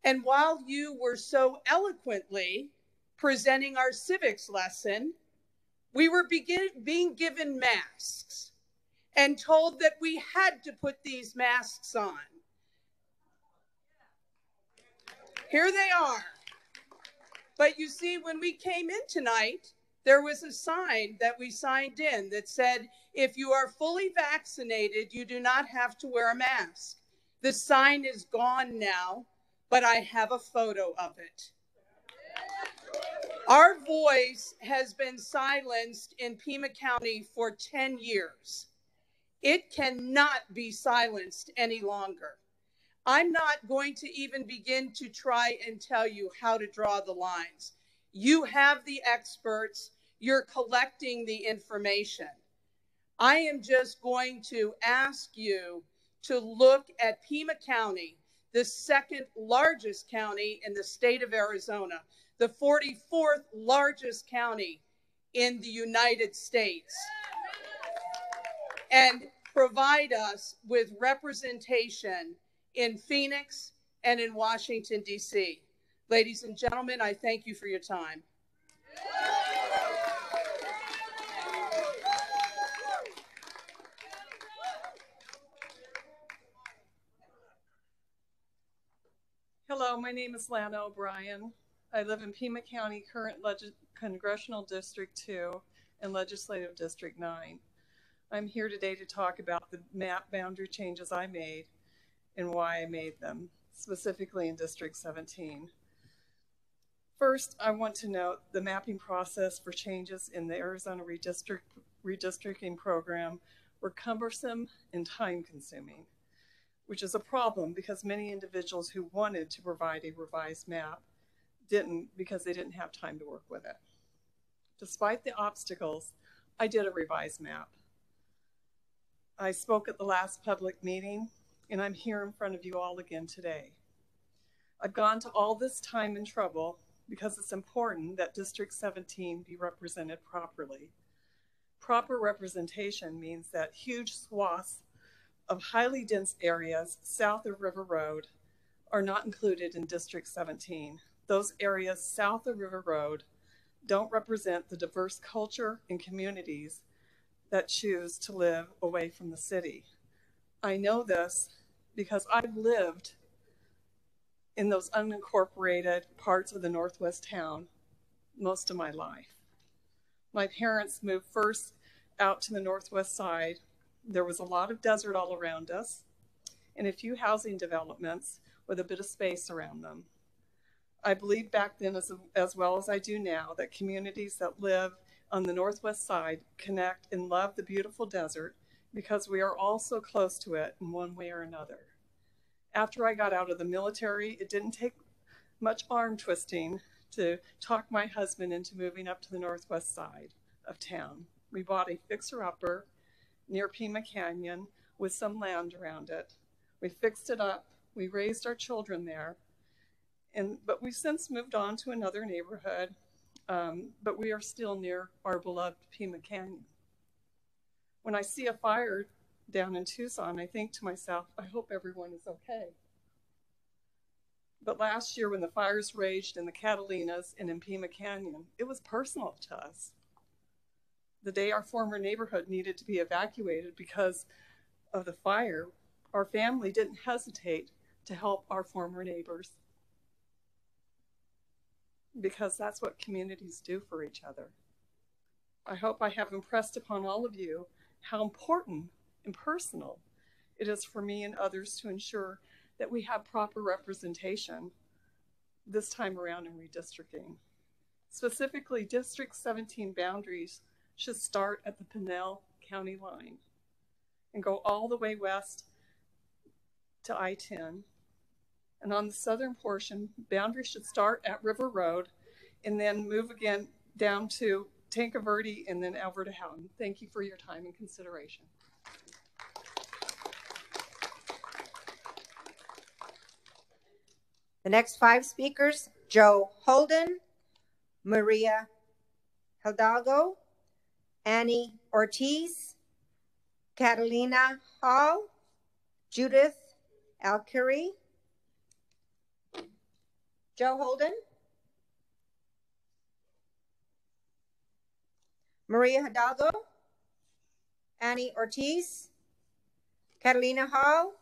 S51: And while you were so eloquently presenting our civics lesson, we were begin, being given masks and told that we had to put these masks on. Here they are. But you see, when we came in tonight, there was a sign that we signed in that said, if you are fully vaccinated, you do not have to wear a mask. The sign is gone now, but I have a photo of it. Our voice has been silenced in Pima County for 10 years. It cannot be silenced any longer. I'm not going to even begin to try and tell you how to draw the lines. You have the experts, you're collecting the information. I am just going to ask you to look at Pima County, the second largest county in the state of Arizona, the 44th largest county in the United States, and provide us with representation in Phoenix and in Washington, D.C. Ladies and gentlemen, I thank you for your time.
S52: Hello, my name is Lana O'Brien. I live in Pima County, current Congressional District 2 and Legislative District 9. I'm here today to talk about the map boundary changes I made and why I made them, specifically in District 17. First, I want to note the mapping process for changes in the Arizona redistrict, redistricting program were cumbersome and time consuming, which is a problem because many individuals who wanted to provide a revised map didn't because they didn't have time to work with it. Despite the obstacles, I did a revised map. I spoke at the last public meeting and I'm here in front of you all again today. I've gone to all this time and trouble because it's important that District 17 be represented properly. Proper representation means that huge swaths of highly dense areas south of River Road are not included in District 17. Those areas south of River Road don't represent the diverse culture and communities that choose to live away from the city. I know this because I've lived in those unincorporated parts of the Northwest town most of my life. My parents moved first out to the Northwest side. There was a lot of desert all around us and a few housing developments with a bit of space around them. I believe back then, as, as well as I do now, that communities that live on the Northwest side connect and love the beautiful desert because we are all so close to it in one way or another. After I got out of the military, it didn't take much arm twisting to talk my husband into moving up to the northwest side of town. We bought a fixer-upper near Pima Canyon with some land around it. We fixed it up. We raised our children there. And, but we've since moved on to another neighborhood, um, but we are still near our beloved Pima Canyon. When I see a fire down in Tucson, I think to myself, I hope everyone is okay. But last year, when the fires raged in the Catalinas and in Pima Canyon, it was personal to us. The day our former neighborhood needed to be evacuated because of the fire, our family didn't hesitate to help our former neighbors because that's what communities do for each other. I hope I have impressed upon all of you how important and personal it is for me and others to ensure that we have proper representation this time around in redistricting. Specifically, District 17 boundaries should start at the Pinal County line and go all the way west to I 10. And on the southern portion, boundaries should start at River Road and then move again down to Tanque Verde and then Alberta Houghton. Thank you for your time and consideration.
S20: The next five speakers, Joe Holden, Maria Hidalgo, Annie Ortiz, Catalina Hall, Judith Alkiri, Joe Holden, Maria Hidalgo, Annie Ortiz, Catalina Hall,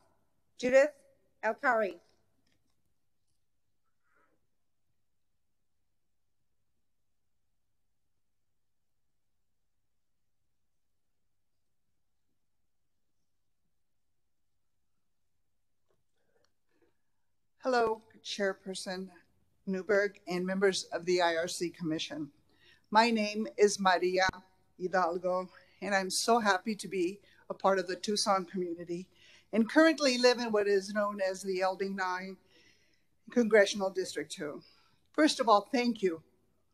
S20: Judith Alkari.
S53: Hello, Chairperson Neuberg and members of the IRC Commission. My name is Maria Hidalgo, and I'm so happy to be a part of the Tucson community and currently live in what is known as the LD9 Congressional District 2. First of all, thank you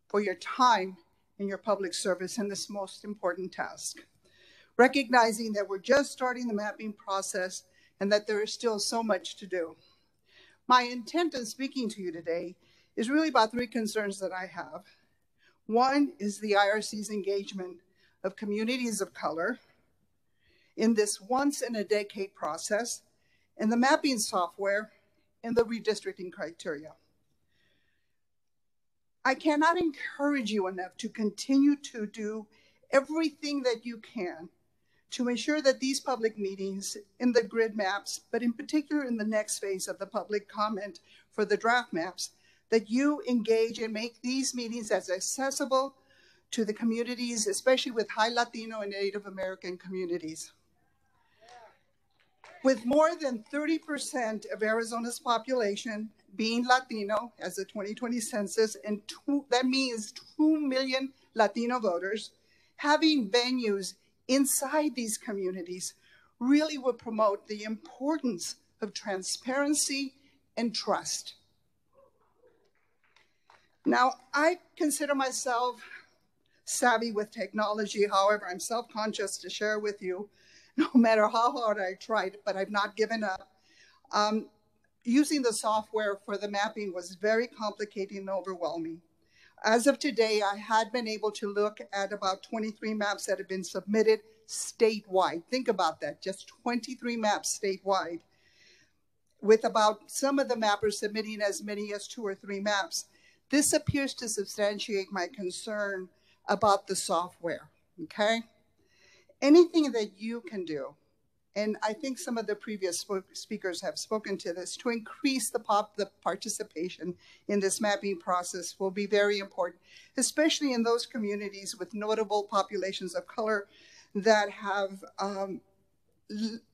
S53: for your time and your public service in this most important task. Recognizing that we're just starting the mapping process and that there is still so much to do. My intent in speaking to you today is really about three concerns that I have. One is the IRC's engagement of communities of color in this once in a decade process and the mapping software and the redistricting criteria. I cannot encourage you enough to continue to do everything that you can to ensure that these public meetings in the grid maps, but in particular in the next phase of the public comment for the draft maps, that you engage and make these meetings as accessible to the communities, especially with high Latino and Native American communities. With more than 30% of Arizona's population being Latino as the 2020 census, and two, that means 2 million Latino voters, having venues inside these communities really would promote the importance of transparency and trust. Now, I consider myself savvy with technology. However, I'm self-conscious to share with you, no matter how hard I tried, but I've not given up. Um, using the software for the mapping was very complicated and overwhelming. As of today, I had been able to look at about 23 maps that have been submitted statewide. Think about that, just 23 maps statewide, with about some of the mappers submitting as many as two or three maps. This appears to substantiate my concern about the software, okay? Anything that you can do and I think some of the previous speakers have spoken to this, to increase the, pop, the participation in this mapping process will be very important, especially in those communities with notable populations of color that have um,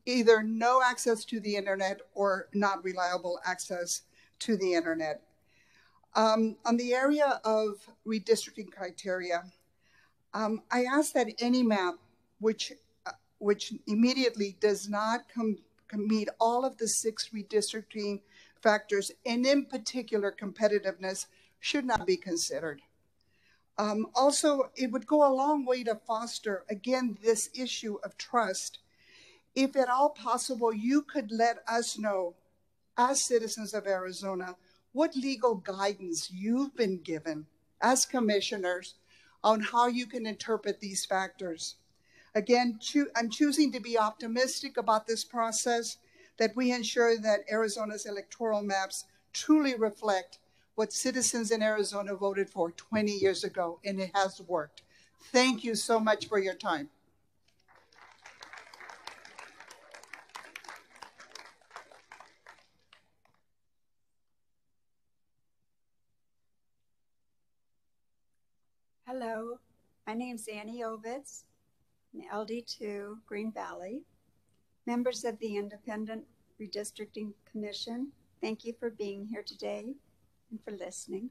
S53: either no access to the internet or not reliable access to the internet. Um, on the area of redistricting criteria, um, I ask that any map which which immediately does not com- meet all of the six redistricting factors, and in particular, competitiveness should not be considered. Um, also, it would go a long way to foster, again, this issue of trust. If at all possible, you could let us know, as citizens of Arizona, what legal guidance you've been given as commissioners on how you can interpret these factors. Again, cho- I'm choosing to be optimistic about this process, that we ensure that Arizona's electoral maps truly reflect what citizens in Arizona voted for 20 years ago, and it has worked. Thank you so much for your time.
S54: Hello, my name is Annie Ovitz in LD2 Green Valley. Members of the Independent Redistricting Commission, thank you for being here today and for listening.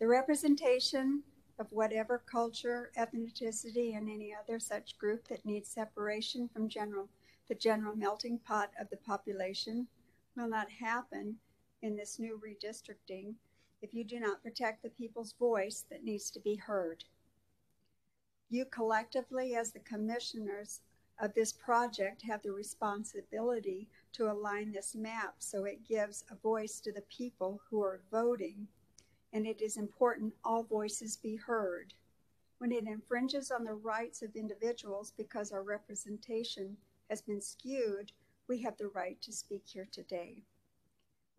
S54: The representation of whatever culture, ethnicity, and any other such group that needs separation from general, the general melting pot of the population will not happen in this new redistricting if you do not protect the people's voice that needs to be heard. You collectively, as the commissioners of this project, have the responsibility to align this map so it gives a voice to the people who are voting. And it is important all voices be heard. When it infringes on the rights of individuals because our representation has been skewed, we have the right to speak here today.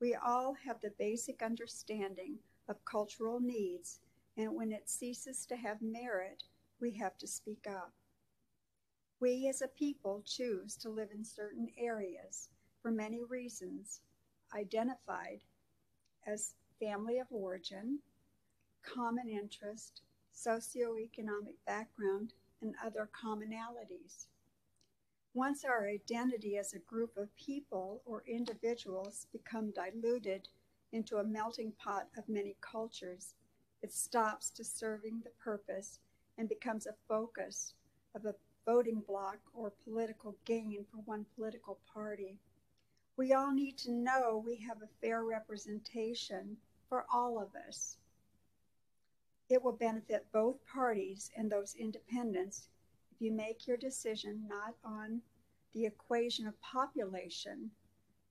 S54: We all have the basic understanding of cultural needs, and when it ceases to have merit, we have to speak up. We as a people choose to live in certain areas for many reasons, identified as family of origin, common interest, socioeconomic background, and other commonalities. Once our identity as a group of people or individuals become diluted into a melting pot of many cultures, it stops to serving the purpose and becomes a focus of a voting bloc or political gain for one political party. We all need to know we have a fair representation for all of us. It will benefit both parties and those independents if you make your decision not on the equation of population,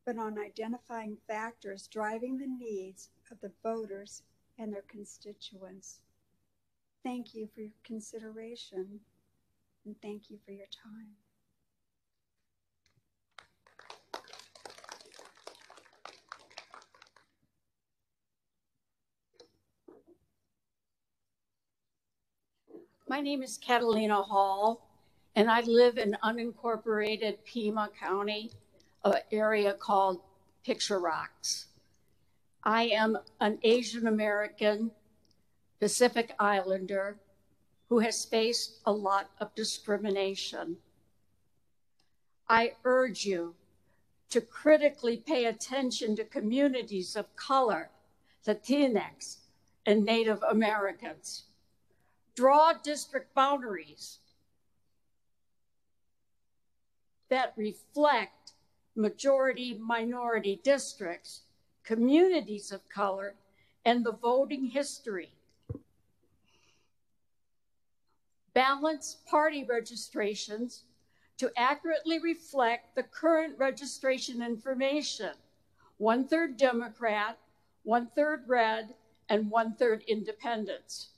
S54: but on identifying factors driving the needs of the voters and their constituents. Thank you for your consideration and thank you for your time.
S55: My name is Catalina Hall, and I live in unincorporated Pima County, an area called Picture Rocks. I am an Asian American Pacific Islander who has faced a lot of discrimination. I urge you to critically pay attention to communities of color, Latinx, and Native Americans draw district boundaries that reflect majority minority districts, communities of color, and the voting history. Balance party registrations to accurately reflect the current registration information one third Democrat, one third red, and one third independents.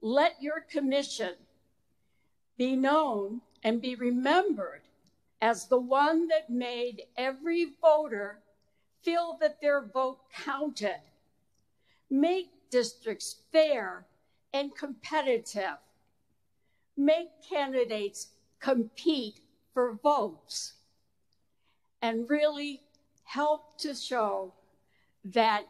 S55: Let your commission be known and be remembered as the one that made every voter feel that their vote counted. Make districts fair and competitive. Make candidates compete for votes. And really help to show that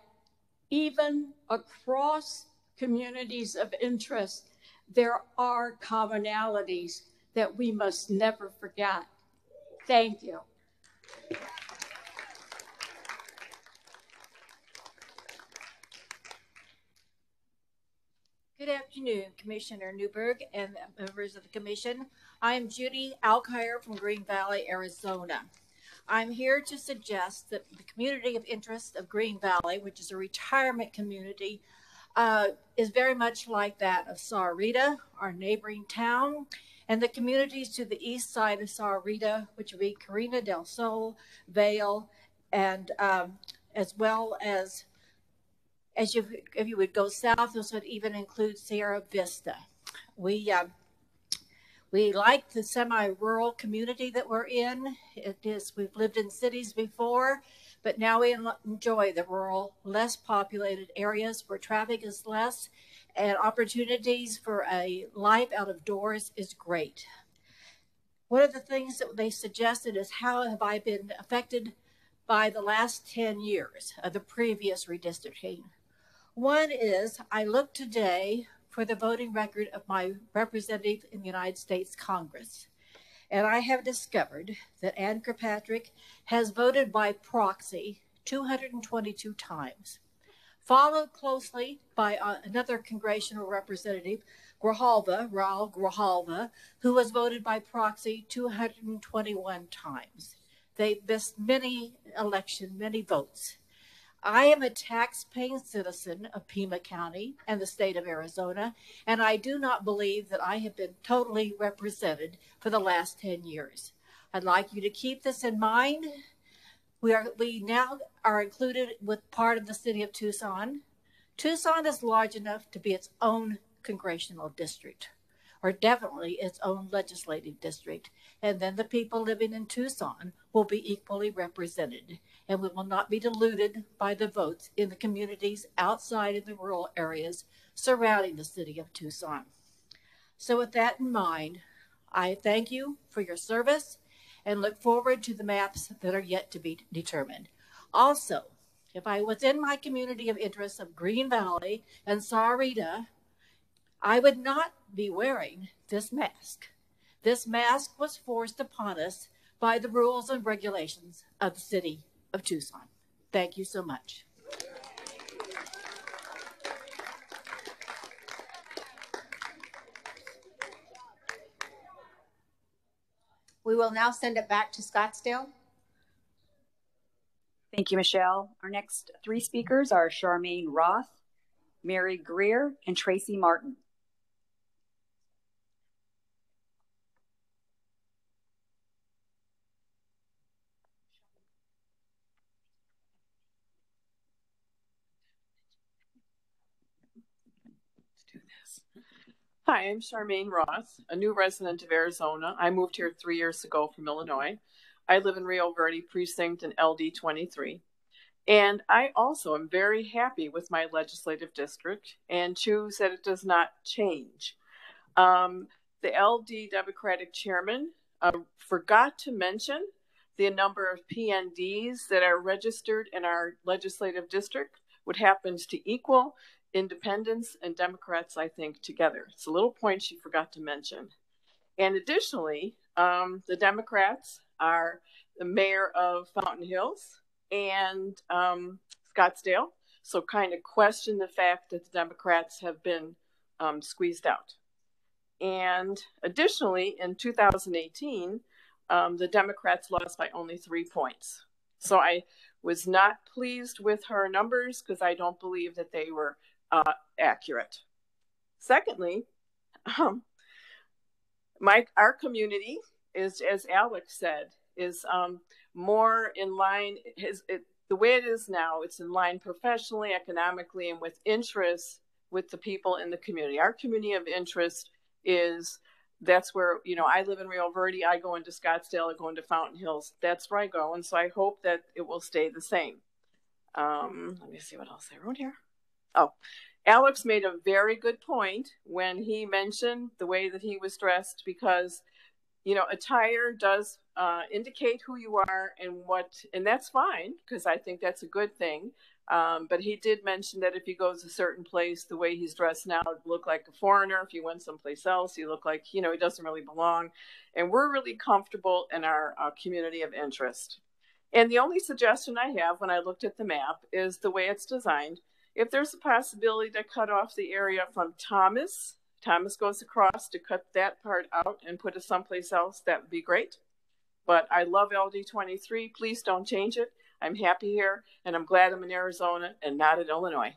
S55: even across communities of interest, there are commonalities that we must never forget. Thank you.
S56: Good afternoon, Commissioner Neuberg and members of the Commission. I am Judy Alkire from Green Valley, Arizona. I'm here to suggest that the community of interest of Green Valley, which is a retirement community uh, is very much like that of Sahuarita, our neighboring town, and the communities to the east side of Sahuarita, which would be Carina del Sol, Vail, and um, as well as as you if you would go south, this would even include Sierra Vista. We uh, we like the semi-rural community that we're in. It is we've lived in cities before, but now we enjoy the rural, less populated areas where traffic is less and opportunities for a life out of doors is great. One of the things that they suggested is how have I been affected by the last 10 years of the previous redistricting? One is I look today for the voting record of my representative in the United States Congress. And I have discovered that Ann Kirkpatrick has voted by proxy 222 times, followed closely by uh, another congressional representative, Grijalva, Raul Grijalva, who was voted by proxy 221 times. They missed many election, many votes. I am a tax-paying citizen of Pima County and the state of Arizona, and I do not believe that I have been totally represented for the last 10 years. I'd like you to keep this in mind. We are we now are included with part of the city of Tucson. Tucson is large enough to be its own congressional district, or definitely its own legislative district. And then the people living in Tucson will be equally represented and we will not be diluted by the votes in the communities outside of the rural areas surrounding the city of Tucson. So, with that in mind, I thank you for your service and look forward to the maps that are yet to be determined. Also, if I was in my community of interest of Green Valley and Sahuarita, I would not be wearing this mask. This mask was forced upon us by the rules and regulations of the city of Tucson. Thank you so much.
S57: We will now send it back to Scottsdale.
S58: Thank you, Michelle. Our next three speakers are Charmaine Roth, Mary Greer, and Tracy Martin.
S59: Hi, I'm Charmaine Ross, a new resident of Arizona. I moved here three years ago from Illinois. I live in Rio Verde Precinct in LD 23. And I also am very happy with my legislative district and choose that it does not change. Um, the LD Democratic chairman uh, forgot to mention the number of PNDs that are registered in our legislative district, what happens to equal independents and Democrats, I think, together. It's a little point she forgot to mention. And additionally, um, the Democrats are the mayor of Fountain Hills and um, Scottsdale. So, kind of question the fact that the Democrats have been um, squeezed out. And additionally, in 2018, um, the Democrats lost by only three points. So, I was not pleased with her numbers because I don't believe that they were uh, accurate. Secondly, um, my our community is, as Alex said, is um, more in line. His, it, the way it is now, it's in line professionally, economically, and with interests with the people in the community. Our community of interest is that's where you know I live in Rio Verde. I go into Scottsdale. I go into Fountain Hills. That's where I go, and so I hope that it will stay the same. Um, let me see what else I wrote here. Oh, Alex made a very good point when he mentioned the way that he was dressed because, you know, attire does uh, indicate who you are and what, and that's fine because I think that's a good thing. Um, but he did mention that if he goes a certain place, the way he's dressed now would look like a foreigner. If he went someplace else, he look like, you know, he doesn't really belong. And we're really comfortable in our uh, community of interest. And the only suggestion I have when I looked at the map is the way it's designed if there's a possibility to cut off the area from Thomas, Thomas goes across to cut that part out and put it someplace else, that would be great. But I love LD23. Please don't change it. I'm happy here and I'm glad I'm in Arizona and not in Illinois.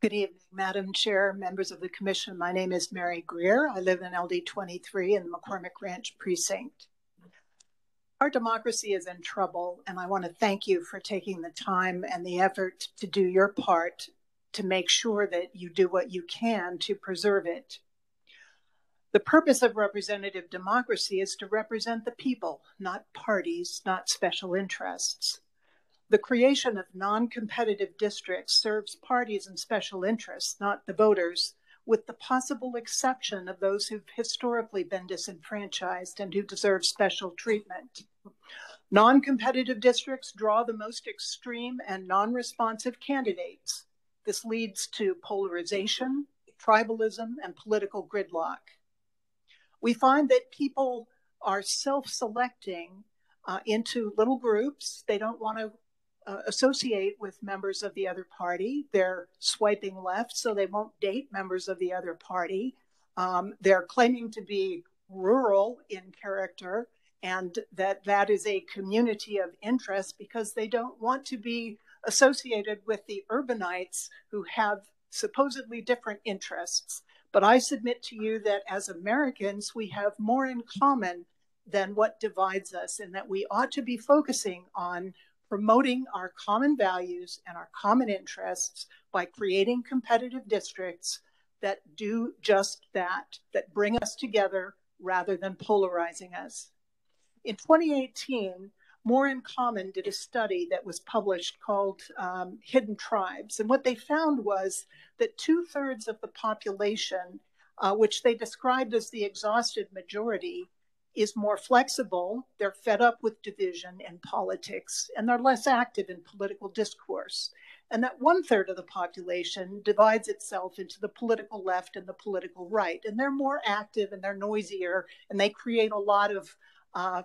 S60: Good evening, Madam Chair, members of the Commission. My name is Mary Greer. I live in LD 23 in the McCormick Ranch precinct. Our democracy is in trouble, and I want to thank you for taking the time and the effort to do your part to make sure that you do what you can to preserve it. The purpose of representative democracy is to represent the people, not parties, not special interests. The creation of non competitive districts serves parties and special interests, not the voters, with the possible exception of those who've historically been disenfranchised and who deserve special treatment. Non competitive districts draw the most extreme and non responsive candidates. This leads to polarization, tribalism, and political gridlock. We find that people are self selecting uh, into little groups. They don't want to
S59: uh, associate with members of the other party. They're swiping left so they won't date members of the other party. Um, they're claiming to be rural in character and that that is a community of interest because they don't want to be associated with the urbanites who have supposedly different interests. But I submit to you that as Americans, we have more in common than what divides us, and that we ought to be focusing on promoting our common values and our common interests by creating competitive districts that do just that, that bring us together rather than polarizing us. In 2018, More in Common did a study that was published called um, Hidden Tribes. And what they found was that two thirds of the population, uh, which they described as the exhausted majority, is more flexible, they're fed up with division and politics, and they're less active in political discourse. And that one third of the population divides itself into the political left and the political right. And they're more active and they're noisier and they create a lot of uh,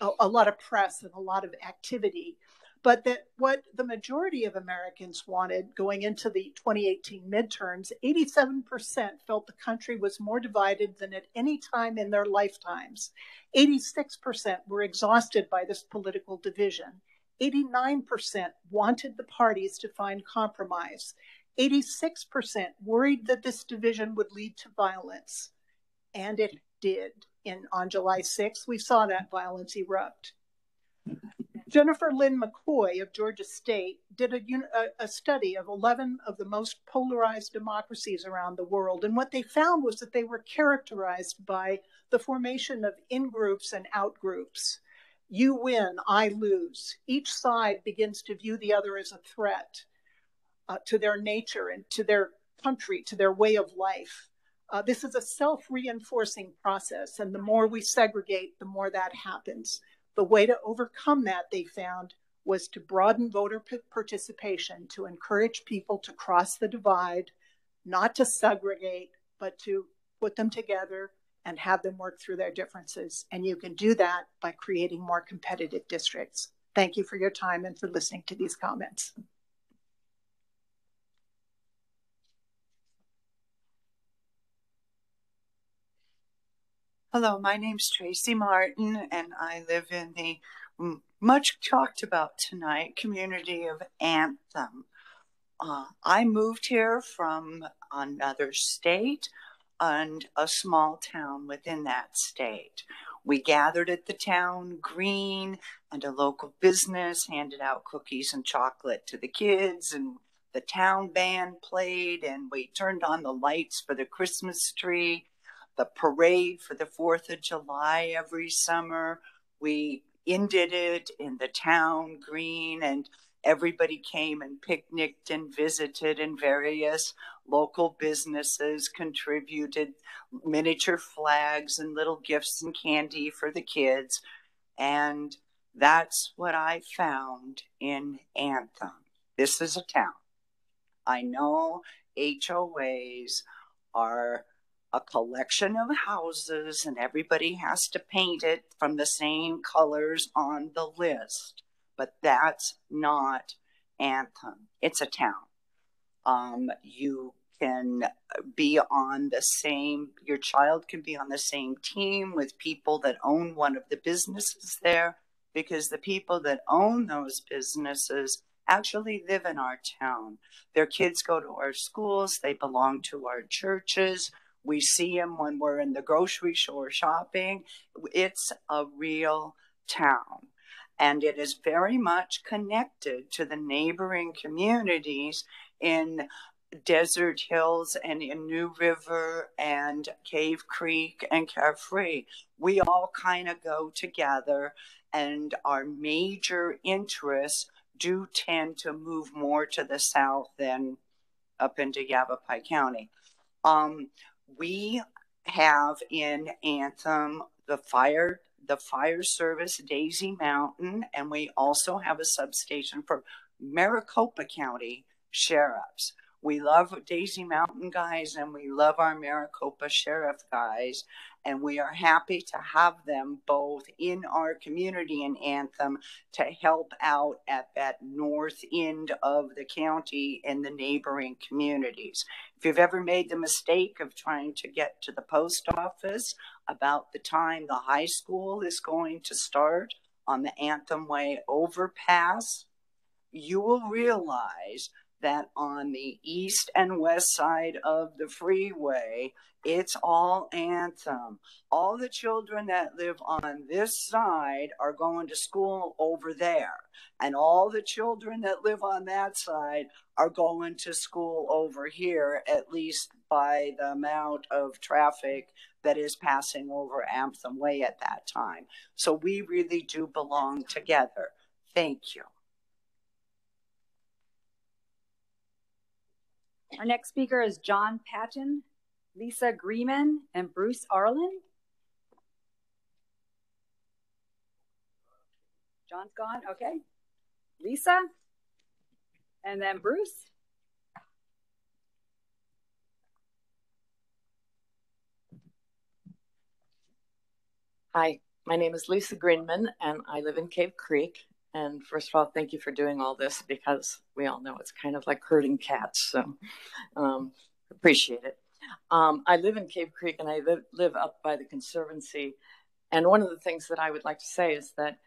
S59: a, a lot of press and a lot of activity but that what the majority of Americans wanted going into the 2018 midterms, 87% felt the country was more divided than at any time in their lifetimes. 86% were exhausted by this political division. 89% wanted the parties to find compromise. 86% worried that this division would lead to violence. And it did. In, on July 6th, we saw that violence erupt. Jennifer Lynn McCoy of Georgia State did a, a, study of 11 of the most polarized democracies around the world. And what they found was that they were characterized by the formation of in groups and out groups. You win, I lose. Each side begins to view the other as a threat uh, to their nature and to their country, to their way of life. Uh, this is a self reinforcing process. And the more we segregate, the more that happens. The way to overcome that, they found, was to broaden voter p- participation, to encourage people to cross the divide, not to segregate, but to put them together and have them work through their differences. And you can do that by creating more competitive districts. Thank you for your time and for listening to these comments.
S61: Hello, my name's Tracy Martin, and I live in the much talked about tonight community of Anthem. Uh, I moved here from another state and a small town within that state. We gathered at the town green, and a local business handed out cookies and chocolate to the kids, and the town band played, and we turned on the lights for the Christmas tree the parade for the 4th of July every summer. We ended it in the town green and everybody came and picnicked and visited and various local businesses contributed miniature flags and little gifts and candy for the kids. And that's what i found in anthem. This is a town. I know hoas are a collection of houses and everybody has to paint it from the same colors on the list. But that's not Anthem. It's a town. Um, you can be on the same, your child can be on the same team with people that own one of the businesses there because the people that own those businesses actually live in our town. Their kids go to our schools, they belong to our churches. We see him when we're in the grocery store shopping. It's a real town. And it is very much connected to the neighboring communities in Desert Hills and in New River and Cave Creek and Carefree. We all kind of go together, and our major interests do tend to move more to the south than up into Yavapai County. Um, we have in Anthem the fire the fire service Daisy Mountain, and we also have a substation for Maricopa County sheriffs. We love Daisy Mountain guys and we love our Maricopa Sheriff guys. And we are happy to have them both in our community in Anthem to help out at that north end of the county and the neighboring communities. If you've ever made the mistake of trying to get to the post office about the time the high school is going to start on the Anthem Way overpass, you will realize that on the east and west side of the freeway, it's all Anthem. All the children that live on this side are going to school over there. And all the children that live on that side are going to school over here, at least by the amount of traffic that is passing over Anthem Way at that time. So we really do belong together. Thank you.
S11: Our next speaker is John Patton, Lisa Greenman, and Bruce Arlen. John's gone. Okay. Lisa, and then Bruce.
S62: Hi, my name is Lisa Greenman, and I live in Cave Creek. And first of all, thank you for doing all this because we all know it's kind of like herding cats. So um, appreciate it. Um, I live in Cave Creek and I live, live up by the Conservancy. And one of the things that I would like to say is that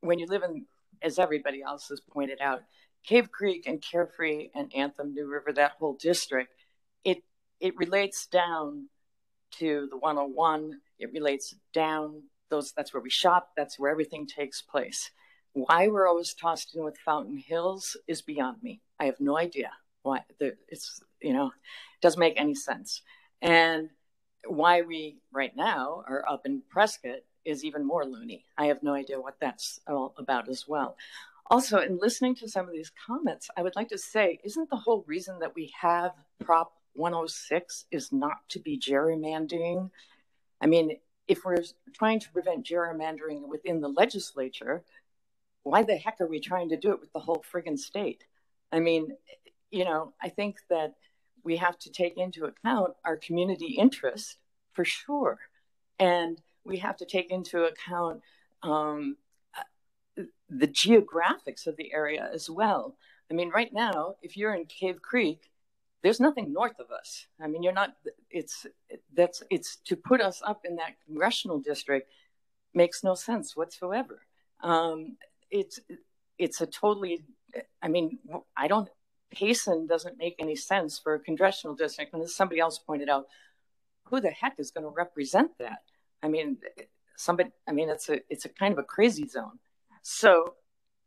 S62: when you live in, as everybody else has pointed out, Cave Creek and Carefree and Anthem, New River, that whole district, it it relates down to the 101. It relates down those. That's where we shop. That's where everything takes place. Why we're always tossed in with Fountain Hills is beyond me. I have no idea why. It's you know, doesn't make any sense. And why we right now are up in Prescott is even more loony. I have no idea what that's all about as well. Also, in listening to some of these comments, I would like to say, isn't the whole reason that we have Prop 106 is not to be gerrymandering? I mean, if we're trying to prevent gerrymandering within the legislature, why the heck are we trying to do it with the whole friggin' state? I mean, you know, I think that we have to take into account our community interest for sure. And we have to take into account um, the geographics of the area as well. I mean, right now, if you're in Cave Creek, there's nothing north of us. I mean, you're not, it's, that's, it's to put us up in that congressional district makes no sense whatsoever. Um, it's it's a totally i mean i don't payson doesn't make any sense for a congressional district and as somebody else pointed out who the heck is going to represent that? I mean somebody i mean it's a it's a kind of a crazy zone. So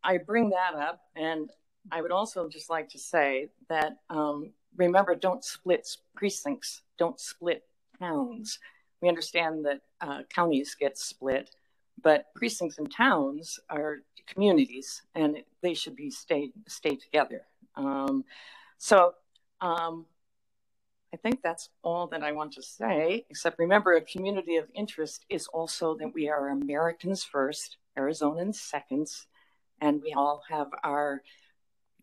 S62: i bring that up and i would also just like to say that um, remember don't split precincts don't split towns. We understand that uh, counties get split but precincts and towns are communities and they should be stay stay together. Um, so um, i think that's all that i want to say except remember a community of interest is also that we are americans first arizonans seconds and we all have our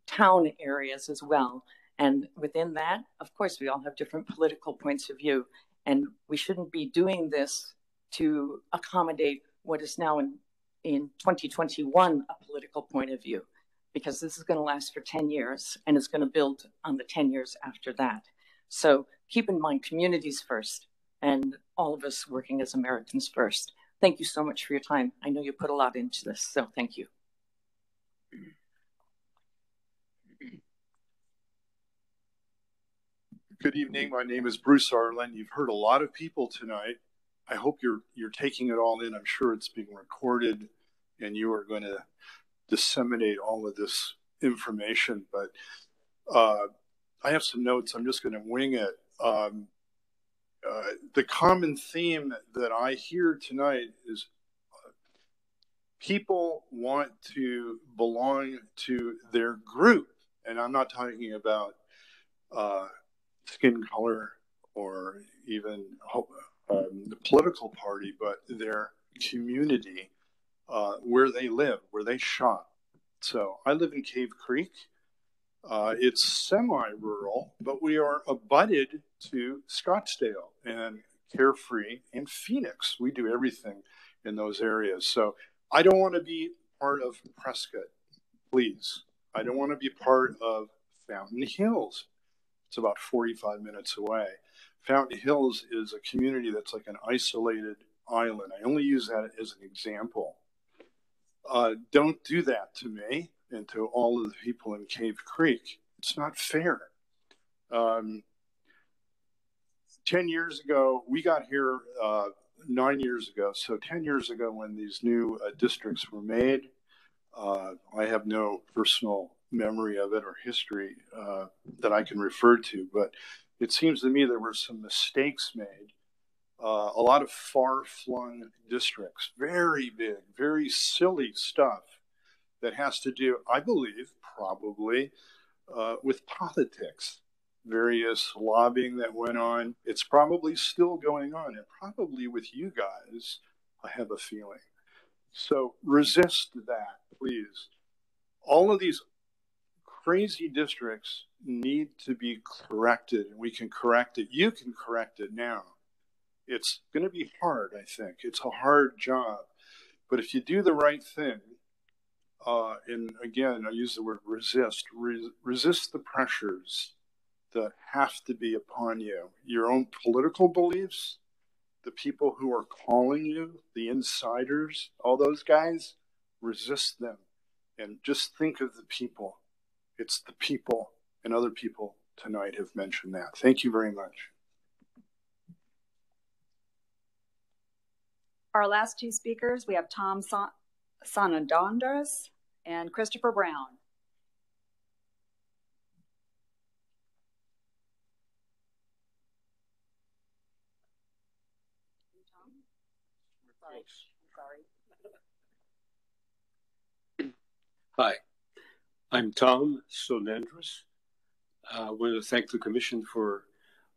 S62: town areas as well. And within that of course we all have different political points of view and we shouldn't be doing this to accommodate what is now in, in 2021 a political point of view, because this is going to last for 10 years and it's going to build on the 10 years after that. So keep in mind communities first and all of us working as Americans first. Thank you so much for your time. I know you put a lot into this, so thank you.
S63: Good evening. My name is Bruce Arlen. You've heard a lot of people tonight I hope you're you're taking it all in. I'm sure it's being recorded, and you are going to disseminate all of this information. But uh, I have some notes. I'm just going to wing it. Um, uh, the common theme that I hear tonight is uh, people want to belong to their group, and I'm not talking about uh, skin color or even um, the political party, but their community, uh, where they live, where they shop. So I live in Cave Creek. Uh, it's semi-rural, but we are abutted to Scottsdale and Carefree and Phoenix. We do everything in those areas. So I don't want to be part of Prescott, please. I don't want to be part of Fountain Hills. It's about 45 minutes away. Fountain Hills is a community that's like an isolated island. I only use that as an example. Uh, don't do that to me and to all of the people in Cave Creek. It's not fair. Um, 10 years ago, we got here uh, nine years ago. So 10 years ago, when these new uh, districts were made, uh, I have no personal memory of it or history uh, that I can refer to, but it seems to me there were some mistakes made. Uh, a lot of far flung districts, very big, very silly stuff that has to do, I believe, probably uh, with politics. Various lobbying that went on. It's probably still going on, and probably with you guys, I have a feeling. So resist that, please. All of these crazy districts need to be corrected, and we can correct it. You can correct it now. It's going to be hard, I think. It's a hard job. But if you do the right thing, uh, and again, I use the word resist, Re- resist the pressures that have to be upon you, your own political beliefs, the people who are calling you, the insiders, all those guys, resist them and just think of the people. It's the people, and other people tonight have mentioned that. Thank you very much.
S11: Our last two speakers, we have Tom Son- and Christopher Brown.
S64: Hi, I'm Tom Sonendris. Uh, I want to thank the Commission for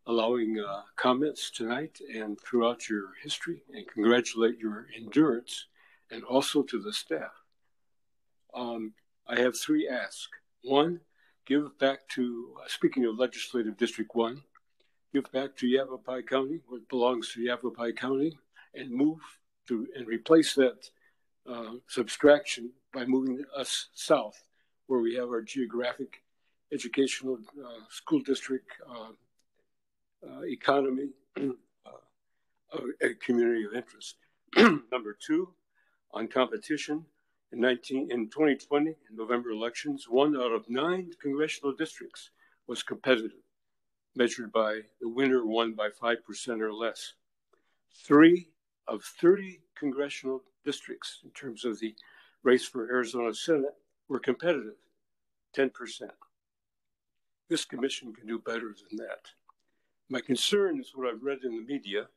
S64: allowing uh, comments tonight and throughout your history and congratulate your endurance and also to the staff. Um, I have three asks. One, give back to, uh, speaking of Legislative District 1, give back to Yavapai County what belongs to Yavapai County and move to and replace that uh, subtraction by moving us south where we have our geographic, educational, uh, school district, uh, uh economy, uh, a community of interest. Number two, on competition, in, 19, in 2020, in November elections, one out of nine congressional districts was competitive, measured by the winner won by 5% or less. Three of 30 congressional districts, in terms of the race for Arizona Senate, were competitive, 10%. This commission can do better than that. My concern is what I've read in the media,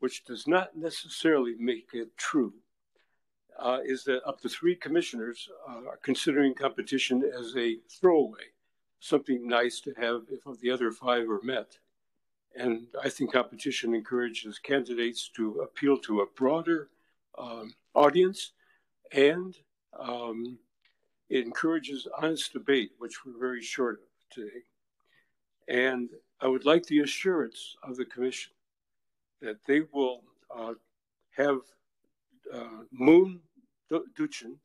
S64: which does not necessarily make it true uh, is that up to three commissioners uh, are considering competition as a throwaway, something nice to have if the other five are met. And I think competition encourages candidates to appeal to a broader um, audience and um, it encourages honest debate, which we're very short of today. And I would like the assurance of the Commission that they will uh, have uh, Moon Duchin,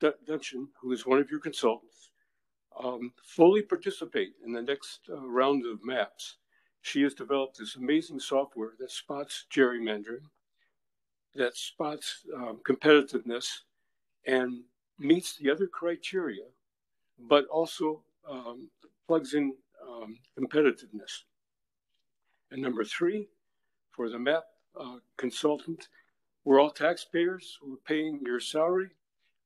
S64: Duchin, who is one of your consultants, um, fully participate in the next uh, round of maps. She has developed this amazing software that spots gerrymandering, that spots um, competitiveness, and meets the other criteria, but also um, plugs in um, competitiveness. And number three, for the map uh, consultant, we're all taxpayers. We're paying your salary.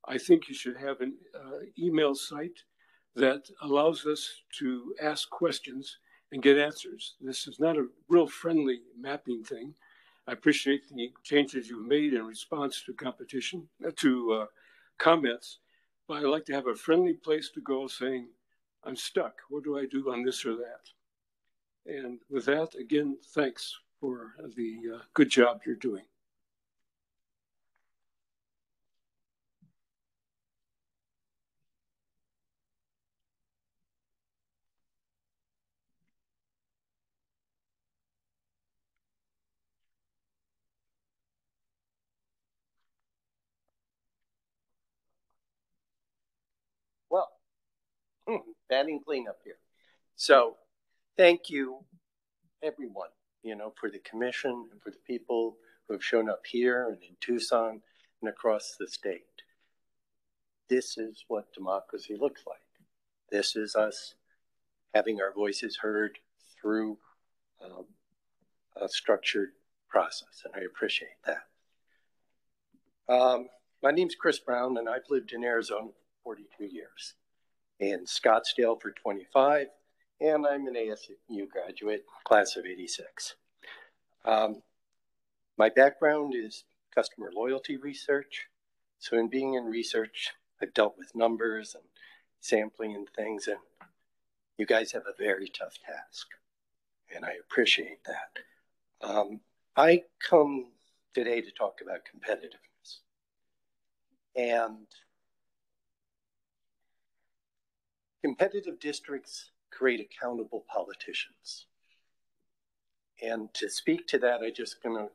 S64: I think you should have an uh, email site that allows us to ask questions and get answers. This is not a real friendly mapping thing. I appreciate the changes you've made in response to competition, uh, to uh, comments, but I'd like to have a friendly place to go saying, I'm stuck. What do I do on this or that? And with that, again, thanks for the uh, good job you're doing.
S65: Batting cleanup here. So thank you, everyone, you know, for the commission and for the people who have shown up here and in Tucson and across the state. This is what democracy looks like. This is us having our voices heard through um, a structured process, and I appreciate that. Um, my name's Chris Brown, and I've lived in Arizona for 42 years, in Scottsdale for 25, and I'm an ASU graduate, class of 86. Um, my background is customer loyalty research. So, in being in research, I've dealt with numbers and sampling and things, and you guys have a very tough task, and I appreciate that. Um, I come today to talk about competitiveness. And competitive districts create accountable politicians. And to speak to that, I'm just going to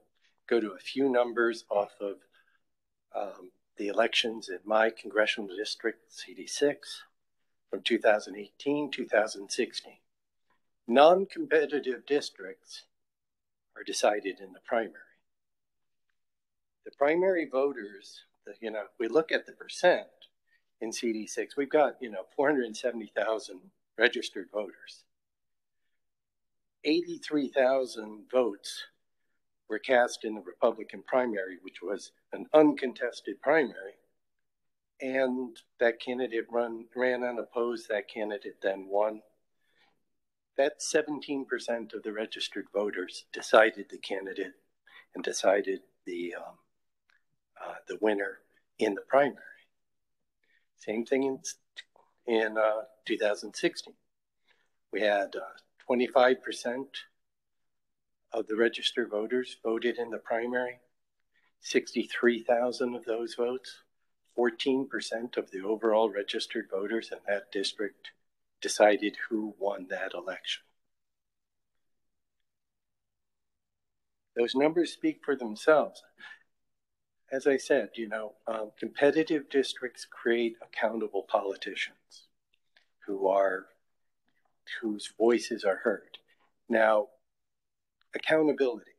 S65: go to a few numbers off of um, the elections in my congressional district, CD6, from 2018 2016. Non competitive districts are decided in the primary. The primary voters, you know, we look at the percent in CD6, we've got, you know, 470,000 registered voters. 83,000 votes were cast in the Republican primary, which was an uncontested primary. And that candidate run, ran unopposed. That candidate then won. That 17% of the registered voters decided the candidate and decided the, um, uh, the winner in the primary. Same thing in, in uh, 2016. We had uh, 25% of the registered voters voted in the primary. 63,000 of those votes, 14% of the overall registered voters in that district decided who won that election. Those numbers speak for themselves. As I said, you know, um, competitive districts create accountable politicians who are whose voices are heard. Now, accountability.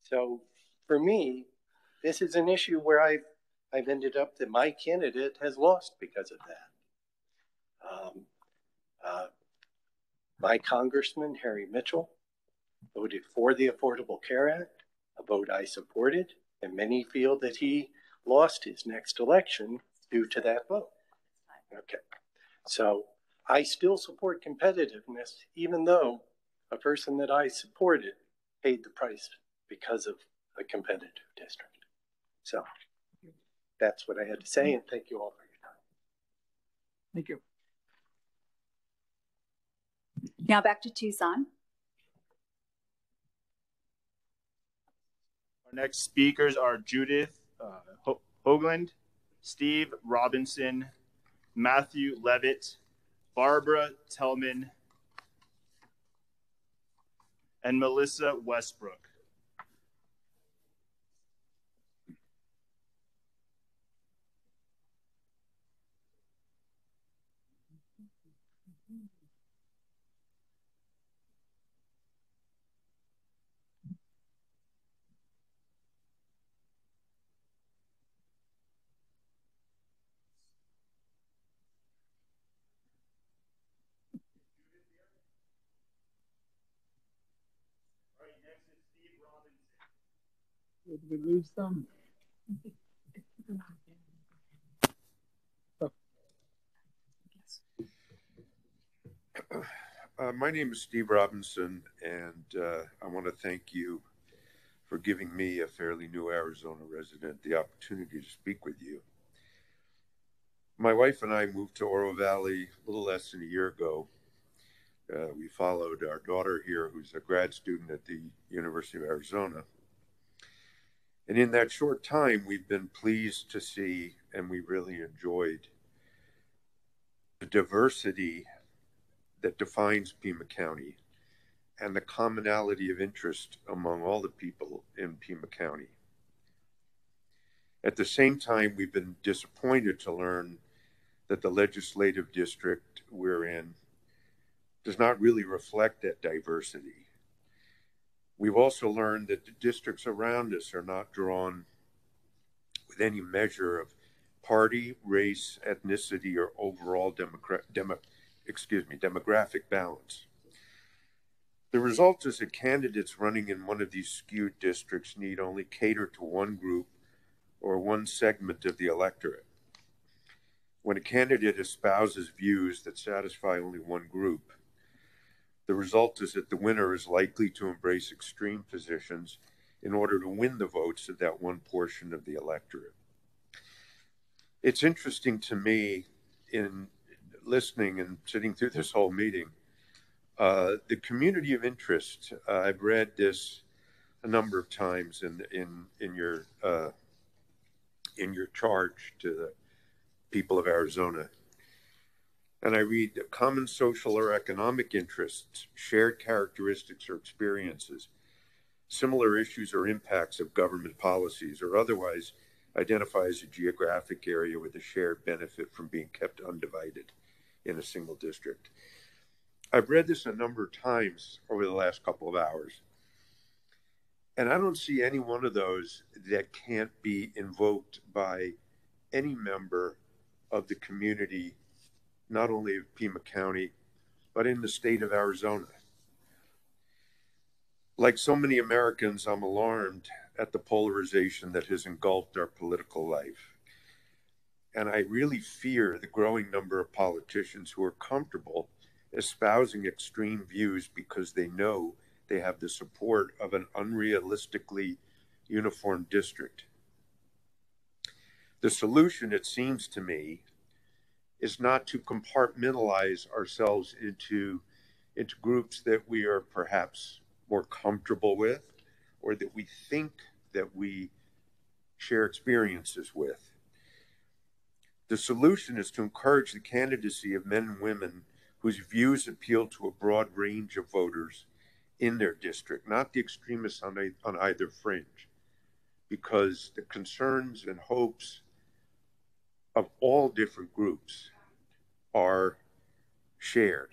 S65: So for me, this is an issue where I've I've ended up that my candidate has lost because of that. Um, uh, my congressman Harry Mitchell voted for the Affordable Care Act, a vote I supported, and many feel that he lost his next election due to that vote. Okay, so I still support competitiveness, even though a person that I supported paid the price because of a competitive district. So that's what I had to say, and thank you all for your time.
S5: Thank you.
S11: Now back to Tucson.
S66: Our next speakers are Judith uh, Hoagland, Steve Robinson, Matthew Levitt, Barbara Tellman, and Melissa Westbrook.
S5: Did we lose?
S67: Uh, my name is Steve Robinson, and uh, I want to thank you for giving me, a fairly new Arizona resident, the opportunity to speak with you. My wife and I moved to Oro Valley a little less than a year ago. Uh, we followed our daughter here, who's a grad student at the University of Arizona, and in that short time, we've been pleased to see and we really enjoyed the diversity that defines Pima County and the commonality of interest among all the people in Pima County. At the same time, we've been disappointed to learn that the legislative district we're in does not really reflect that diversity. We've also learned that the districts around us are not drawn with any measure of party, race, ethnicity, or overall demogra- demo, excuse me, demographic balance. The result is that candidates running in one of these skewed districts need only cater to one group or one segment of the electorate. When a candidate espouses views that satisfy only one group, the result is that the winner is likely to embrace extreme positions in order to win the votes of that one portion of the electorate. It's interesting to me in listening and sitting through this whole meeting. Uh, the community of interest. Uh, I've read this a number of times in in in your uh, in your charge to the people of Arizona and I read common social or economic interests, shared characteristics or experiences, similar issues or impacts of government policies, or otherwise identify as a geographic area with a shared benefit from being kept undivided in a single district. I've read this a number of times over the last couple of hours. And I don't see any one of those that can't be invoked by any member of the community not only of Pima County, but in the state of Arizona. Like so many Americans, I'm alarmed at the polarization that has engulfed our political life. And I really fear the growing number of politicians who are comfortable espousing extreme views because they know they have the support of an unrealistically uniform district. The solution, it seems to me, is not to compartmentalize ourselves into into groups that we are perhaps more comfortable with or that we think that we share experiences with. The solution is to encourage the candidacy of men and women whose views appeal to a broad range of voters in their district, not the extremists on, a, on either fringe, because the concerns and hopes of all different groups are shared.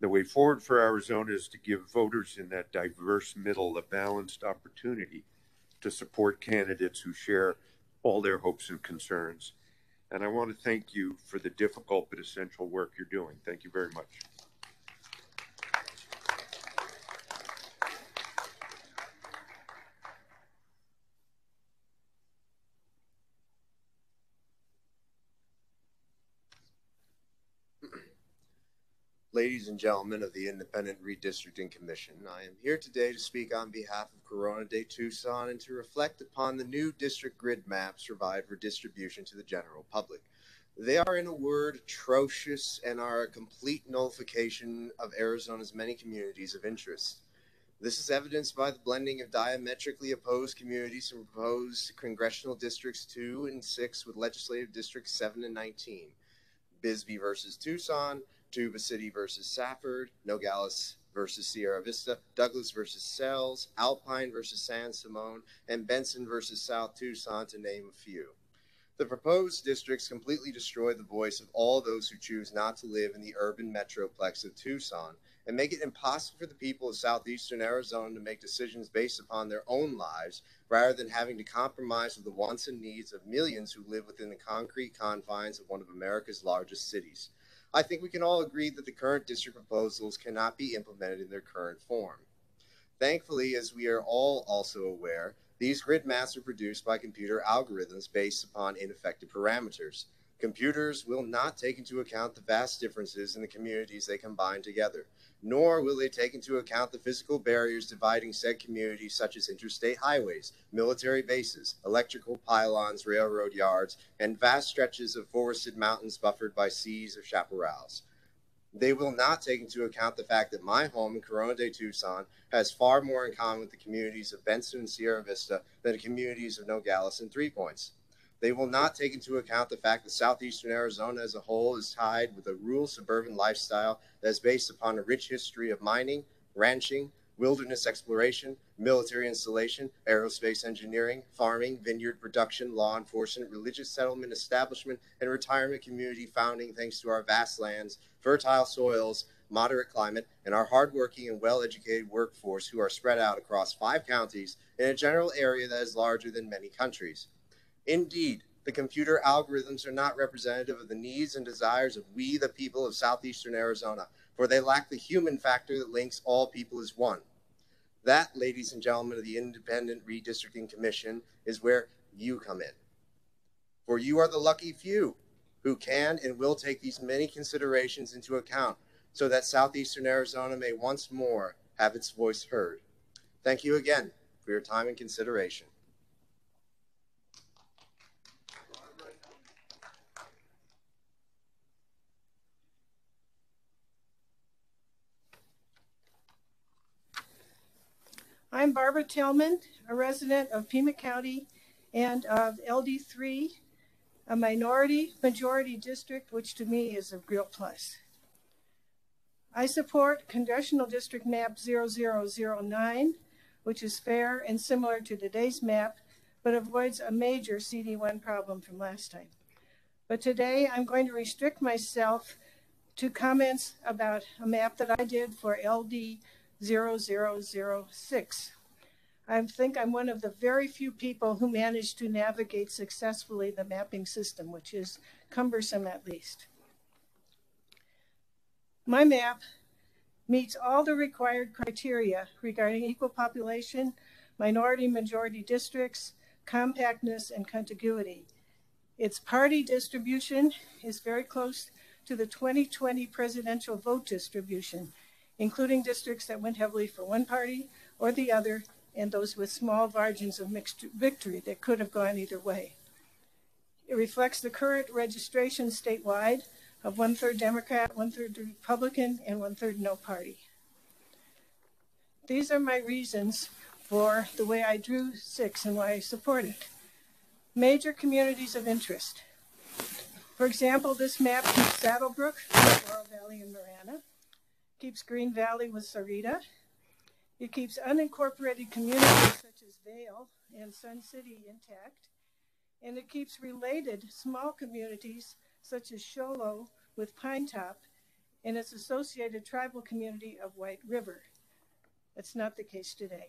S67: The way forward for Arizona is to give voters in that diverse middle a balanced opportunity to support candidates who share all their hopes and concerns. And I want to thank you for the difficult but essential work you're doing. Thank you very much.
S68: Ladies and gentlemen of the Independent Redistricting Commission. I am here today to speak on behalf of Corona de Tucson and to reflect upon the new district grid maps provided for distribution to the general public. They are, in a word, atrocious and are a complete nullification of Arizona's many communities of interest. This is evidenced by the blending of diametrically opposed communities from proposed congressional districts 2 and 6 with legislative districts 7 and 19. Bisbee versus Tucson, Tuba City versus Safford, Nogales versus Sierra Vista, Douglas versus Sells, Alpine versus San Simon, and Benson versus South Tucson, to name a few. The proposed districts completely destroy the voice of all those who choose not to live in the urban metroplex of Tucson and make it impossible for the people of southeastern Arizona to make decisions based upon their own lives rather than having to compromise with the wants and needs of millions who live within the concrete confines of one of America's largest cities. I think we can all agree that the current district proposals cannot be implemented in their current form. Thankfully, as we are all also aware, these grid maps are produced by computer algorithms based upon ineffective parameters. Computers will not take into account the vast differences in the communities they combine together nor will they take into account the physical barriers dividing said communities, such as interstate highways, military bases, electrical pylons, railroad yards, and vast stretches of forested mountains buffered by seas of chaparrals. They will not take into account the fact that my home in Corona de Tucson has far more in common with the communities of Benson and Sierra Vista than the communities of Nogales and Three Points. They will not take into account the fact that southeastern Arizona as a whole is tied with a rural suburban lifestyle that is based upon a rich history of mining, ranching, wilderness exploration, military installation, aerospace engineering, farming, vineyard production, law enforcement, religious settlement establishment, and retirement community founding thanks to our vast lands, fertile soils, moderate climate, and our hardworking and well educated workforce who are spread out across five counties in a general area that is larger than many countries. Indeed, the computer algorithms are not representative of the needs and desires of we, the people of southeastern Arizona, for they lack the human factor that links all people as one. That, ladies and gentlemen of the Independent Redistricting Commission, is where you come in. For you are the lucky few who can and will take these many considerations into account so that southeastern Arizona may once more have its voice heard. Thank you again for your time and consideration.
S69: I'm Barbara Tellman, a resident of Pima County and of LD3, a minority majority district, which to me is a real plus. I support Congressional District Map 0009, which is fair and similar to today's map, but avoids a major CD1 problem from last time. But today I'm going to restrict myself to comments about a map that I did for LD 0006. I think I'm one of the very few people who managed to navigate successfully the mapping system, which is cumbersome at least. My map meets all the required criteria regarding equal population, minority majority districts, compactness, and contiguity. Its party distribution is very close to the 2020 presidential vote distribution, including districts that went heavily for one party or the other, and those with small margins of mixed victory that could have gone either way. It reflects the current registration statewide of one third Democrat, one third Republican, and one third no party. These are my reasons for the way I drew six and why I support it. Major communities of interest. For example, this map keeps SaddleBrooke, Laurel Valley, and Marana keeps Green Valley with Sahuarita. It keeps unincorporated communities such as Vail and Sun City intact. And it keeps related small communities such as Show Low with Pinetop and its associated tribal community of White River. That's not the case today.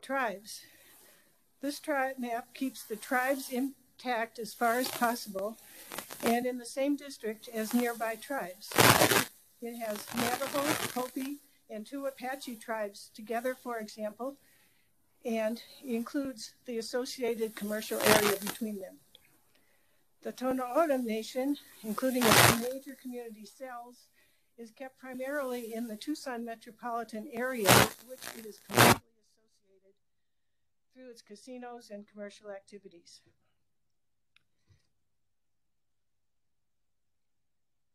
S69: Tribes. This tribe map keeps the tribes intact as far as possible and in the same district as nearby tribes. It has Navajo, Hopi, and two Apache tribes together, for example, and includes the associated commercial area between them. The Tohono Nation, including its major community Sells, is kept primarily in the Tucson metropolitan area, with which it is completely associated through its casinos and commercial activities.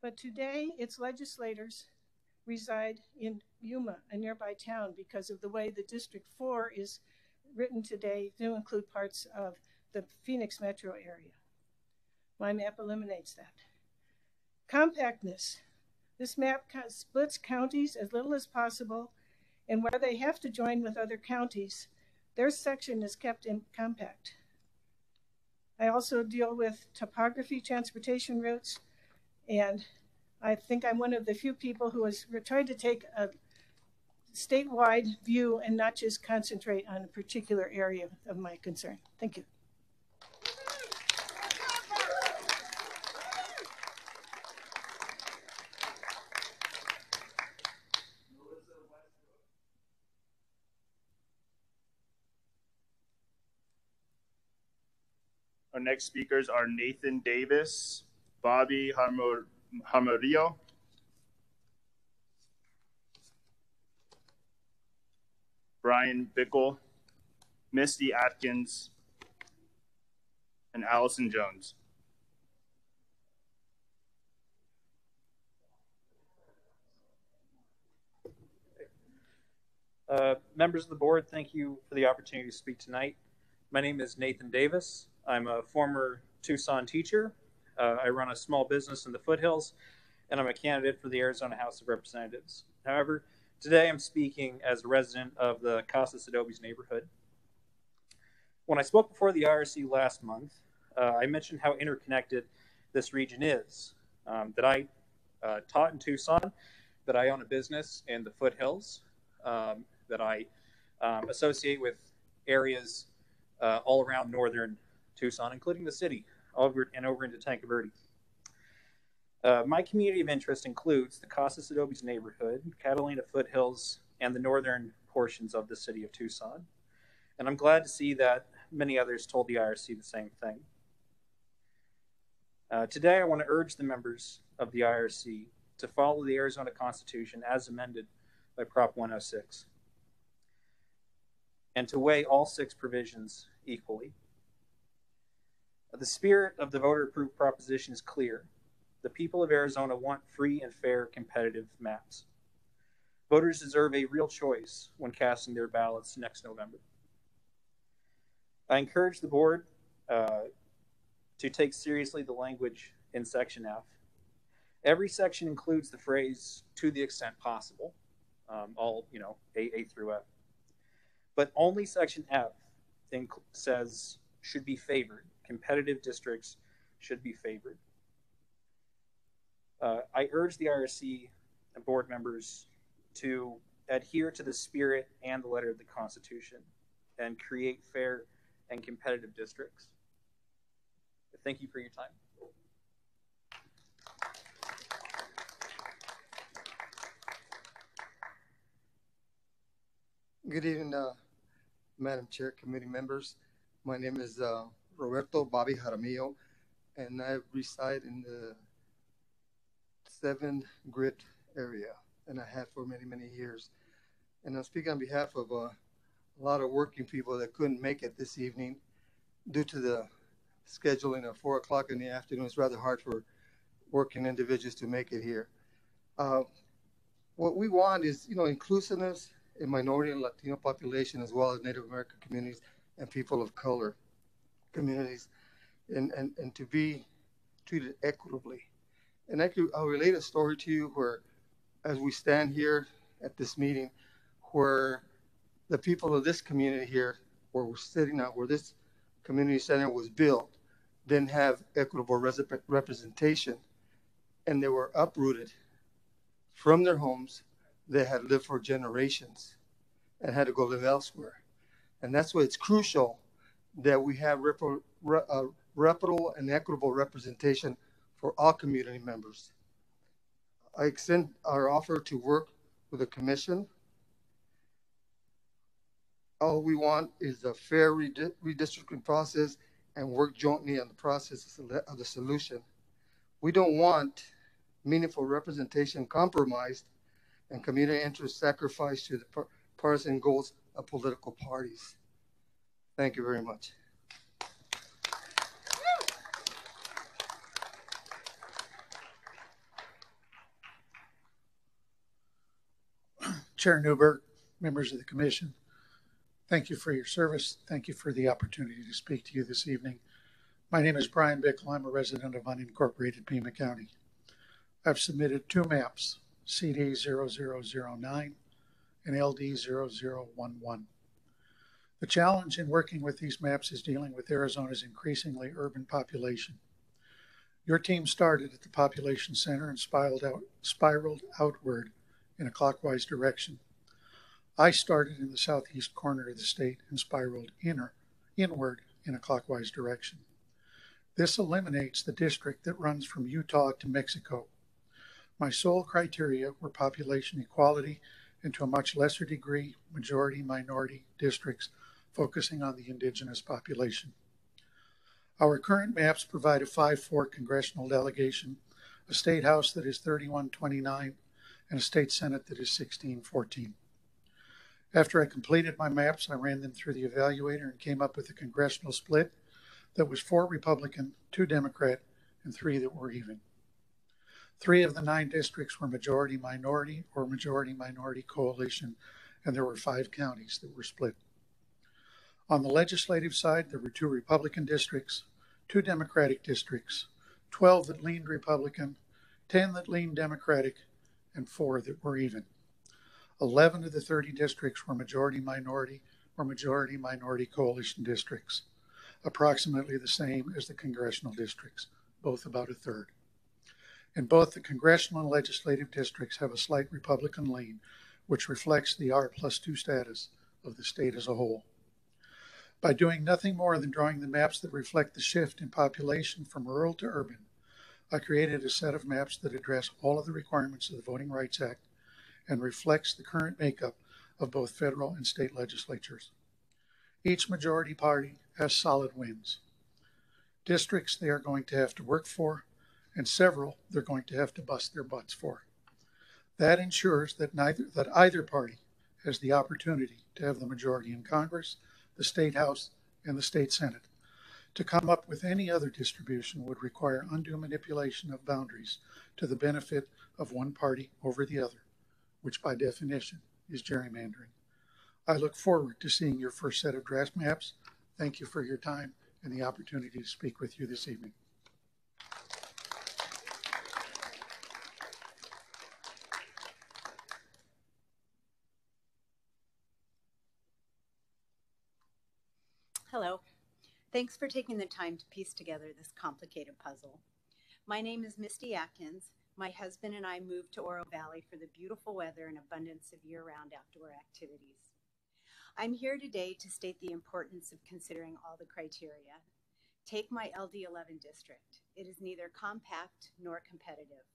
S69: But today, its legislators reside in Yuma, a nearby town, because of the way the District 4 is written today to include parts of the Phoenix metro area. My map eliminates that. Compactness. This map splits counties as little as possible, and where they have to join with other counties, their section is kept in compact. I also deal with topography, transportation routes, and I think I'm one of the few people who has tried to take a statewide view and not just concentrate on a particular area of my concern. Thank you.
S66: Our next speakers are Nathan Davis, Bobby Harmor Jaramillo. Brian Bickle, Misty Atkins, and Allison Jones.
S70: Uh, members of the board, thank you for the opportunity to speak tonight. My name is Nathan Davis. I'm a former Tucson teacher uh, I run a small business in the foothills, and I'm a candidate for the Arizona House of Representatives. However, Today I'm speaking as a resident of the Casas Adobes neighborhood. When I spoke before the IRC last month, uh, I mentioned how interconnected this region is. Um, that I uh, taught in Tucson, that I own a business in the foothills, um, that I um, associate with areas uh, all around northern Tucson, including the city, over and over into Tanque Uh, my community of interest includes the Casas Adobes neighborhood, Catalina foothills, and the northern portions of the city of Tucson. And I'm glad to see that many others told the IRC the same thing. Uh, today, I want to urge the members of the IRC to follow the Arizona Constitution as amended by Prop 106 and to weigh all six provisions equally. The spirit of the voter approved proposition is clear. The people of Arizona want free and fair competitive maps. Voters deserve a real choice when casting their ballots next November. I encourage the board uh, to take seriously the language in Section F. Every section includes the phrase "to the extent possible," um, all you know, A, A through F. But only Section F says should be favored. Competitive districts should be favored. Uh, I urge the IRC and board members to adhere to the spirit and the letter of the Constitution and create fair and competitive districts. Thank you for your time.
S71: Good evening, uh, Madam Chair, committee members. My name is uh, Roberto Bobby Jaramillo, and I reside in the seven grid area, and I have for many, many years. And I'm speaking on behalf of uh, a lot of working people that couldn't make it this evening due to the scheduling at four o'clock in the afternoon. It's rather hard for working individuals to make it here. Uh, what we want is, you know, inclusiveness in minority and Latino population, as well as Native American communities and people of color communities, and, and, and to be treated equitably. And actually, I'll relate a story to you where, as we stand here at this meeting, where the people of this community here, where we're sitting at, where this community center was built, didn't have equitable representation, and they were uprooted from their homes they had lived for generations and had to go live elsewhere. And that's why it's crucial that we have rep- re- uh, reputable and equitable representation for all community members. I extend our offer to work with the commission. All we want is a fair redistricting process and work jointly on the process of the solution. We don't want meaningful representation compromised and community interests sacrificed to the partisan goals of political parties. Thank you very much.
S72: Chair Neuberg, members of the commission, thank you for your service. Thank you for the opportunity to speak to you this evening. My name is Brian Bickle. I'm a resident of unincorporated Pima County. I've submitted two maps, CD 0009 and LD 0011. The challenge in working with these maps is dealing with Arizona's increasingly urban population. Your team started at the population center and spiraled, out, spiraled outward in a clockwise direction. I started in the southeast corner of the state and spiraled inner, inward in a clockwise direction. This eliminates the district that runs from Utah to Mexico. My sole criteria were population equality and to a much lesser degree, majority minority districts focusing on the indigenous population. Our current maps provide a 5 4 congressional delegation, a state house that is 3129, and a state senate that is 1614. After I completed my maps, I ran them through the evaluator and came up with a congressional split that was four Republican, two Democrat, and three that were even. Three of the nine districts were majority minority or majority minority coalition, and there were five counties that were split. On the legislative side, there were two Republican districts, two Democratic districts, 12 that leaned Republican, 10 that leaned Democratic, and four that were even. 11 of the 30 districts were majority minority or majority minority coalition districts, approximately the same as the congressional districts, both about a third. And both the congressional and legislative districts have a slight Republican lean, which reflects the R plus two status of the state as a whole. By doing nothing more than drawing the maps that reflect the shift in population from rural to urban, I created a set of maps that address all of the requirements of the Voting Rights Act and reflects the current makeup of both federal and state legislatures. Each majority party has solid wins. Districts they are going to have to work for, and several they're going to have to bust their butts for. That ensures that neither that either party has the opportunity to have the majority in Congress, the state house, and the state senate. To come up with any other distribution would require undue manipulation of boundaries to the benefit of one party over the other which by definition is gerrymandering. I look forward to seeing your first set of draft maps. Thank you for your time and the opportunity to speak with you this evening.
S73: Hello. Thanks for taking the time to piece together this complicated puzzle. My name is Misty Atkins, my husband and I moved to Oro Valley for the beautiful weather and abundance of year round outdoor activities. I'm here today to state the importance of considering all the criteria. Take my LD11 district. It is neither compact nor competitive.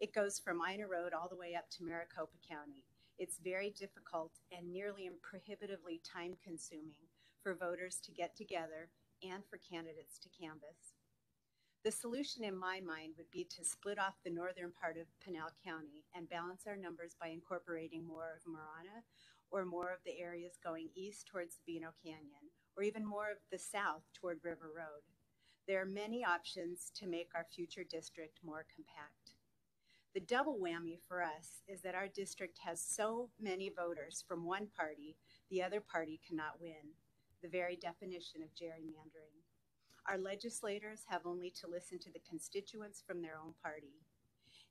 S73: It goes from Ina Road all the way up to Maricopa County. It's very difficult and nearly prohibitively time consuming for voters to get together and for candidates to canvass. The solution in my mind would be to split off the northern part of Pinal County and balance our numbers by incorporating more of Marana or more of the areas going east towards Sabino Canyon or even more of the south toward River Road. There are many options to make our future district more compact. The double whammy for us is that our district has so many voters from one party, the other party cannot win, the very definition of gerrymandering. Our legislators have only to listen to the constituents from their own party.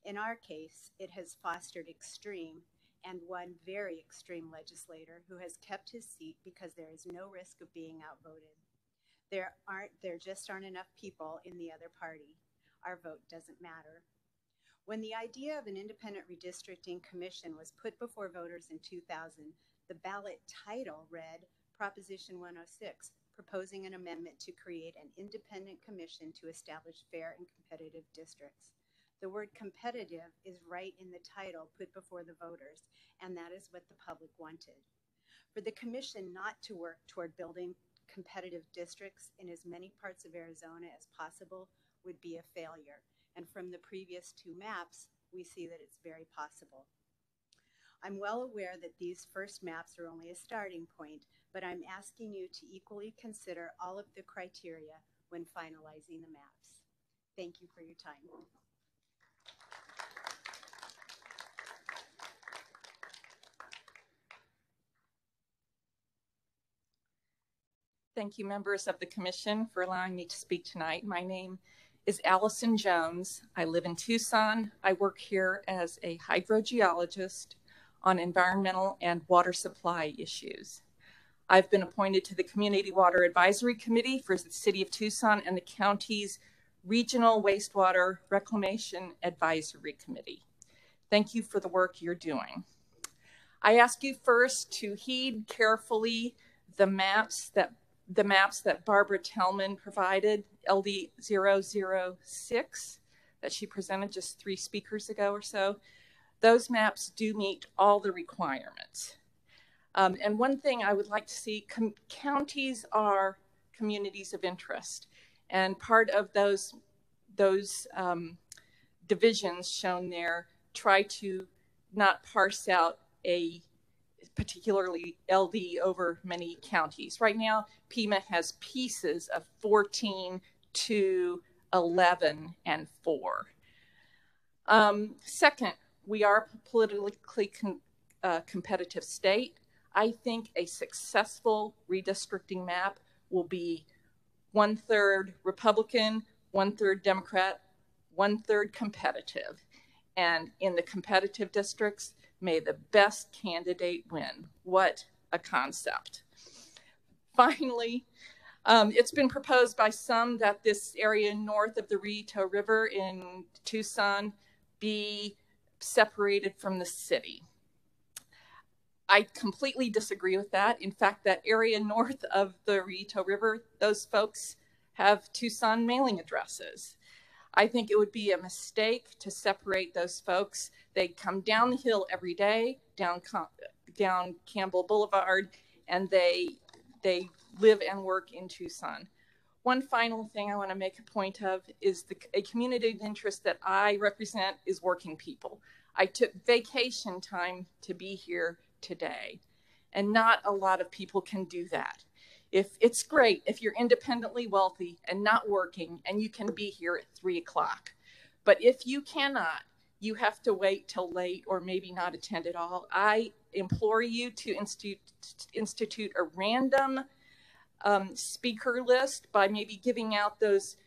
S73: In our case, it has fostered extreme and one very extreme legislator who has kept his seat because there is no risk of being outvoted. There aren't there just aren't enough people in the other party. Our vote doesn't matter. When the idea of an independent redistricting commission was put before voters in 2000, the ballot title read Proposition 106 proposing an amendment to create an independent commission to establish fair and competitive districts. The word competitive is right in the title put before the voters, and that is what the public wanted. For the commission not to work toward building competitive districts in as many parts of Arizona as possible would be a failure. And from the previous two maps, we see that it's very possible. I'm well aware that these first maps are only a starting point, but I'm asking you to equally consider all of the criteria when finalizing the maps. Thank you for your time.
S74: Thank you, members of the Commission, for allowing me to speak tonight. My name is Allison Jones. I live in Tucson. I work here as a hydrogeologist on environmental and water supply issues. I've been appointed to the Community Water Advisory Committee for the City of Tucson and the county's Regional Wastewater Reclamation Advisory Committee. Thank you for the work you're doing. I ask you first to heed carefully the maps that the maps that Barbara Tellman provided, LD 006, that she presented just three speakers ago or so. Those maps do meet all the requirements. Um, and one thing I would like to see counties are communities of interest. And part of those, those um, divisions shown there try to not parse out a particularly LD over many counties. Right now, Pima has pieces of 14 to 11 and 4. Um, second, we are a politically con- uh, competitive state. I think a successful redistricting map will be one third Republican, one third Democrat, one third competitive. And in the competitive districts, May the best candidate win. What a concept. Finally, um, it's been proposed by some that this area north of the Rillito River in Tucson be separated from the city. I completely disagree with that. In fact, that area north of the Rillito River, those folks have Tucson mailing addresses. I think it would be a mistake to separate those folks. They come down the hill every day, down down Campbell Boulevard, and they they live and work in Tucson. One final thing I want to make a point of is the, a community of interest that I represent is working people. I took vacation time to be here today, and not a lot of people can do that. If it's great if you're independently wealthy and not working and you can be here at three o'clock, but if you cannot, you have to wait till late or maybe not attend at all. I implore you to institute, institute a random um, speaker list by maybe giving out those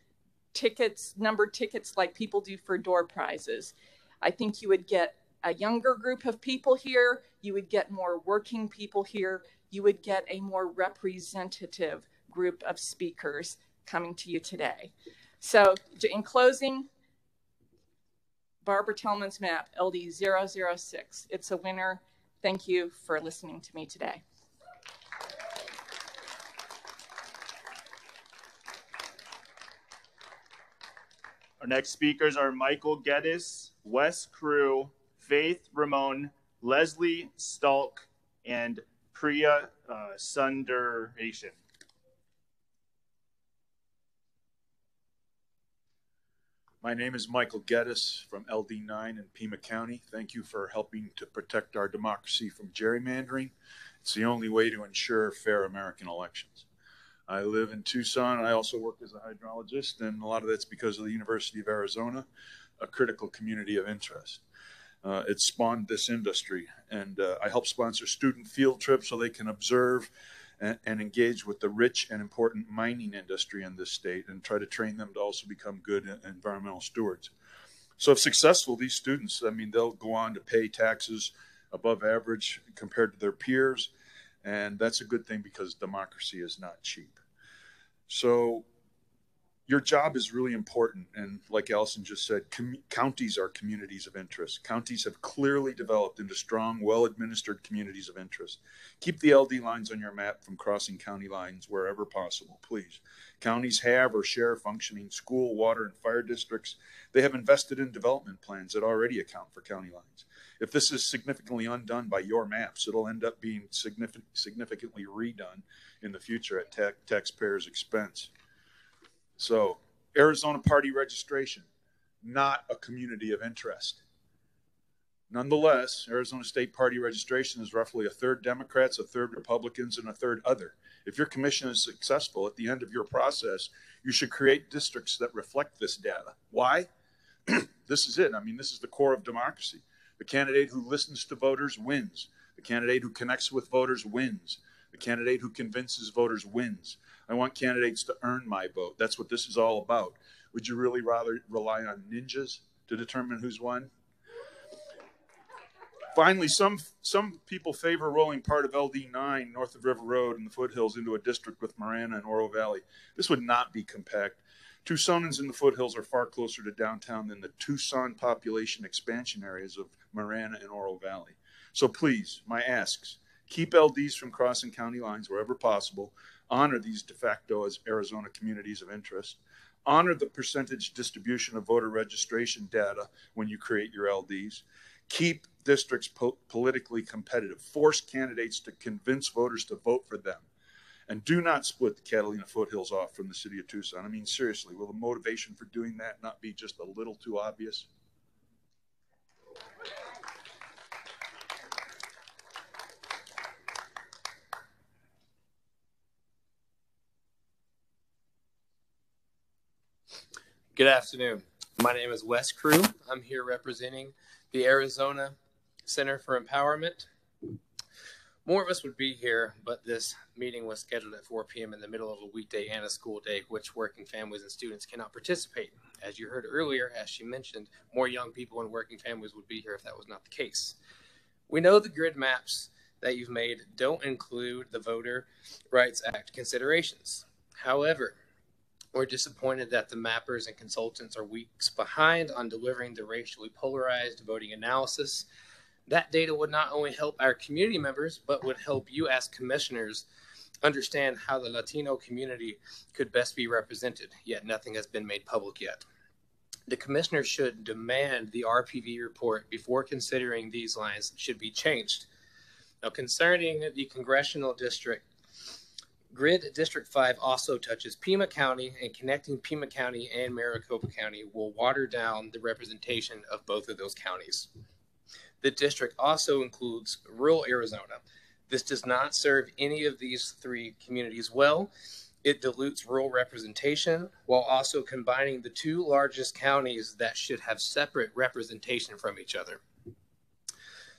S74: tickets, numbered tickets like people do for door prizes. I think you would get a younger group of people here, you would get more working people here, you would get a more representative group of speakers coming to you today. So in closing, Barbara Tellman's map, LD006. It's a winner. Thank you for listening to me today.
S66: Our next speakers are Michael Geddes, Wes Crew, Faith Ramon, Leslie Stalk, and Priya uh, Sundaration.
S75: My name is Michael Geddes from LD9 in Pima County. Thank you for helping to protect our democracy from gerrymandering. It's the only way to ensure fair American elections. I live in Tucson. I also work as a hydrologist, and a lot of that's because of the University of Arizona, a critical community of interest. Uh, it spawned this industry, and uh, I help sponsor student field trips so they can observe and, and, engage with the rich and important mining industry in this state and try to train them to also become good environmental stewards. So, if successful, these students, I mean, they'll go on to pay taxes above average compared to their peers, and that's a good thing because democracy is not cheap. So, your job is really important. And like Allison just said, com- counties are communities of interest. Counties have clearly developed into strong, well administered communities of interest. Keep the LD lines on your map from crossing county lines wherever possible, please. Counties have or share functioning school, water, and fire districts. They have invested in development plans that already account for county lines. If this is significantly undone by your maps, it'll end up being significant, significantly redone in the future at ta- taxpayers' expense. So, Arizona party registration, not a community of interest. Nonetheless, Arizona state party registration is roughly a third Democrats, a third Republicans, and a third other. If your commission is successful at the end of your process, you should create districts that reflect this data. Why? this is it. I mean, this is the core of democracy. The candidate who listens to voters wins. The candidate who connects with voters wins. The candidate who convinces voters wins. I want candidates to earn my vote. That's what this is all about. Would you really rather rely on ninjas to determine who's won? Finally, some some people favor rolling part of LD9 north of River Road and the foothills into a district with Marana and Oro Valley. This would not be compact. Tucsonans in the foothills are far closer to downtown than the Tucson population expansion areas of Marana and Oro Valley. So please, my asks, keep LDs from crossing county lines wherever possible honor these de facto as Arizona communities of interest, honor the percentage distribution of voter registration data when you create your LDs, keep districts po- politically competitive, force candidates to convince voters to vote for them, and do not split the Catalina foothills off from the city of Tucson. I mean, seriously, will the motivation for doing that not be just a little too obvious?
S76: Good afternoon. My name is Wes Crew. I'm here representing the Arizona Center for Empowerment. More of us would be here, but this meeting was scheduled at 4 p.m. in the middle of a weekday and a school day, which working families and students cannot participate. As you heard earlier, as she mentioned, more young people and working families would be here if that was not the case. We know the grid maps that you've made don't include the Voter Rights Act considerations. However, we're disappointed that the mappers and consultants are weeks behind on delivering the racially polarized voting analysis. That data would not only help our community members, but would help you as commissioners understand how the Latino community could best be represented, yet nothing has been made public yet. The commissioners should demand the RPV report before considering these lines should be changed. Now, concerning the congressional district, Grid District 5 also touches Pima County, and connecting Pima County and Maricopa County will water down the representation of both of those counties. The district also includes rural Arizona. This does not serve any of these three communities well. It dilutes rural representation while also combining the two largest counties that should have separate representation from each other.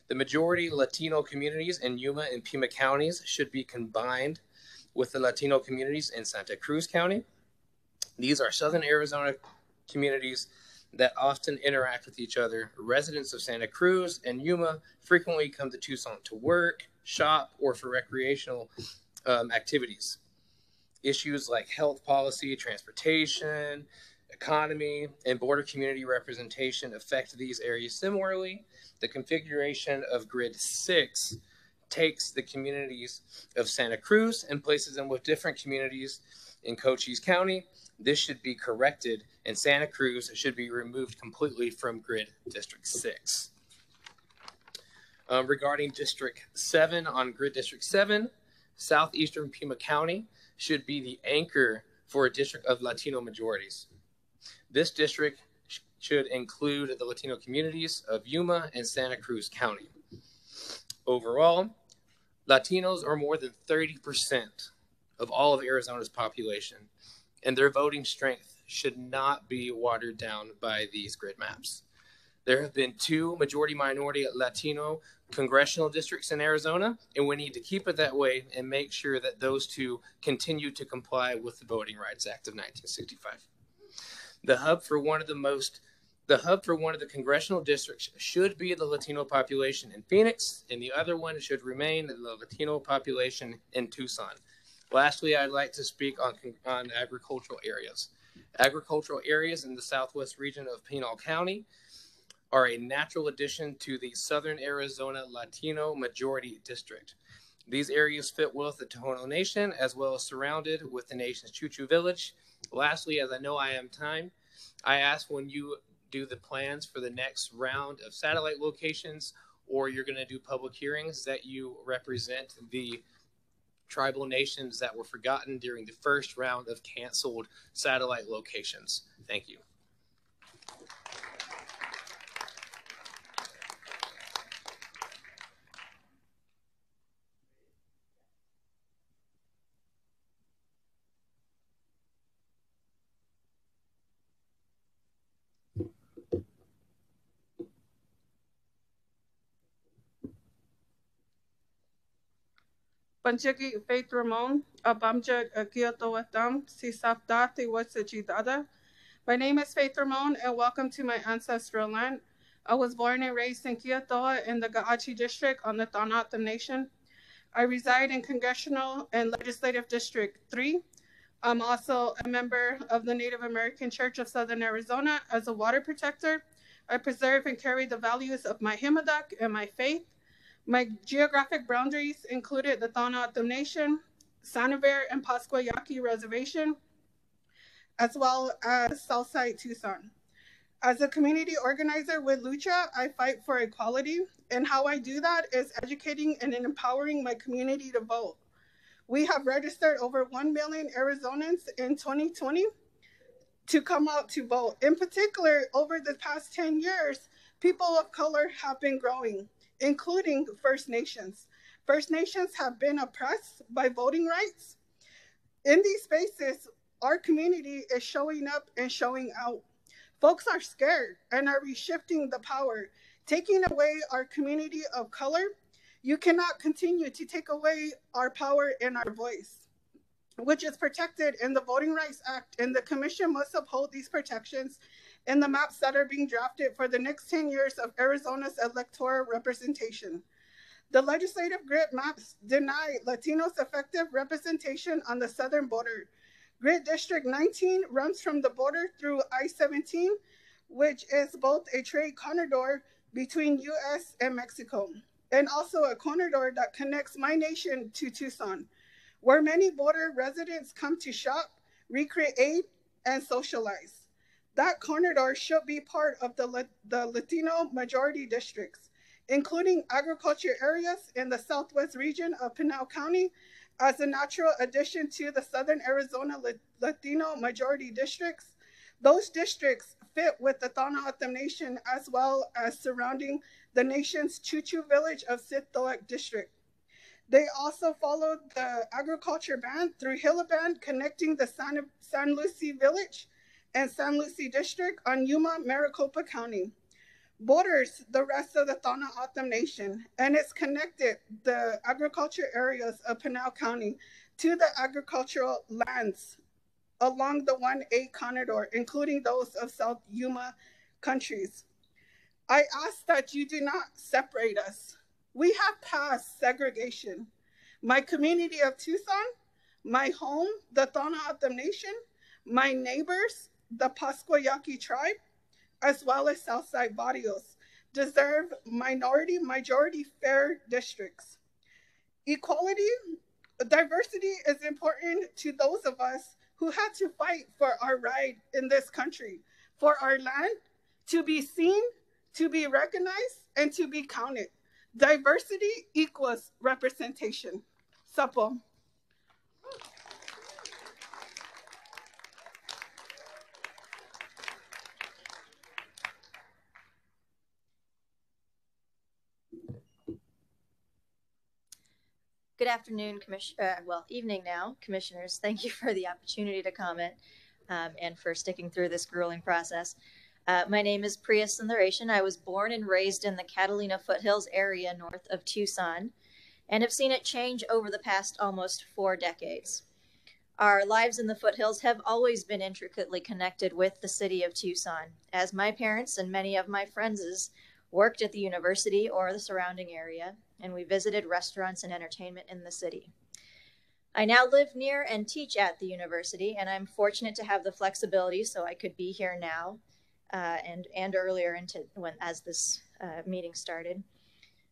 S76: The majority Latino communities in Yuma and Pima counties should be combined with the Latino communities in Santa Cruz County. These are Southern Arizona communities that often interact with each other. Residents of Santa Cruz and Yuma frequently come to Tucson to work, shop, or for recreational um, activities. Issues like health policy, transportation, economy, and border community representation affect these areas similarly. The configuration of Grid 6 takes the communities of Santa Cruz and places them with different communities in Cochise County. This should be corrected, and Santa Cruz should be removed completely from Grid District 6. Um, regarding District 7, on Grid District 7, southeastern Pima County should be the anchor for a district of Latino majorities. This district sh- should include the Latino communities of Yuma and Santa Cruz County. Overall, Latinos are more than 30% of all of Arizona's population, and their voting strength should not be watered down by these grid maps. There have been two majority minority Latino congressional districts in Arizona, and we need to keep it that way and make sure that those two continue to comply with the Voting Rights Act of 1965. The hub for one of the most the hub for one of the congressional districts should be the Latino population in Phoenix, and the other one should remain the Latino population in Tucson. Lastly, I'd like to speak on, on agricultural areas. Agricultural areas in the southwest region of Pinal County are a natural addition to the southern Arizona Latino majority district. These areas fit well with the Tohono Nation as well as surrounded with the nation's Chuichu Village. Lastly, as I know I am time, I ask when you do the plans for the next round of satellite locations or you're going to do public hearings that you represent the tribal nations that were forgotten during the first round of canceled satellite locations. Thank you.
S77: Faith Ramon, Abamja Agiatoatam, Sisapdati Wasajidada. My name is Faith Ramon, and welcome to my ancestral land. I was born and raised in Kiatoa in the Ga'achi district on the Tanatam Nation. I reside in Congressional and Legislative District 3. I'm also a member of the Native American Church of Southern Arizona as a water protector. I preserve and carry the values of my Himadak and my faith. My geographic boundaries included the Thanatam Nation, San Xavier, and Pascua Yaqui Reservation, as well as Southside Tucson. As a community organizer with Lucha, I fight for equality, and how I do that is educating and empowering my community to vote. We have registered over 1 million Arizonans in 2020 to come out to vote. In particular, over the past 10 years, people of color have been growing including First Nations. First Nations have been oppressed by voting rights. In these spaces, our community is showing up and showing out. Folks are scared and are reshifting the power, taking away our community of color. You cannot continue to take away our power and our voice, which is protected in the Voting Rights Act, and the Commission must uphold these protections in the maps that are being drafted for the next 10 years of Arizona's electoral representation. The legislative grid maps deny Latinos effective representation on the southern border. Grid District 19 runs from the border through I 17, which is both a trade corridor between US and Mexico, and also a corridor that connects my nation to Tucson, where many border residents come to shop, recreate, and socialize. That corridor should be part of the, the Latino majority districts, including agriculture areas in the southwest region of Pinal County as a natural addition to the southern Arizona Latino majority districts. Those districts fit with the Tohono Nation as well as surrounding the nation's Chuichu village of Sithoic district. They also followed the agriculture band through Gila Bend, connecting the San, San Lucy village and San Lucy district on Yuma, Maricopa County. Borders the rest of the Tohono O'odham Nation, and it's connected the agriculture areas of Pinal County to the agricultural lands along the 1A corridor, including those of South Yuma countries. I ask that you do not separate us. We have passed segregation. My community of Tucson, my home, the Tohono O'odham Nation, my neighbors, the Pascua Yaqui tribe, as well as Southside Barrios, deserve minority majority fair districts. Equality, diversity is important to those of us who had to fight for our right in this country, for our land to be seen, to be recognized, and to be counted. Diversity equals representation. Supple.
S78: Good afternoon, commission. Uh, well, evening now, commissioners. Thank you for the opportunity to comment um, and for sticking through this grueling process. Uh, my name is Priya Sundaration. I was born and raised in the Catalina foothills area north of Tucson and have seen it change over the past almost four decades. Our lives in the foothills have always been intricately connected with the city of Tucson, as my parents and many of my friends worked at the university or the surrounding area and we visited restaurants and entertainment in the city. I now live near and teach at the university, and I'm fortunate to have the flexibility so I could be here now uh, and and earlier into when as this uh, meeting started.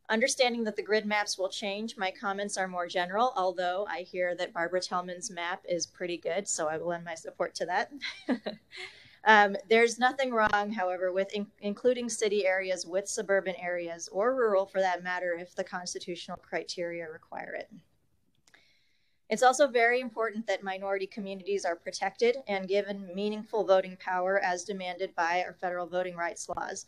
S78: Understanding that the grid maps will change, my comments are more general, although I hear that Barbara Tellman's map is pretty good, so I will lend my support to that. Um, there's nothing wrong, however, with in including city areas with suburban areas or rural for that matter if the constitutional criteria require it. It's also very important that minority communities are protected and given meaningful voting power as demanded by our federal voting rights laws.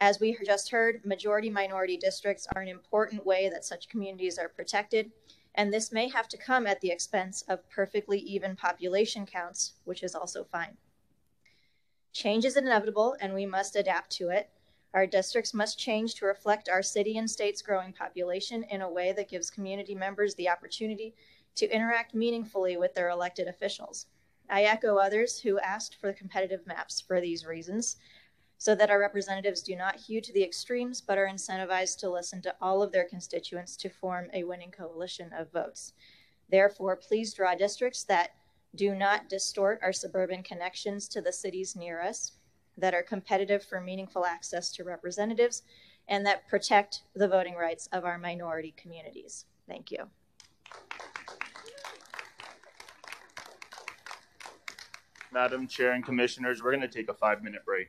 S78: As we just heard, majority minority districts are an important way that such communities are protected, and this may have to come at the expense of perfectly even population counts, which is also fine. Change is inevitable and we must adapt to it. Our districts must change to reflect our city and state's growing population in a way that gives community members the opportunity to interact meaningfully with their elected officials. I echo others who asked for competitive maps for these reasons, so that our representatives do not hew to the extremes but are incentivized to listen to all of their constituents to form a winning coalition of votes. Therefore, please draw districts that do not distort our suburban connections to the cities near us, that are competitive for meaningful access to representatives, and that protect the voting rights of our minority communities. Thank you.
S66: Madam Chair and Commissioners, we're going to take a five minute break.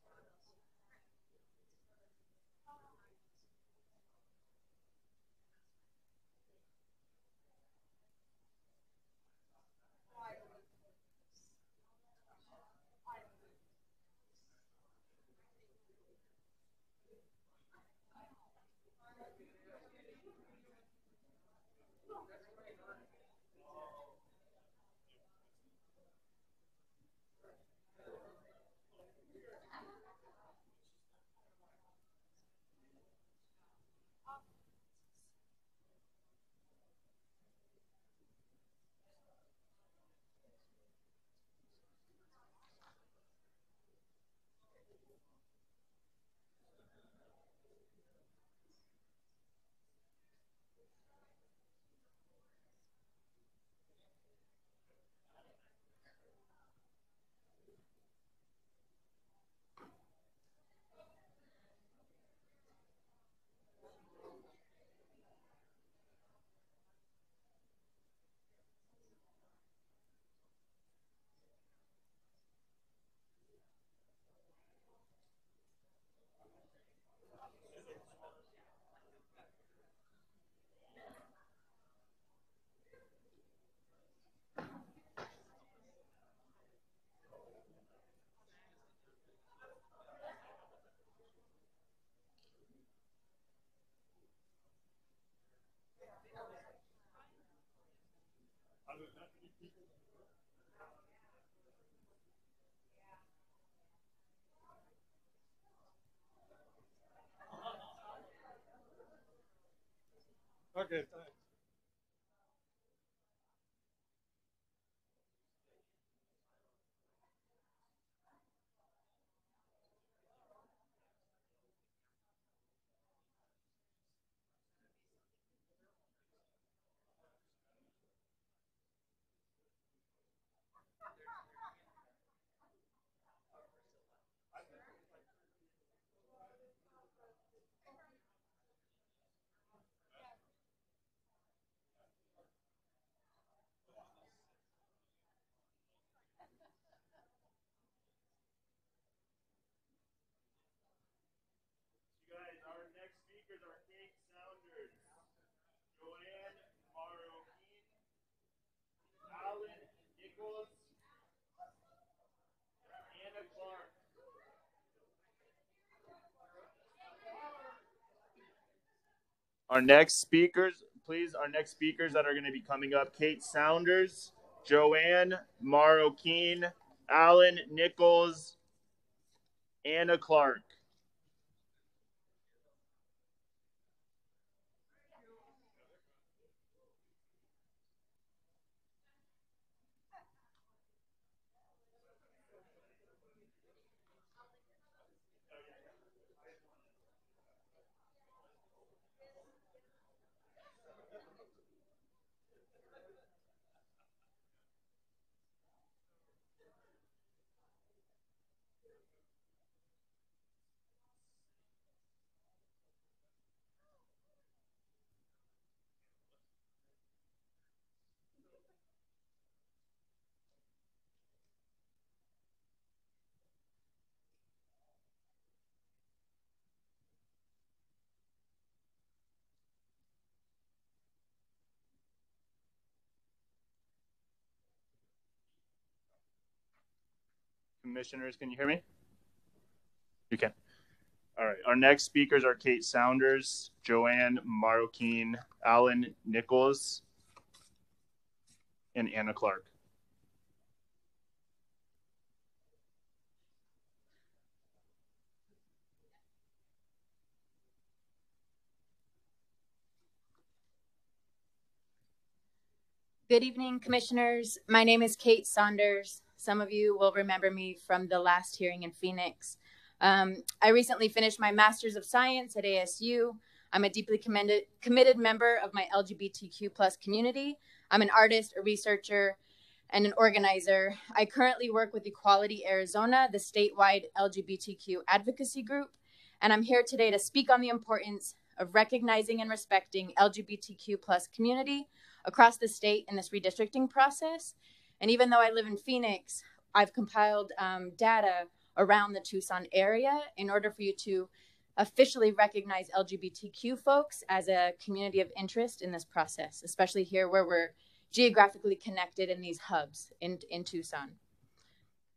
S79: Okay, thanks.
S80: You guys, our next speakers are Kate Saunders, Joanne Marroquin, Alan Nichols, Anna Clark. Our next speakers, are Kate Saunders, Joanne Maroke, Alan Nichols, and Clark. Our next speakers, please, our next speakers that are going to be coming up Kate Saunders, Joanne Marroquin, Alan Nichols, Anna Clark. Commissioners, can you hear me? You can. All right. Our next speakers are Kate Saunders, Joanne Marroquin, Alan Nichols, and Anna Clark.
S81: Good evening, commissioners. My name is Kate Saunders. Some of you will remember me from the last hearing in Phoenix. Um, I recently finished my Master's of Science at ASU. I'm a deeply committed member of my LGBTQ plus community. I'm an artist, a researcher, and an organizer. I currently work with Equality Arizona, the statewide LGBTQ advocacy group, and I'm here today to speak on the importance of recognizing and respecting LGBTQ plus community across the state in this redistricting process. And even though I live in Phoenix, I've compiled um, data around the Tucson area in order for you to officially recognize LGBTQ folks as a community of interest in this process, especially here where we're geographically connected in these hubs in, in Tucson.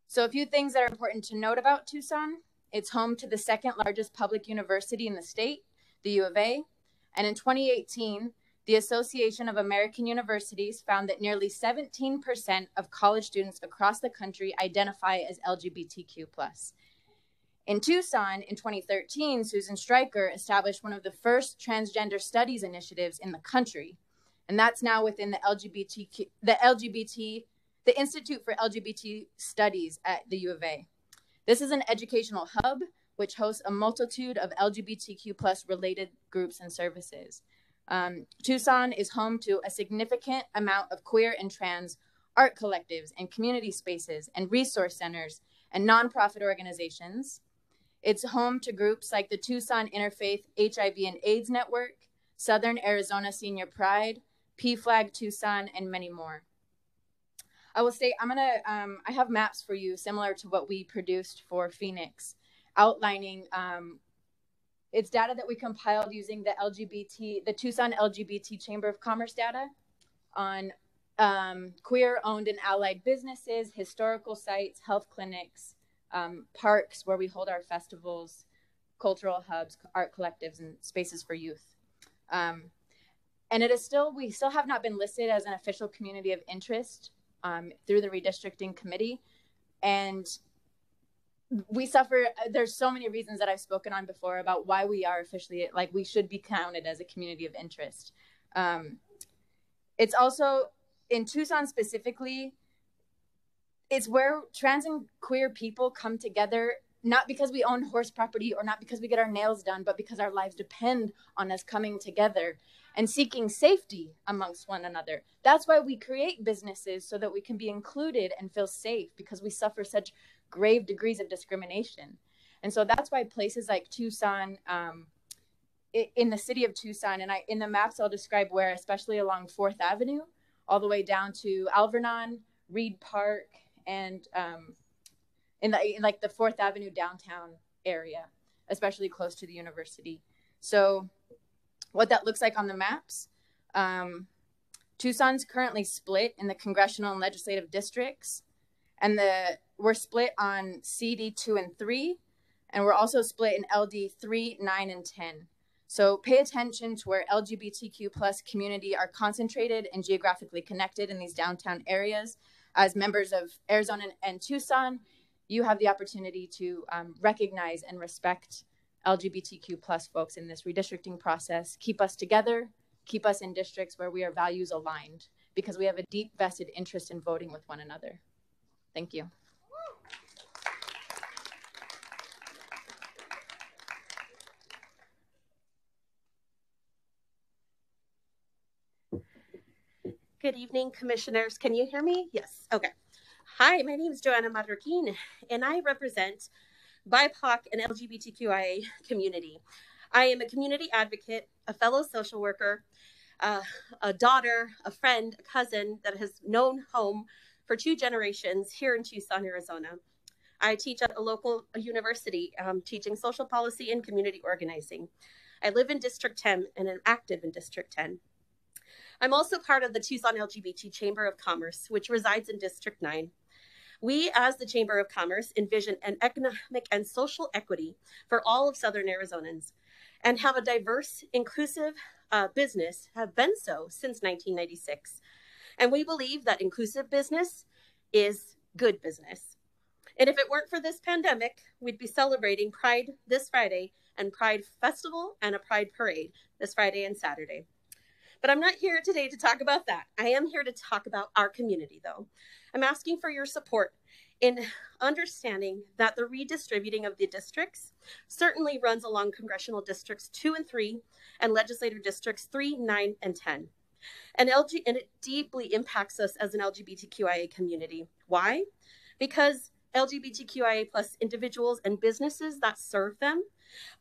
S81: So, a few things that are important to note about Tucson it's home to the second largest public university in the state, the U of A. And in 2018, the Association of American Universities found that nearly 17% of college students across the country identify as LGBTQ. In Tucson in 2013, Susan Stryker established one of the first transgender studies initiatives in the country. And that's now within the LGBTQ, the LGBT, the Institute for LGBT Studies at the U of A. This is an educational hub which hosts a multitude of LGBTQ related groups and services. Um, Tucson is home to a significant amount of queer and trans art collectives and community spaces and resource centers and nonprofit organizations. It's home to groups like the Tucson Interfaith HIV and AIDS Network, Southern Arizona Senior Pride, PFLAG Tucson, and many more. I will say I'm gonna um, I have maps for you similar to what we produced for Phoenix, outlining um, it's data that we compiled using the LGBT, the Tucson LGBT Chamber of Commerce data on um, queer owned and allied businesses, historical sites, health clinics, um, parks where we hold our festivals, cultural hubs, art collectives, and spaces for youth. Um, and it is still, we still have not been listed as an official community of interest um, through the redistricting committee. And we suffer there's so many reasons that i've spoken on before about why we are officially like we should be counted as a community of interest. Um, it's also in tucson specifically it's where trans and queer people come together not because we own horse property or not because we get our nails done but because our lives depend on us coming together and seeking safety amongst one another. That's why we create businesses so that we can be included and feel safe because we suffer such grave degrees of discrimination. And so that's why places like Tucson, um, in the city of Tucson, and I in the maps I'll describe where, especially along Fourth Avenue, all the way down to Alvernon, Reid Park, and um, in, the, in like the Fourth Avenue downtown area, especially close to the university. So, what that looks like on the maps. Um, Tucson's currently split in the congressional and legislative districts, and the we're split on CD two and three, and we're also split in LD three, nine, and ten. So pay attention to where LGBTQ plus community are concentrated and geographically connected in these downtown areas. As members of Arizona and Tucson, you have the opportunity to um, recognize and respect LGBTQ plus folks in this redistricting process. Keep us together, keep us in districts where we are values aligned, because we have a deep vested interest in voting with one another. Thank you.
S82: Good evening, commissioners. Can you hear me? Yes. Okay. Hi, my name is Joanna Marroquin, and I represent BIPOC and LGBTQIA community. I am a community advocate, a fellow social worker, uh, a daughter, a friend, a cousin that has known home for two generations here in Tucson, Arizona. I teach at a local university, um, teaching social policy and community organizing. I live in District 10 and am active in District 10. I'm also part of the Tucson LGBT Chamber of Commerce, which resides in District 9. We, as the Chamber of Commerce, envision an economic and social equity for all of Southern Arizonans and have a diverse, inclusive uh, business, have been so since 1996. And we believe that inclusive business is good business. And if it weren't for this pandemic, we'd be celebrating Pride this Friday and Pride Festival and a Pride Parade this Friday and Saturday. But I'm not here today to talk about that. I am here to talk about our community, though. I'm asking for your support in understanding that the redistributing of the districts certainly runs along congressional districts two and three and legislative districts three, nine, and 10. And, LG, and it deeply impacts us as an LGBTQIA community. Why? Because LGBTQIA plus individuals and businesses that serve them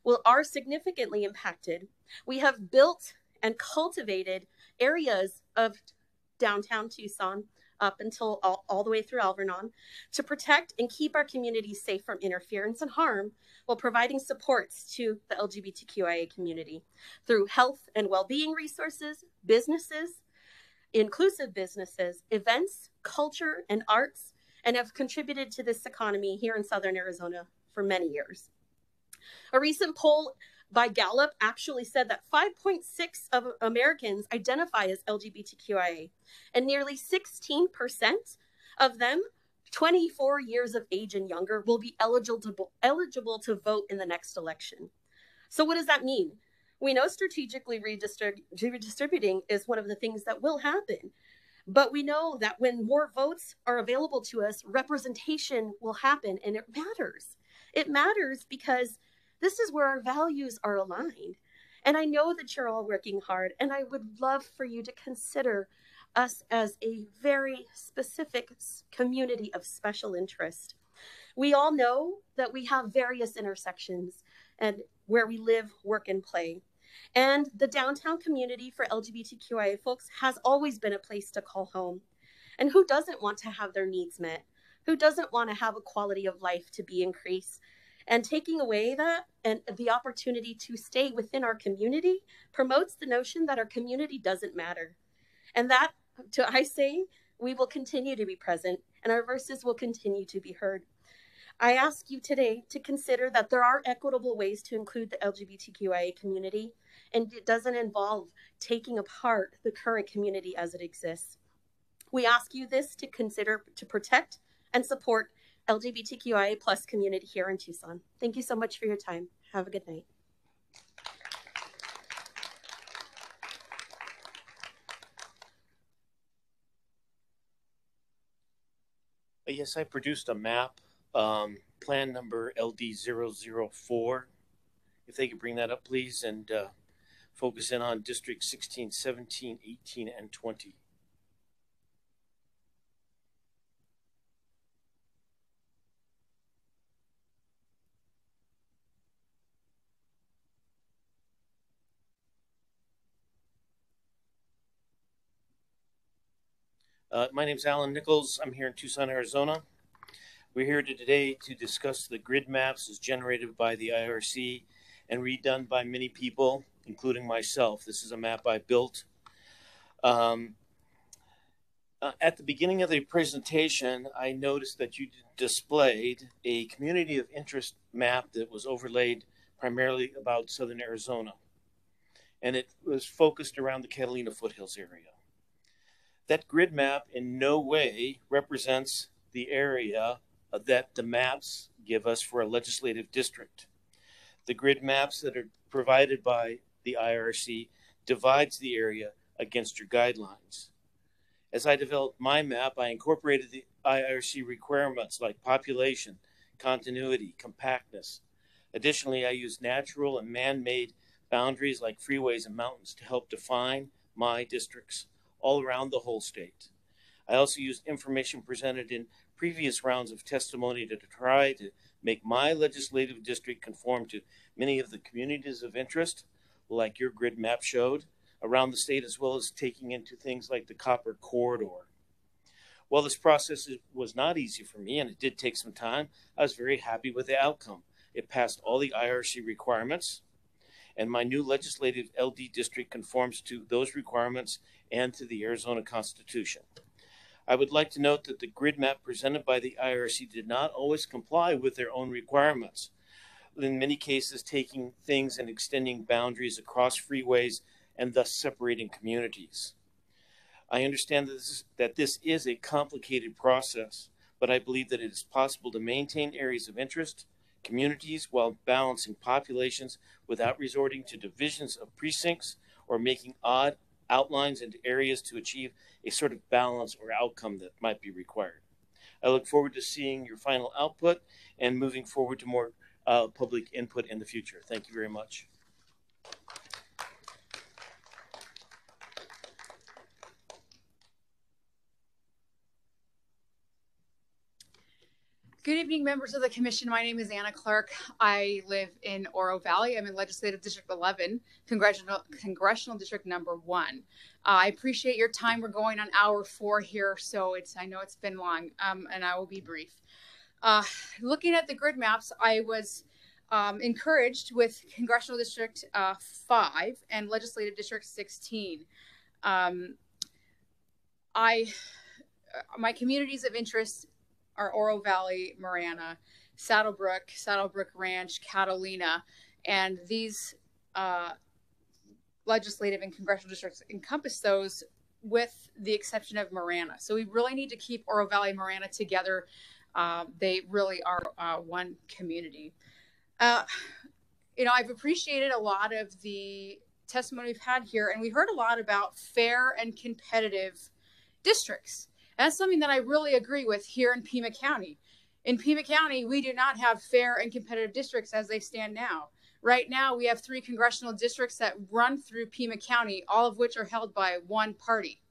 S82: will are significantly impacted. We have built and cultivated areas of downtown Tucson up until all, all, the way through Alvernon to protect and keep our communities safe from interference and harm while providing supports to the LGBTQIA community through health and well-being resources, businesses, inclusive businesses, events, culture, and arts, and have contributed to this economy here in Southern Arizona for many years. A recent poll by Gallup actually said that 5.6 of Americans identify as LGBTQIA, and nearly 16% of them 24 years of age and younger will be eligible eligible to vote in the next election. So what does that mean? We know strategically redistributing is one of the things that will happen. But we know that when more votes are available to us, representation will happen and it matters. It matters because this is where our values are aligned. And I know that you're all working hard, and I would love for you to consider us as a very specific community of special interest. We all know that we have various intersections and where we live, work, and play. And the downtown community for LGBTQIA folks has always been a place to call home. And who doesn't want to have their needs met? Who doesn't want to have a quality of life to be increased? And taking away that and the opportunity to stay within our community promotes the notion that our community doesn't matter. And that, to I say, we will continue to be present and our voices will continue to be heard. I ask you today to consider that there are equitable ways to include the LGBTQIA community, and it doesn't involve taking apart the current community as it exists. We ask you this to consider to protect and support LGBTQIA plus community here in Tucson. Thank you so much for your time. Have a good night.
S83: Yes, I produced a map, um, plan number LD004. If they could bring that up, please, and uh, focus in on District 16, 17, 18, and 20. Uh, my name is Alan Nichols. I'm here in Tucson, Arizona. We're here today to discuss the grid maps as generated by the IRC and redone by many people, including myself. This is a map I built. Um, uh, at the beginning of the presentation, I noticed that you displayed a community of interest map that was overlaid primarily about southern Arizona. And it was focused around the Catalina foothills area. That grid map in no way represents the area that the maps give us for a legislative district. The grid maps that are provided by the IRC divides the area against your guidelines. As I developed my map, I incorporated the IRC requirements like population, continuity, compactness. Additionally, I used natural and man made boundaries like freeways and mountains to help define my districts all around the whole state. I also used information presented in previous rounds of testimony to try to make my legislative district conform to many of the communities of interest, like your grid map showed, around the state, as well as taking into things like the copper corridor. While this process was not easy for me and it did take some time, I was very happy with the outcome. It passed all the IRC requirements, and my new legislative LD district conforms to those requirements and to the Arizona Constitution. I would like to note that the grid map presented by the IRC did not always comply with their own requirements, in many cases, taking things and extending boundaries across freeways and thus separating communities. I understand that this, is, that this is a complicated process, but I believe that it is possible to maintain areas of interest, communities, while balancing populations without resorting to divisions of precincts or making odd outlines into areas to achieve a sort of balance or outcome that might be required. I look forward to seeing your final output and moving forward to more uh, public input in the future. Thank you very much.
S84: Good evening, members of the commission. My name is Anna Clark. I live in Oro Valley. I'm in Legislative District 11, Congressional, Congressional District Number One. Uh, I appreciate your time. We're going on hour four here, so it's I know it's been long, um, and I will be brief. Uh, looking at the grid maps, I was um, encouraged with Congressional District uh, 5 and Legislative District 16. Um, I uh, my communities of interest are Oro Valley, Marana, SaddleBrooke, SaddleBrooke Ranch, Catalina, and these uh, legislative and congressional districts encompass those with the exception of Marana. So we really need to keep Oro Valley and Marana together. Uh, they really are uh, one community. Uh, you know, I've appreciated a lot of the testimony we've had here, and we heard a lot about fair and competitive districts. That's something that I really agree with here in Pima County. In Pima County, we do not have fair and competitive districts as they stand now. Right now, we have three congressional districts that run through Pima County, all of which are held by one party.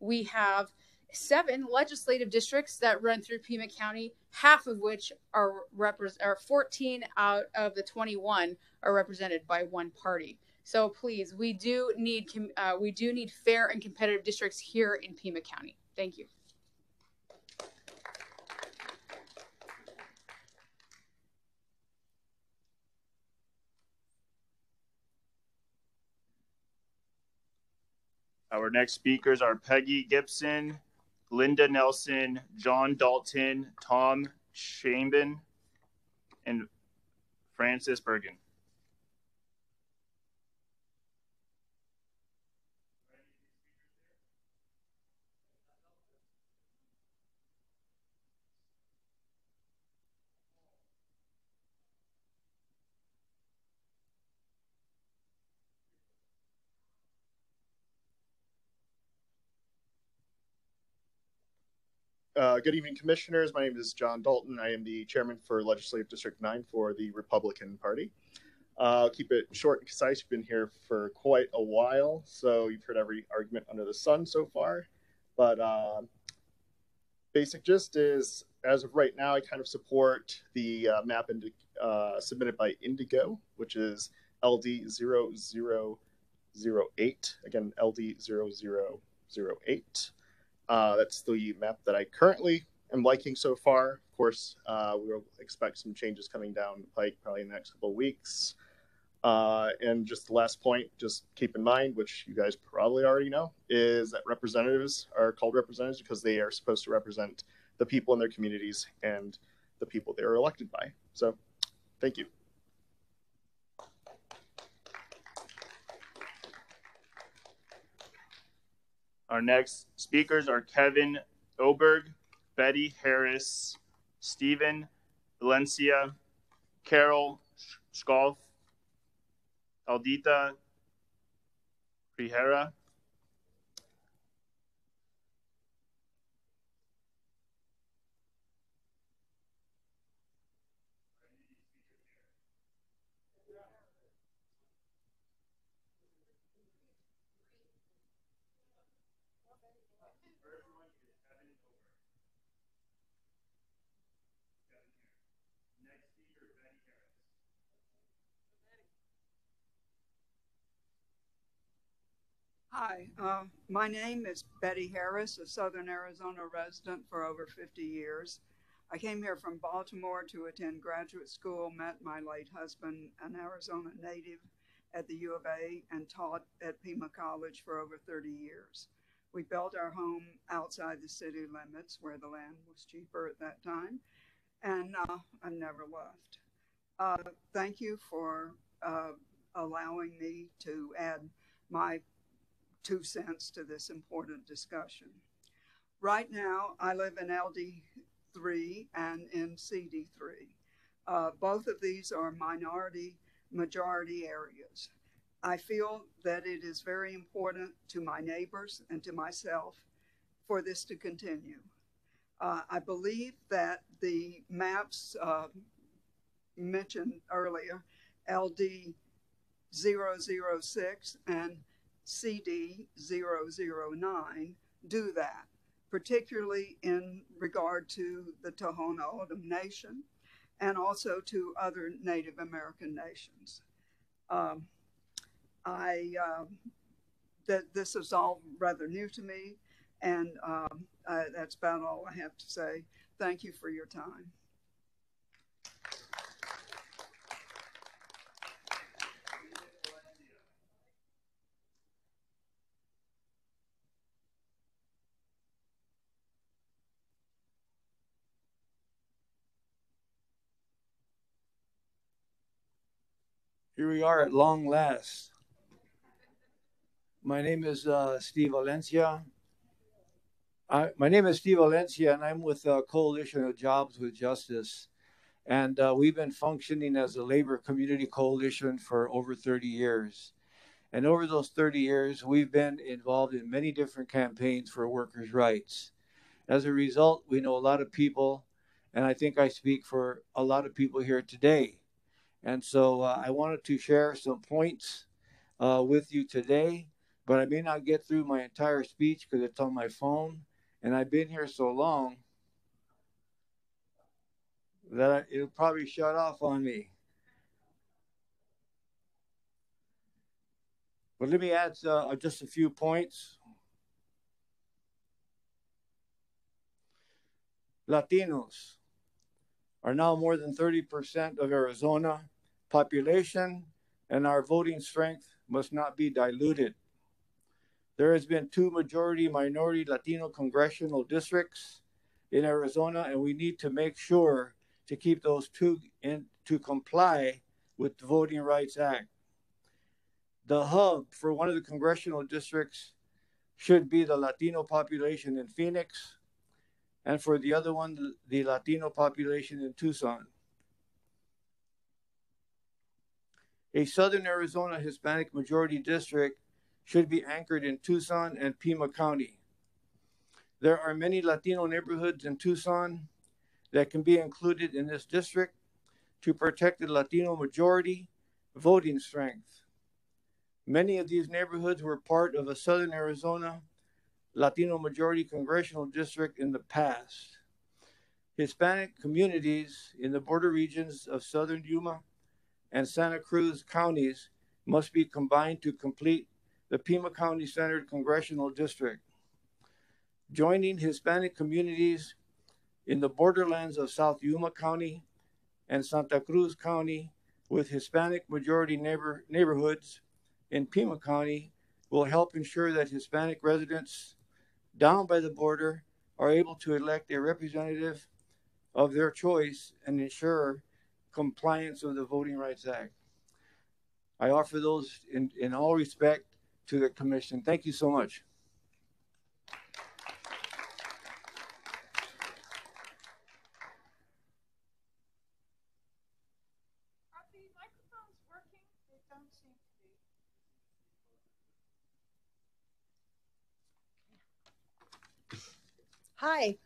S84: We have seven legislative districts that run through Pima County, half of which are repre- are 14 out of the 21 are represented by one party. So please, we do need uh, we do need fair and competitive districts here in Pima County. Thank you.
S66: Our next speakers are Peggy Gibson, Linda Nelson, John Dalton, Tom Shambin, and Francis Bergen.
S80: Uh, good evening, commissioners. My name is John Dalton. I am the chairman for Legislative District 9 for the Republican Party. Uh, I'll keep it short and concise. You've been here for quite a while, so you've heard every argument under the sun so far. But uh, basic gist is, as of right now, I kind of support the uh, map indi- uh, submitted by Indigo, which is LD0008. Again, LD0008. Uh, that's the map that I currently am liking so far. Of course, uh, we will expect some changes coming down the pike probably in the next couple of weeks. Uh, and just the last point, just keep in mind, which you guys probably already know, is that representatives are called representatives because they are supposed to represent the people in their communities and the people they are elected by. So, thank you.
S66: Our next speakers are Kevin Oberg, Betty Harris, Stephen Valencia, Carol Skolf, Adelita Grijalva,
S85: Hi, uh, my name is Betty Harris, a Southern Arizona resident for over 50 years. I came here from Baltimore to attend graduate school, met my late husband, an Arizona native, at the U of A, and taught at Pima College for over 30 years. We built our home outside the city limits where the land was cheaper at that time, and uh, I've never left. Uh, thank you for uh, allowing me to add my two cents to this important discussion. Right now, I live in LD3 and in CD3. Uh, both of these are minority majority areas. I feel that it is very important to my neighbors and to myself for this to continue. Uh, I believe that the maps uh, mentioned earlier, LD 006 and CD 009, do that, particularly in regard to the Tohono O'odham Nation and also to other Native American nations. Um, I um, that this is all rather new to me, and um, I, that's about all I have to say. Thank you for your time.
S86: Here we are at long last. My name is uh, Steve Valencia. I, my name is Steve Valencia, and I'm with the Coalition of Jobs with Justice. And uh, we've been functioning as a labor community coalition for over 30 years. And over those 30 years, we've been involved in many different campaigns for workers' rights. As a result, we know a lot of people, and I think I speak for a lot of people here today. And so uh, I wanted to share some points uh, with you today, but I may not get through my entire speech because it's on my phone and I've been here so long that it'll probably shut off on me. But let me add uh, just a few points. Latinos are now more than 30% of Arizona population, and our voting strength must not be diluted. There has been two majority minority Latino congressional districts in Arizona, and we need to make sure to keep those two in to comply with the Voting Rights Act. The hub for one of the congressional districts should be the Latino population in Phoenix, and for the other one, the Latino population in Tucson. A Southern Arizona Hispanic majority district should be anchored in Tucson and Pima County. There are many Latino neighborhoods in Tucson that can be included in this district to protect the Latino majority voting strength. Many of these neighborhoods were part of a Southern Arizona Latino majority congressional district in the past. Hispanic communities in the border regions of Southern Yuma and Santa Cruz counties must be combined to complete the Pima County Centered Congressional District. Joining Hispanic communities in the borderlands of South Yuma County and Santa Cruz County with Hispanic majority neighbor, neighborhoods in Pima County will help ensure that Hispanic residents down by the border are able to elect a representative of their choice and ensure compliance with the Voting Rights Act. I offer those in, in all respect to the commission. Thank you so much.
S87: Hi,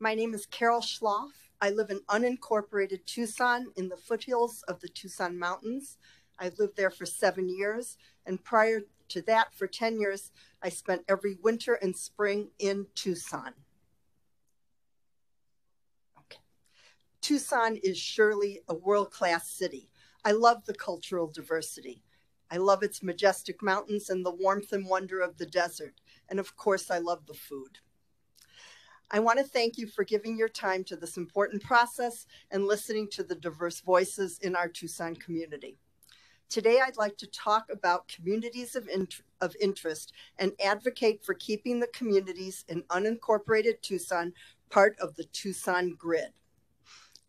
S87: my name is Carol Schloff. I live in unincorporated Tucson in the foothills of the Tucson Mountains. I've lived there for seven years, and prior to that, for 10 years, I spent every winter and spring in Tucson. Okay. Tucson is surely a world class city. I love the cultural diversity. I love its majestic mountains and the warmth and wonder of the desert. And of course, I love the food. I want to thank you for giving your time to this important process and listening to the diverse voices in our Tucson community. Today, I'd like to talk about communities of, int of interest and advocate for keeping the communities in unincorporated Tucson part of the Tucson grid.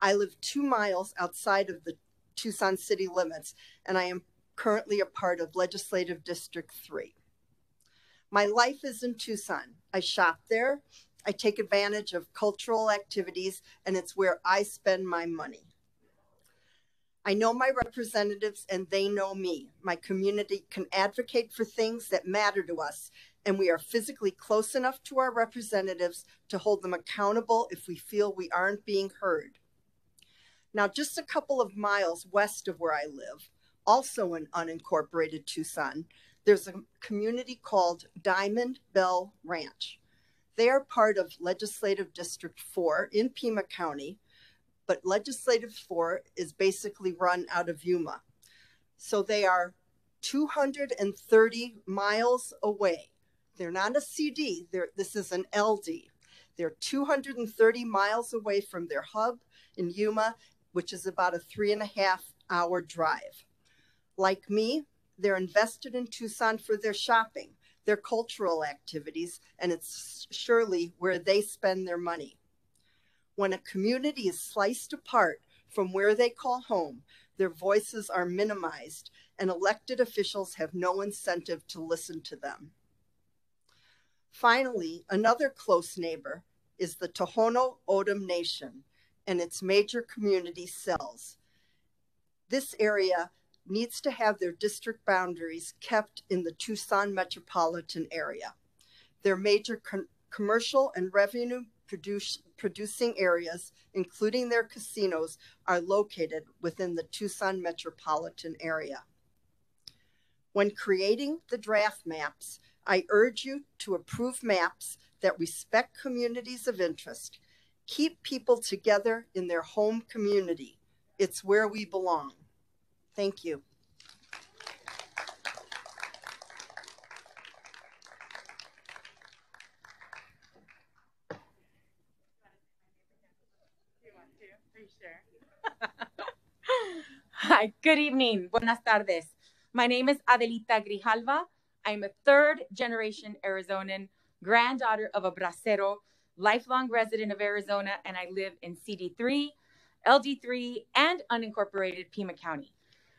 S87: I live two miles outside of the Tucson city limits, and I am currently a part of Legislative District 3. My life is in Tucson. I shop there, I take advantage of cultural activities, and it's where I spend my money. I know my representatives and they know me. My community can advocate for things that matter to us, and we are physically close enough to our representatives to hold them accountable if we feel we aren't being heard. Now, just a couple of miles west of where I live, also in unincorporated Tucson, there's a community called Diamond Bell Ranch. They are part of Legislative District 4 in Pima County, but Legislative 4 is basically run out of Yuma. So they are 230 miles away. They're not a CD, they're, this is an LD. They're 230 miles away from their hub in Yuma, which is about a three and a half hour drive. Like me, they're invested in Tucson for their shopping, their cultural activities, and it's surely where they spend their money. When a community is sliced apart from where they call home, their voices are minimized, and elected officials have no incentive to listen to them. Finally, another close neighbor is the Tohono O'odham Nation and its major community Sells. This area needs to have their district boundaries kept in the Tucson metropolitan area. Their major com- commercial and revenue produce, producing areas, including their casinos, are located within the Tucson metropolitan area. When creating the draft maps, I urge you to approve maps that respect communities of interest, keep people together in their home community. It's where we belong. Thank you.
S88: Hi, good evening. Buenas tardes. My name is Adelita Grijalva. I'm a third generation Arizonan, granddaughter of a bracero, lifelong resident of Arizona, and I live in CD3, LD3, and unincorporated Pima County.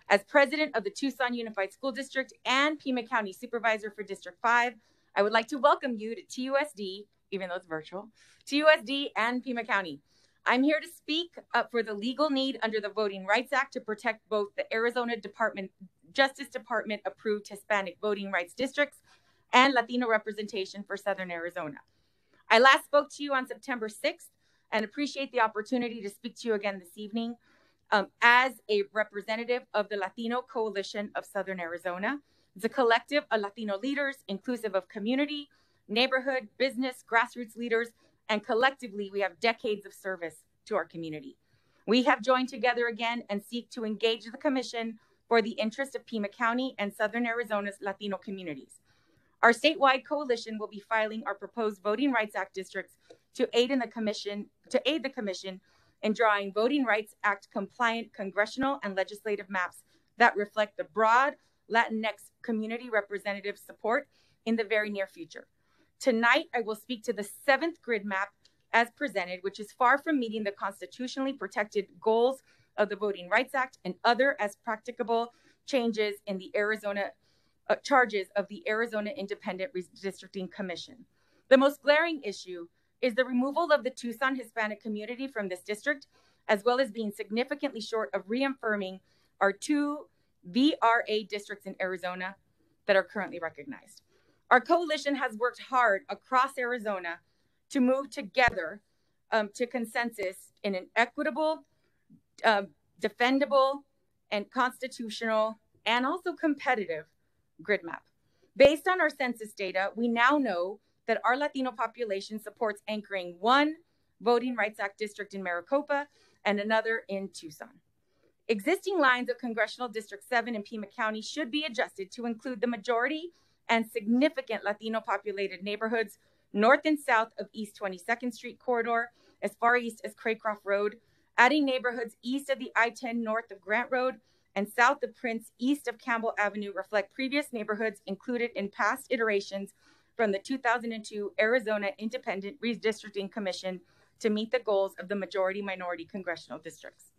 S88: As president of the Tucson Unified School District and Pima County Supervisor for District 5, I would like to welcome you to TUSD, even though it's virtual, TUSD and Pima County. I'm here to speak up for the legal need under the Voting Rights Act to protect both the Arizona Department Justice Department approved Hispanic voting rights districts and Latino representation for Southern Arizona. I last spoke to you on September 6th and appreciate the opportunity to speak to you again this evening um, as a representative of the Latino Coalition of Southern Arizona. It's a collective of Latino leaders, inclusive of community, neighborhood, business, grassroots leaders, and collectively, we have decades of service to our community. We have joined together again and seek to engage the Commission for the interest of Pima County and Southern Arizona's Latino communities. Our statewide coalition will be filing our proposed Voting Rights Act districts to aid in the commission to aid the commission in drawing Voting Rights Act compliant congressional and legislative maps that reflect the broad Latinx community representative support in the very near future. Tonight, I will speak to the seventh grid map as presented, which is far from meeting the constitutionally protected goals of the Voting Rights Act and other as practicable changes in the Arizona uh, charges of the Arizona Independent Redistricting Commission. The most glaring issue is the removal of the Tucson Hispanic community from this district, as well as being significantly short of reaffirming our two VRA districts in Arizona that are currently recognized. Our coalition has worked hard across Arizona to move together um, to consensus in an equitable, uh, defendable, and constitutional, and also competitive grid map. Based on our census data, we now know that our Latino population supports anchoring one Voting Rights Act district in Maricopa and another in Tucson. Existing lines of Congressional District 7 in Pima County should be adjusted to include the majority and significant Latino populated neighborhoods north and south of East 22nd Street corridor, as far east as Craycroft Road, adding neighborhoods east of the I 10 north of Grant Road and south of Prince east of Campbell Avenue reflect previous neighborhoods included in past iterations from the 2002 Arizona Independent Redistricting Commission to meet the goals of the majority minority congressional districts.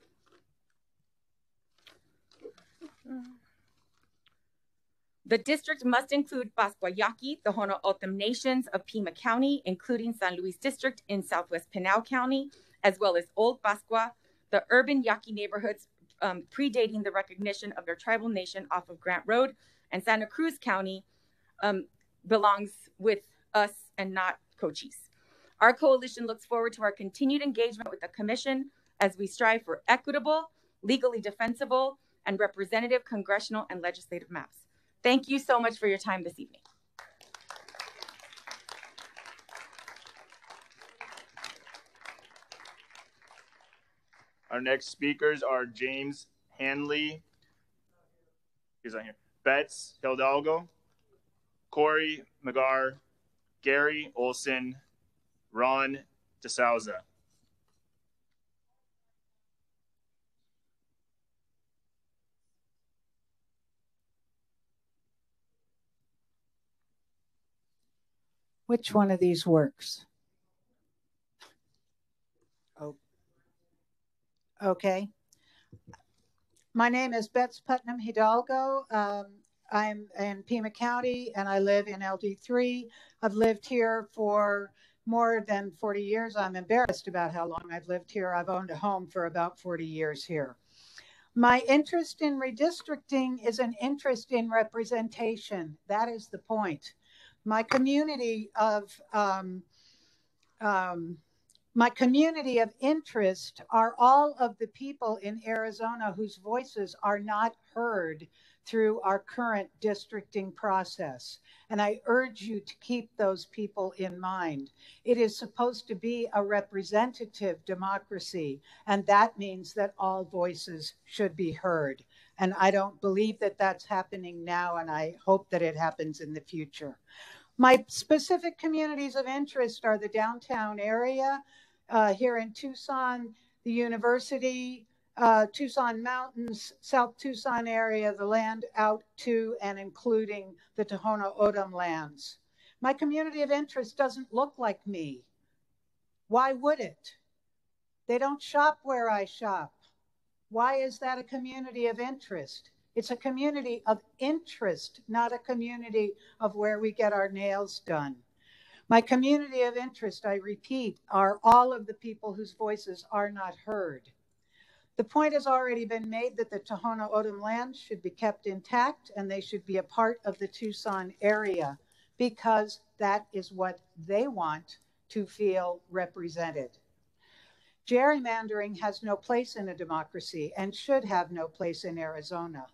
S88: The district must include Pascua Yaqui, the Tohono O'odham Nations of Pima County, including San Luis District in southwest Pinal County, as well as Old Pascua, the urban Yaqui neighborhoods um, predating the recognition of their tribal nation off of Grant Road and Santa Cruz County um, belongs with us and not Cochise. Our coalition looks forward to our continued engagement with the Commission as we strive for equitable, legally defensible, and representative congressional and legislative maps. Thank you so much for your time this evening.
S66: Our next speakers are James Hanley. He's on here. Betts Hidalgo, Corey McGar, Gary Olson, Ron DeSouza.
S89: Which one of these works? Oh, okay. My name is Betts Putnam Hidalgo. Um, I'm in Pima County and I live in LD3. I've lived here for more than 40 years. I'm embarrassed about how long I've lived here. I've owned a home for about 40 years here. My interest in redistricting is an interest in representation. That is the point my community of um, um, my community of interest are all of the people in Arizona whose voices are not heard through our current districting process. And I urge you to keep those people in mind. It is supposed to be a representative democracy, and that means that all voices should be heard. And I don't believe that that's happening now, and I hope that it happens in the future. My specific communities of interest are the downtown area uh, here in Tucson, the university, uh, Tucson Mountains, South Tucson area, the land out to and including the Tohono O'odham lands. My community of interest doesn't look like me. Why would it? They don't shop where I shop. Why is that a community of interest? It's a community of interest, not a community of where we get our nails done. My community of interest, I repeat, are all of the people whose voices are not heard. The point has already been made that the Tohono O'odham lands should be kept intact and they should be a part of the Tucson area because that is what they want to feel represented. Gerrymandering has no place in a democracy and should have no place in Arizona.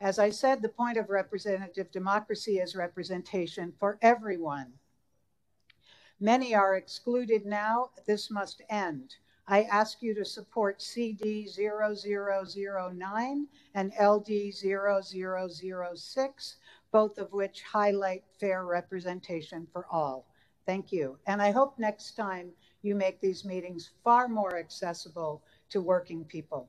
S89: As I said, the point of representative democracy is representation for everyone. Many are excluded now. This must end. I ask you to support CD 0009 and LD 0006, both of which highlight fair representation for all. Thank you. And I hope next time you make these meetings far more accessible to working people.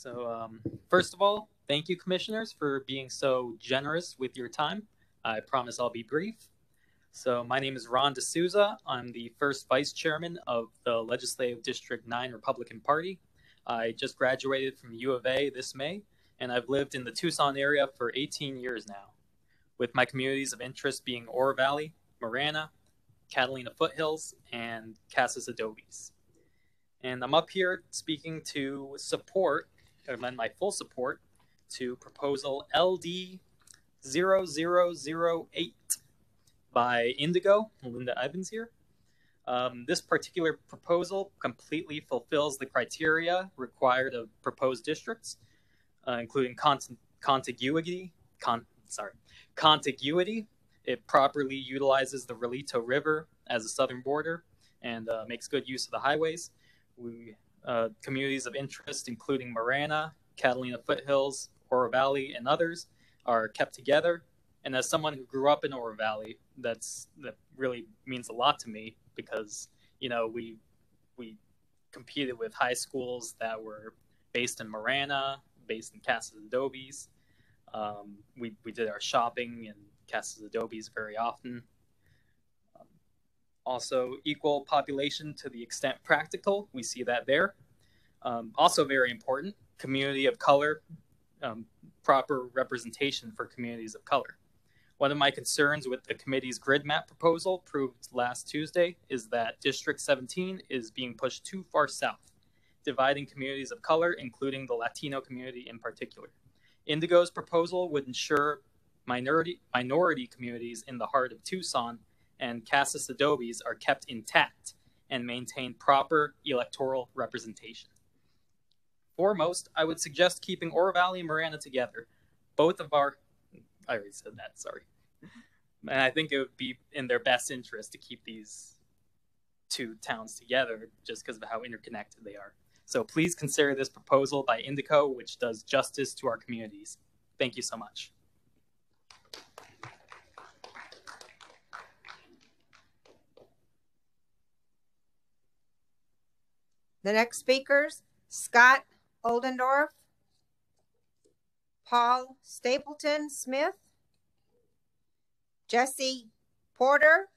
S90: So, um, first of all, thank you, commissioners, for being so generous with your time. I promise I'll be brief. So, my name is Ron D'Souza. I'm the first vice chairman of the Legislative District 9 Republican Party. I just graduated from U of A this May, and I've lived in the Tucson area for 18 years now, with my communities of interest being Oro Valley, Marana, Catalina Foothills, and Casas Adobes. And I'm up here speaking to support lend my full support to proposal LD 0008 by Indigo, Linda Evans here. Um, this particular proposal completely fulfills the criteria required of proposed districts, uh, including cont- contiguity. Con- sorry, contiguity. It properly utilizes the Rillito River as a southern border and uh, makes good use of the highways. We uh, communities of interest, including Marana, Catalina Foothills, Oro Valley, and others, are kept together. And as someone who grew up in Oro Valley, that's that really means a lot to me because you know we we competed with high schools that were based in Marana, based in Casas Adobes. Um, we we did our shopping in Casas Adobes very often. Also, equal population to the extent practical. We see that there. Um, also, very important, community of color. Um, proper representation for communities of color. One of my concerns with the committee's grid map proposal approved last Tuesday is that District 17 is being pushed too far south, dividing communities of color, including the Latino community in particular. Indigo's proposal would ensure minority, minority communities in the heart of Tucson and Casas Adobes are kept intact and maintain proper electoral representation. Foremost, I would suggest keeping Oro Valley and Marana together. Both of our, I already said that, sorry. And I think it would be in their best interest to keep these two towns together just because of how interconnected they are. So please consider this proposal by Indigo, which does justice to our communities. Thank you so much.
S91: The next speakers, Scott Oldendorf, Paul Stapleton Smith, Jesse Porter,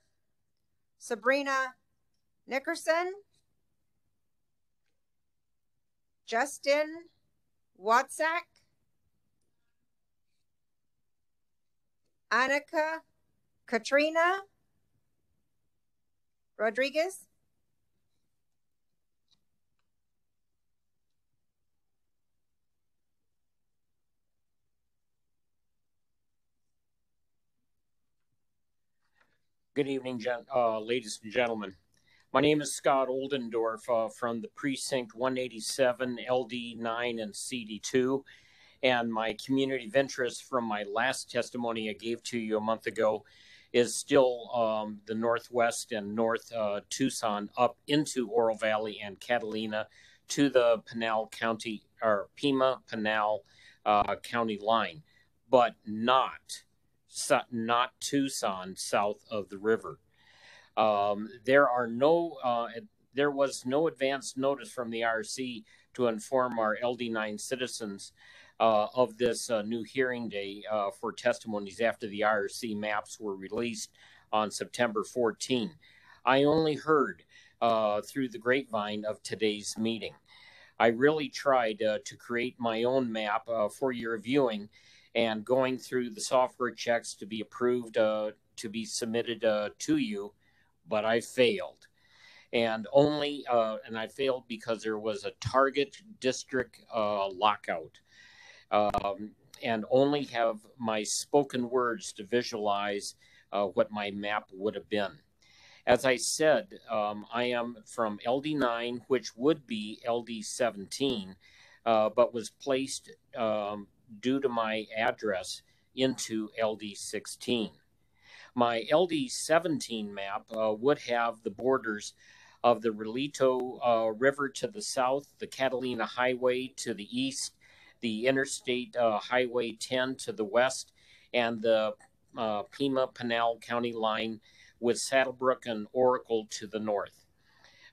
S91: Sabrina Nickerson, Justin Watsack, Annika Katrina Rodriguez,
S92: Good evening, gen- uh, ladies and gentlemen. My name is Scott Oldendorf uh, from the Precinct 187, LD9, and CD2. And my community of interest from my last testimony I gave to you a month ago is still um, the Northwest and North uh, Tucson up into Oro Valley and Catalina to the Pinal County or Pima Pinal uh, County line, but not not Tucson, south of the river. Um, there are no, uh, there was no advance notice from the IRC to inform our LD9 citizens uh, of this uh, new hearing day uh, for testimonies after the IRC maps were released on September 14. I only heard uh, through the grapevine of today's meeting. I really tried uh, to create my own map for your viewing and going through the software checks to be approved uh, to be submitted uh, to you, but I failed. And only, uh, and I failed because there was a target district uh, lockout. Um, and only have my spoken words to visualize uh, what my map would have been. As I said, um, I am from LD9, which would be LD17, uh, but was placed um, due to my address into LD16. My LD17 map uh, would have the borders of the Rillito uh, River to the south, the Catalina Highway to the east, the Interstate uh, Highway 10 to the west, and the uh, Pima Pinal County line with SaddleBrooke and Oracle to the north.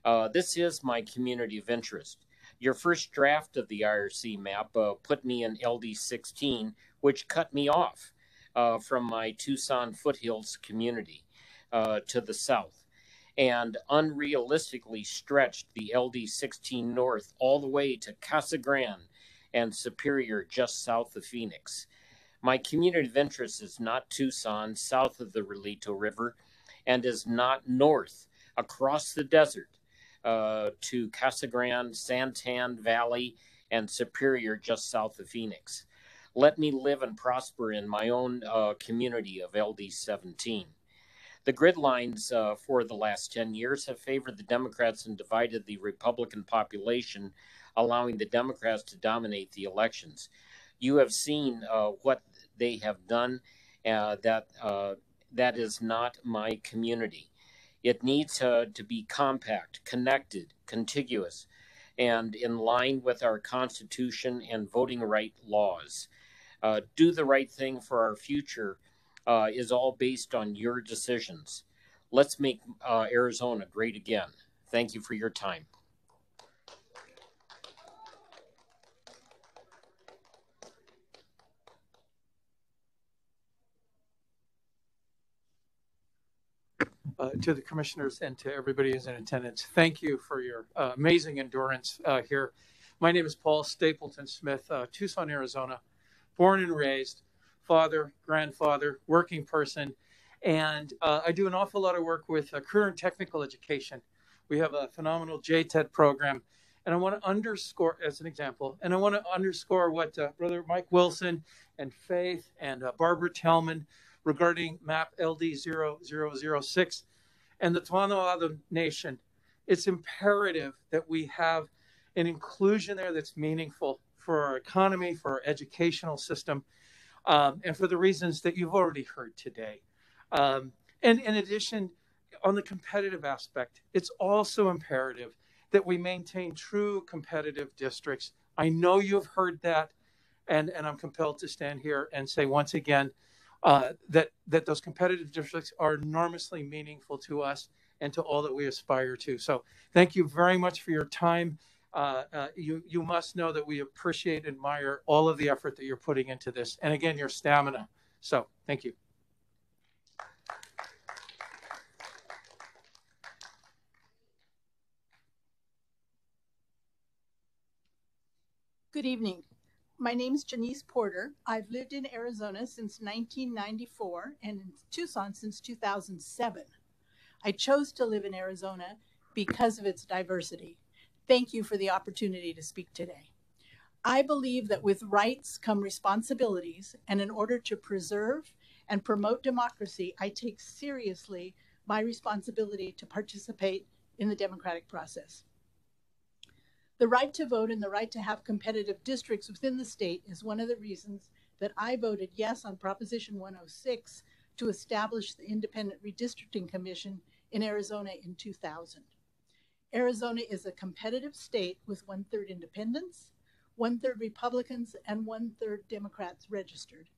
S92: Uh, this is my community of interest. Your first draft of the IRC map uh, put me in LD 16, which cut me off uh, from my Tucson foothills community uh, to the south and unrealistically stretched the LD 16 north all the way to Casa Grande and Superior just south of Phoenix. My community of interest is not Tucson, south of the Rillito River, and is not north across the desert uh, to Casa Grande, Santan Valley, and Superior, just south of Phoenix. Let me live and prosper in my own uh, community of LD 17. The grid lines uh, for the last 10 years have favored the Democrats and divided the Republican population, allowing the Democrats to dominate the elections. You have seen uh, what they have done. Uh, that uh, that is not my community. It needs to be compact, connected, contiguous, and in line with our Constitution and voting right laws. Uh, do the right thing for our future uh, is all based on your decisions. Let's make uh, Arizona great again. Thank you for your time.
S93: Uh, to the commissioners and to everybody who's in attendance. Thank you for your uh, amazing endurance uh, here. My name is Paul Stapleton Smith, uh, Tucson, Arizona. born and raised, father, grandfather, working person, and uh, I do an awful lot of work with career and technical education. We have a phenomenal JTED program, and I want to underscore, as an example, and I want to underscore what Brother Mike Wilson and Faith and Barbara Tellman regarding MAP LD 0006 and the Tohono O'odham Nation. It's imperative that we have an inclusion there that's meaningful for our economy, for our educational system, um, and for the reasons that you've already heard today. Um, and in addition, on the competitive aspect, it's also imperative that we maintain true competitive districts. I know you've heard that, and, and I'm compelled to stand here and say once again uh, that, that those competitive districts are enormously meaningful to us and to all that we aspire to. So thank you very much for your time. Uh, uh, you, you must know that we appreciate admire all of the effort that you're putting into this. And again, your stamina. So thank you.
S90: Good evening. My name is Janice Porter. I've lived in Arizona since 1994 and in Tucson since 2007. I chose to live in Arizona because of its diversity. Thank you for the opportunity to speak today. I believe that with rights come responsibilities, and in order to preserve and promote democracy, I take seriously my responsibility to participate in the democratic process. The right to vote and the right to have competitive districts within the state is one of the reasons that I voted yes on Proposition 106 to establish the Independent Redistricting Commission in Arizona in 2000. Arizona is a competitive state with one third independents, one third Republicans, and one third Democrats registered.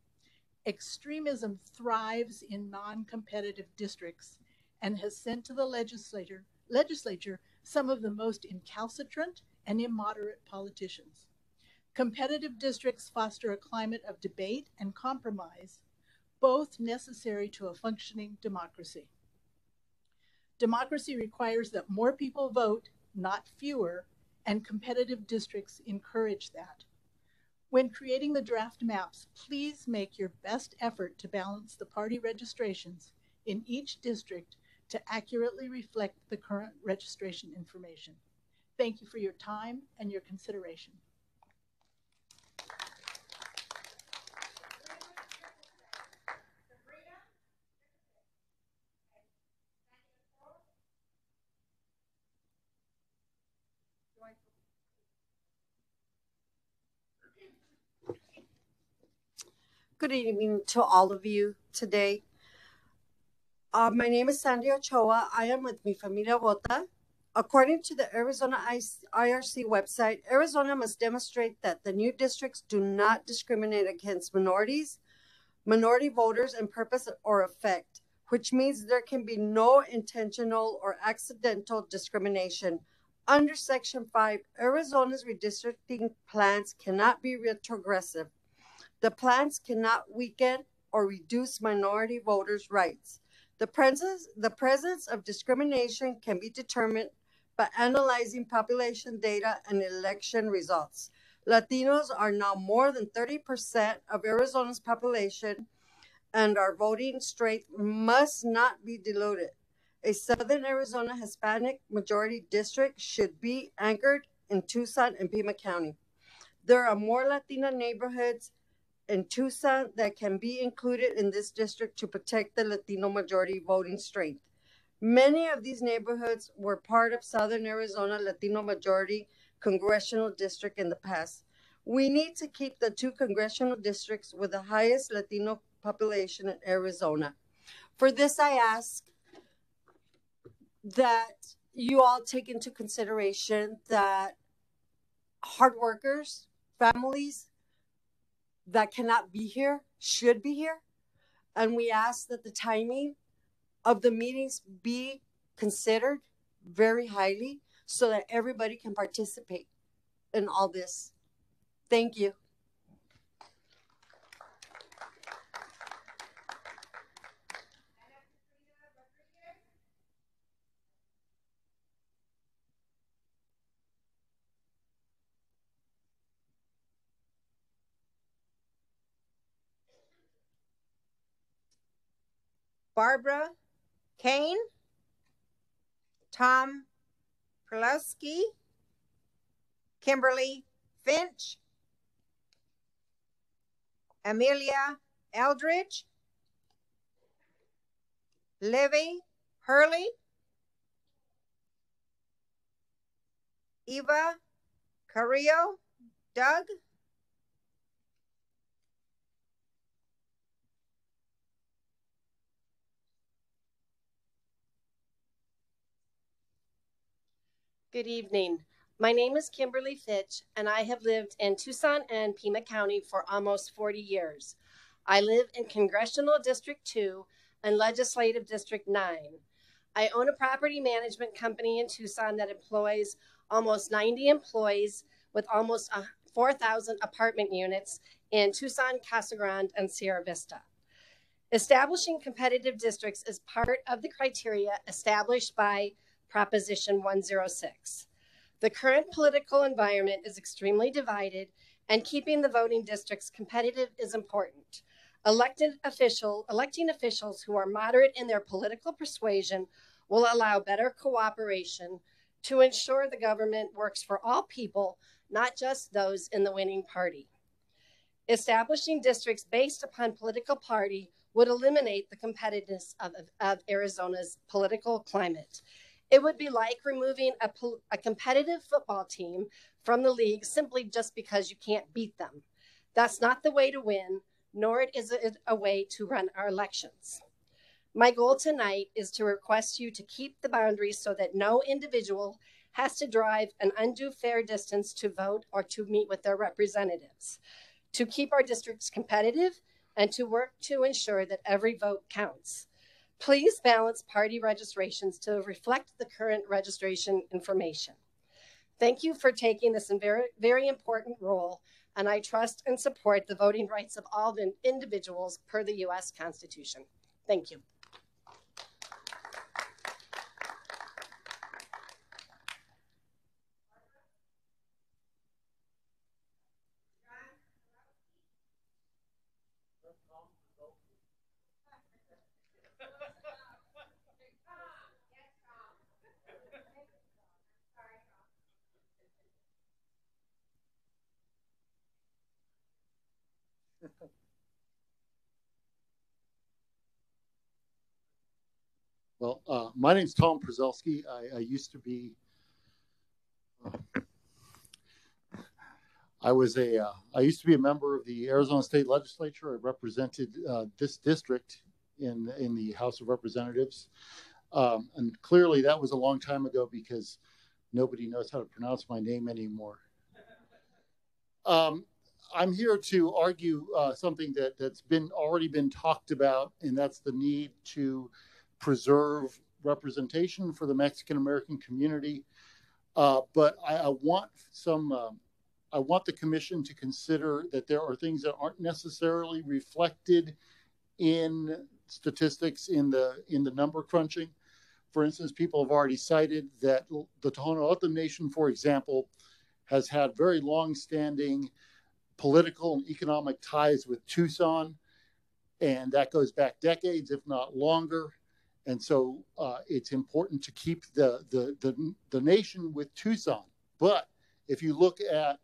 S90: Extremism thrives in non competitive districts and has sent to the legislature, legislature some of the most incalcitrant and immoderate politicians. Competitive districts foster a climate of debate and compromise, both necessary to a functioning democracy. Democracy requires that more people vote, not fewer, and competitive districts encourage that. When creating the draft maps, please make your best effort to balance the party registrations in each district to accurately reflect the current registration information. Thank you for your time and your consideration.
S91: Good evening to all of you today. Uh, my name is Sandy Ochoa. I am with Mi Familia Vota. According to the Arizona IRC website, Arizona must demonstrate that the new districts do not discriminate against minorities, minority voters in purpose or effect, which means there can be no intentional or accidental discrimination. Under Section 5, Arizona's redistricting plans cannot be retrogressive. The plans cannot weaken or reduce minority voters' rights. The presence, the presence of discrimination can be determined by analyzing population data and election results. Latinos are now more than 30% of Arizona's population, and our voting strength must not be diluted. A Southern Arizona Hispanic majority district should be anchored in Tucson and Pima County. There are more Latina neighborhoods in Tucson that can be included in this district to protect the Latino majority voting strength. Many of these neighborhoods were part of Southern Arizona Latino majority congressional district in the past. We need to keep the two congressional districts with the highest Latino population in Arizona. For this, I ask that you all take into consideration that hard workers, families that cannot be here should be here. And we ask that the timing of the meetings be considered very highly so that everybody can participate in all this. Thank you. Barbara Kane, Tom Perlowski, Kimberly Finch, Amelia Eldridge, Livy Hurley, Eva Carrillo, Doug,
S94: Good evening. My name is Kimberly Fitch, and I have lived in Tucson and Pima County for almost 40 years. I live in Congressional District 2 and Legislative District 9. I own a property management company in Tucson that employs almost 90 employees with almost uh, 4,000 apartment units in Tucson, Casa Grande, and Sierra Vista. Establishing competitive districts is part of the criteria established by Proposition 106. The current political environment is extremely divided, and keeping the voting districts competitive is important. Elected official, electing officials who are moderate in their political persuasion will allow better cooperation to ensure the government works for all people, not just those in the winning party. Establishing districts based upon political party would eliminate the competitiveness of, of Arizona's political climate. It would be like removing a, a competitive football team from the league simply just because you can't beat them. That's not the way to win, nor is it a way to run our elections. My goal tonight is to request you to keep the boundaries so that no individual has to drive an undue fair distance to vote or to meet with their representatives, to keep our districts competitive, and to work to ensure that every vote counts. Please balance party registrations to reflect the current registration information. Thank you for taking this very, very important role, and I trust and support the voting rights of all the individuals per the U.S. Constitution. Thank you.
S95: Well, uh, my name's Tom Prezelski. I, I used to be. Uh, I was a. Uh, I used to be a member of the Arizona State Legislature. I represented uh, this district in in the House of Representatives, um, and clearly that was a long time ago because nobody knows how to pronounce my name anymore. Um, I'm here to argue uh, something that that's been already been talked about, and that's the need to preserve representation for the Mexican American community. Uh, but I, I, want some, uh, I want the commission to consider that there are things that aren't necessarily reflected in statistics in the in the number crunching. For instance, people have already cited that the Tohono O'odham Nation, for example, has had very long-standing political and economic ties with Tucson, and that goes back decades, if not longer and so uh, it's important to keep the, the, the the nation with Tucson. But if you look at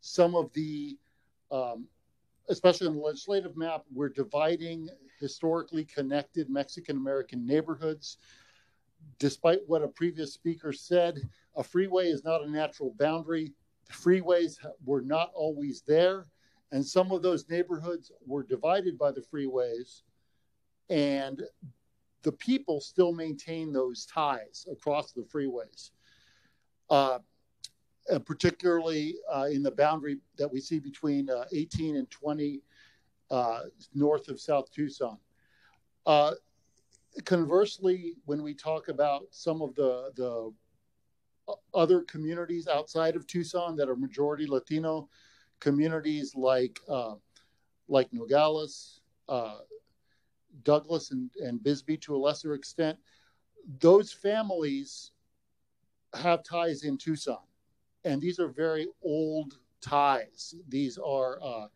S95: some of the, um, especially on the legislative map, we're dividing historically connected Mexican American neighborhoods. Despite what a previous speaker said, a freeway is not a natural boundary. Freeways were not always there, and some of those neighborhoods were divided by the freeways. And the people still maintain those ties across the freeways, uh, particularly uh, in the boundary that we see between uh, 18 and 20 uh, north of South Tucson. Uh, conversely, when we talk about some of the, the other communities outside of Tucson that are majority Latino communities like uh, like Nogales, Douglas and, and Bisbee to a lesser extent, those families have ties in Tucson. And these are very old ties. These are, uh,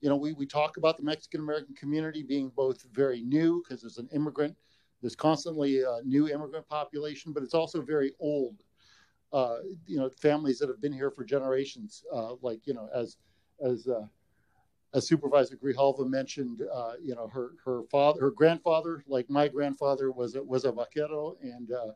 S95: you know, we, we talk about the Mexican American community being both very new because there's an immigrant, there's constantly a new immigrant population, but it's also very old. Uh, you know, families that have been here for generations, uh, like you know, as as uh, as Supervisor Grijalva mentioned, uh, you know, her her father, her grandfather, like my grandfather, was a, was a vaquero, and uh,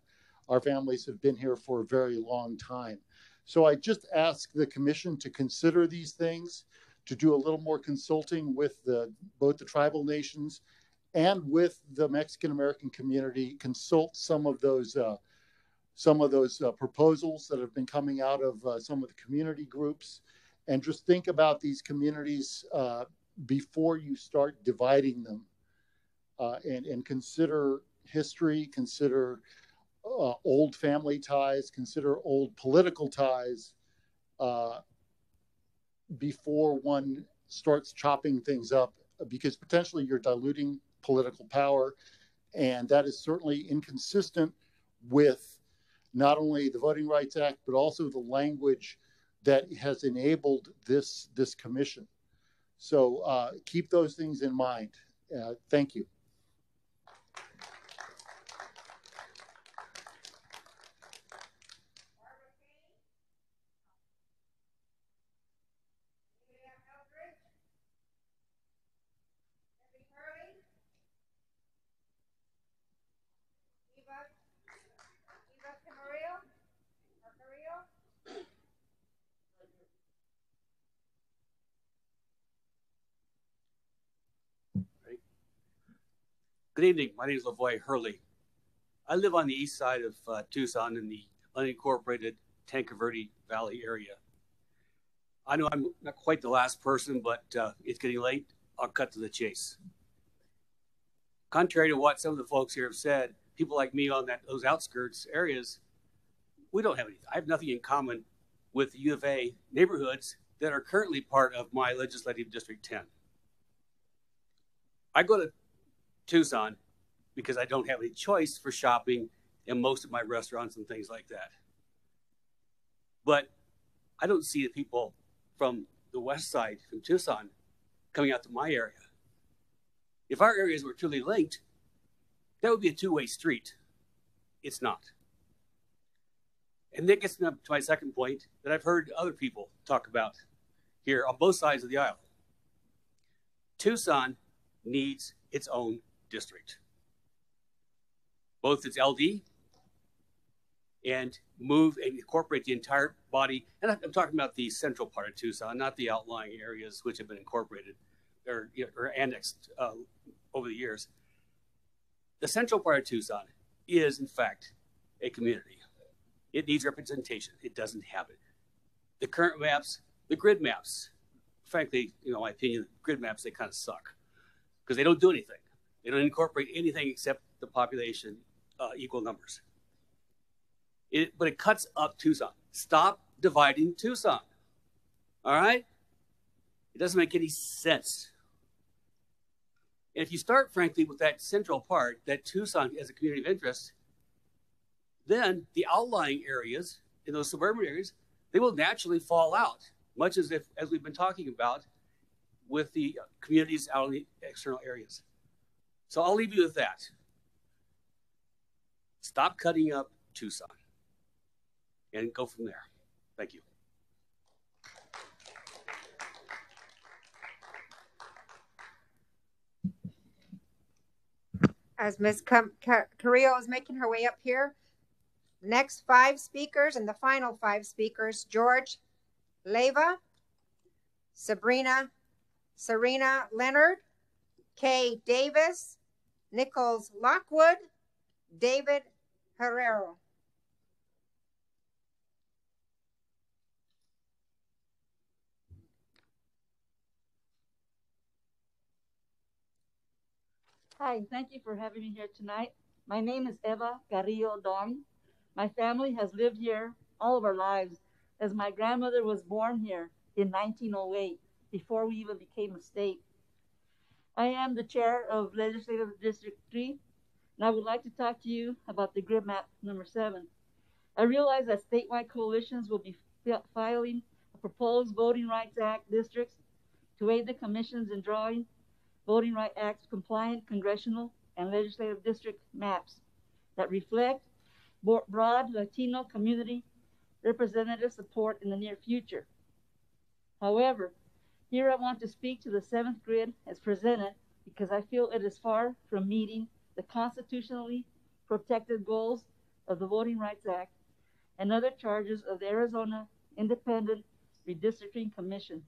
S95: our families have been here for a very long time. So I just ask the commission to consider these things, to do a little more consulting with the both the tribal nations and with the Mexican American community. Consult some of those. Some of those uh, proposals that have been coming out of uh, some of the community groups and just think about these communities uh, before you start dividing them uh, and, and consider history, consider uh, old family ties, consider old political ties uh, before one starts chopping things up because potentially you're diluting political power. And that is certainly inconsistent with not only the Voting Rights Act, but also the language that has enabled this this commission. So uh, keep those things in mind. Uh, thank you.
S90: Good evening. My name is Lavoy Hurley. I live on the east side of uh, Tucson in the unincorporated Tanque Verde Valley area. I know I'm not quite the last person, but uh, it's getting late. I'll cut to the chase. Contrary to what some of the folks here have said, people like me on that those outskirts areas, we don't have anything. I have nothing in common with the U of A neighborhoods that are currently part of my legislative district 10. I go to Tucson because I don't have any choice for shopping in most of my restaurants and things like that. But I don't see the people from the west side, from Tucson, coming out to my area. If our areas were truly linked, that would be a two way street. It's not. And that gets me up to my second point that I've heard other people talk about here on both sides of the aisle. Tucson needs its own district, both its LD and move and incorporate the entire body. And I'm talking about the central part of Tucson, not the outlying areas which have been incorporated or, or annexed uh, over the years. The central part of Tucson is, in fact, a community. It needs representation. It doesn't have it. The current maps, the grid maps, frankly, you know, my opinion, grid maps, they kind of suck because they don't do anything. They don't incorporate anything except the population uh, equal numbers. It, but it cuts up Tucson. Stop dividing Tucson. All right? It doesn't make any sense. And if you start, frankly, with that central part, that Tucson as a community of interest, then the outlying areas in those suburban areas, they will naturally fall out, much as if, as we've been talking about, with the communities out in the external areas. So I'll leave you with that. Stop cutting up Tucson and go from there. Thank you.
S91: As Ms. Carrillo is making her way up here, next five speakers and the final five speakers George Leva, Sabrina Serena Leonard, Kay Davis, Nichols Lockwood, David Herrero.
S96: Hi, thank you for having me here tonight. My name is Eva Carrillo Don. My family has lived here all of our lives as my grandmother was born here in 1908 before we even became a state. I am the chair of Legislative District 3, and I would like to talk to you about the grid map number 7. I realize that statewide coalitions will be filing a proposed Voting Rights Act districts to aid the commissions in drawing Voting Rights Act compliant congressional and legislative district maps that reflect broad Latino community representative support in the near future. However, here I want to speak to the seventh grid as presented because I feel it is far from meeting the constitutionally protected goals of the Voting Rights Act and other charges of the Arizona Independent Redistricting Commission.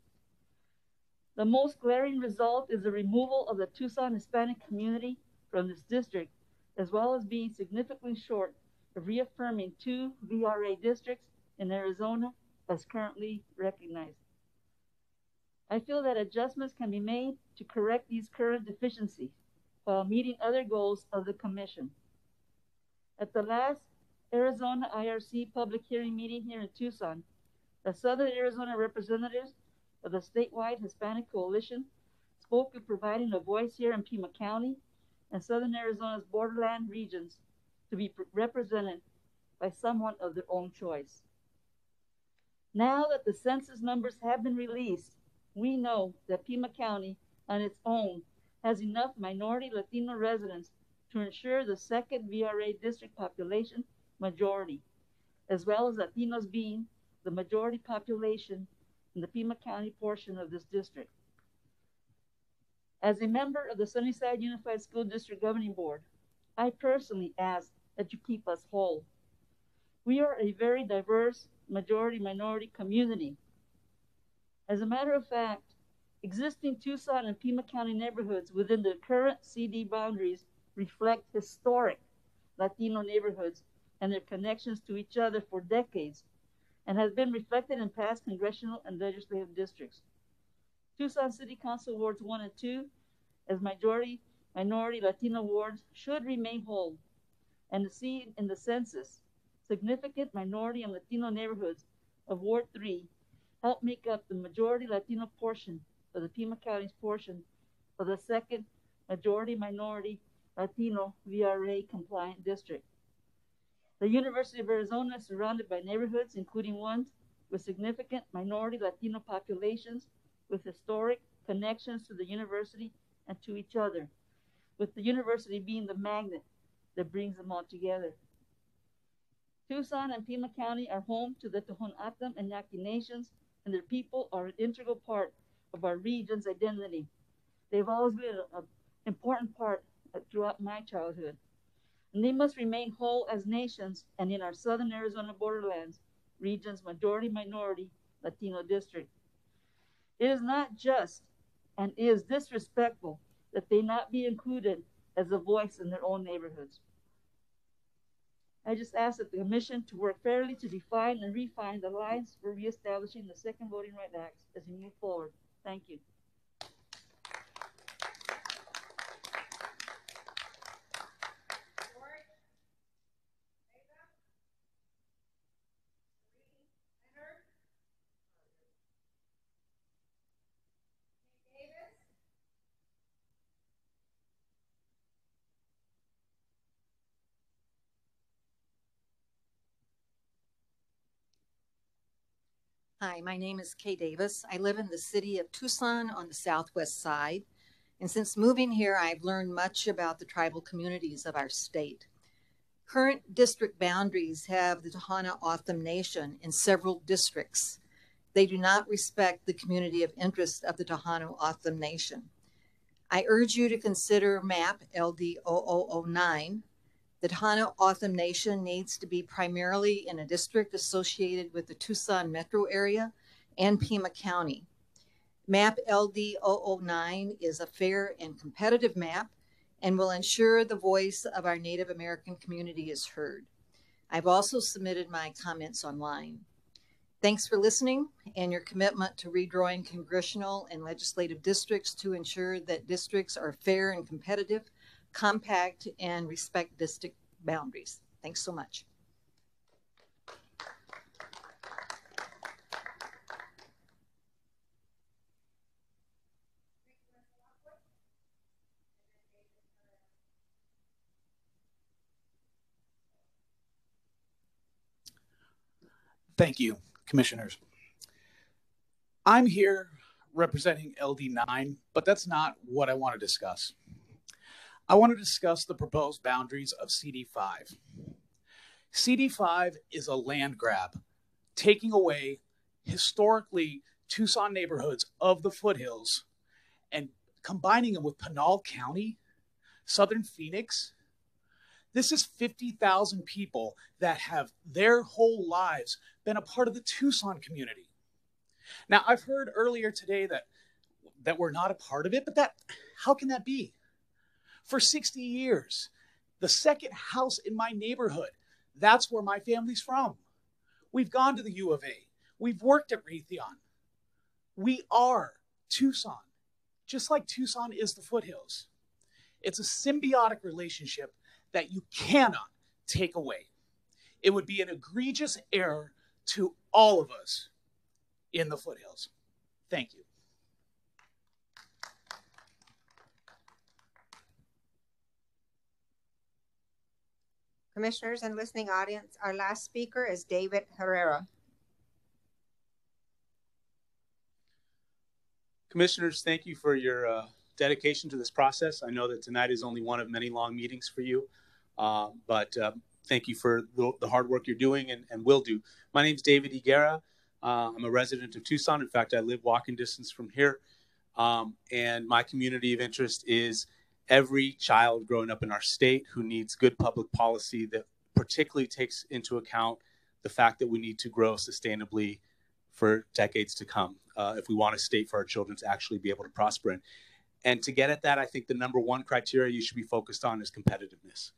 S96: The most glaring result is the removal of the Tucson Hispanic community from this district, as well as being significantly short of reaffirming two VRA districts in Arizona as currently recognized. I feel that adjustments can be made to correct these current deficiencies while meeting other goals of the Commission. At the last Arizona IRC public hearing meeting here in Tucson, the Southern Arizona representatives of the statewide Hispanic Coalition spoke of providing a voice here in Pima County and Southern Arizona's borderland regions to be represented by someone of their own choice. Now that the census numbers have been released, we know that Pima County on its own has enough minority Latino residents to ensure the second VRA district population majority, as well as Latinos being the majority population in the Pima County portion of this district. As a member of the Sunnyside Unified School District Governing Board, I personally ask that you keep us whole. We are a very diverse majority minority community as a matter of fact, existing Tucson and Pima County neighborhoods within the current CD boundaries reflect historic Latino neighborhoods and their connections to each other for decades and has been reflected in past congressional and legislative districts. Tucson City Council wards 1 and 2 as majority minority Latino wards should remain whole and see in the census significant minority and Latino neighborhoods of Ward 3 help make up the majority Latino portion of the Pima County's portion of the second majority minority Latino VRA compliant district. The University of Arizona is surrounded by neighborhoods, including ones with significant minority Latino populations with historic connections to the university and to each other, with the university being the magnet that brings them all together. Tucson and Pima County are home to the Tohono O'odham and Yaqui nations and their people are an integral part of our region's identity. They've always been an important part uh, throughout my childhood. And they must remain whole as nations and in our southern Arizona borderlands, region's majority minority Latino district. It is not just and is disrespectful that they not be included as a voice in their own neighborhoods. I just ask that the Commission to work fairly to define and refine the lines for reestablishing the second Voting Rights Act as we move forward. Thank you.
S48: Hi, my name is Kay Davis. I live in the city of Tucson on the southwest side. And since moving here, I've learned much about the tribal communities of our state. Current district boundaries have the Tohono O'odham Nation in several districts. They do not respect the community of interest of the Tohono O'odham Nation. I urge you to consider map LD0009 the Tohono O'odham Nation needs to be primarily in a district associated with the Tucson metro area and Pima County. Map LD009 is a fair and competitive map and will ensure the voice of our Native American community is heard. I've also submitted my comments online. Thanks for listening and your commitment to redrawing congressional and legislative districts to ensure that districts are fair and competitive compact, and respect district boundaries. Thanks so much.
S97: Thank you, commissioners. I'm here representing LD9, but that's not what I want to discuss. I want to discuss the proposed boundaries of CD5. CD5 is a land grab, taking away historically Tucson neighborhoods of the foothills and combining them with Pinal County, Southern Phoenix. This is 50,000 people that have their whole lives been a part of the Tucson community. Now, I've heard earlier today that that we're not a part of it, but that how can that be? For 60 years, the second house in my neighborhood, that's where my family's from. We've gone to the U of A. We've worked at Raytheon. We are Tucson, just like Tucson is the foothills. It's a symbiotic relationship that you cannot take away. It would be an egregious error to all of us in the foothills. Thank you.
S91: Commissioners and listening audience, our last speaker is David Herrera.
S98: Commissioners, thank you for your uh, dedication to this process. I know that tonight is only one of many long meetings for you, uh, but uh, thank you for the, the, hard work you're doing and, and will do. My name is David Higuera. Uh, I'm a resident of Tucson. In fact, I live walking distance from here. Um, and my community of interest is every child growing up in our state who needs good public policy that particularly takes into account the fact that we need to grow sustainably for decades to come uh, if we want a state for our children to actually be able to prosper in. And to get at that, I think the number one criteria you should be focused on is competitiveness.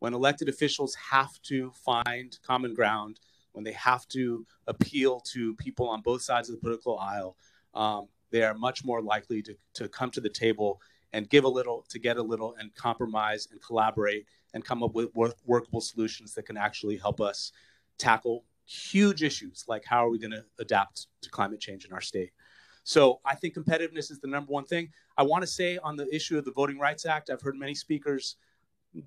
S98: When elected officials have to find common ground, when they have to appeal to people on both sides of the political aisle, um, they are much more likely to, to come to the table and give a little to get a little and compromise and collaborate and come up with work, workable solutions that can actually help us tackle huge issues like how are we going to adapt to climate change in our state. So I think competitiveness is the number one thing. I want to say on the issue of the Voting Rights Act, I've heard many speakers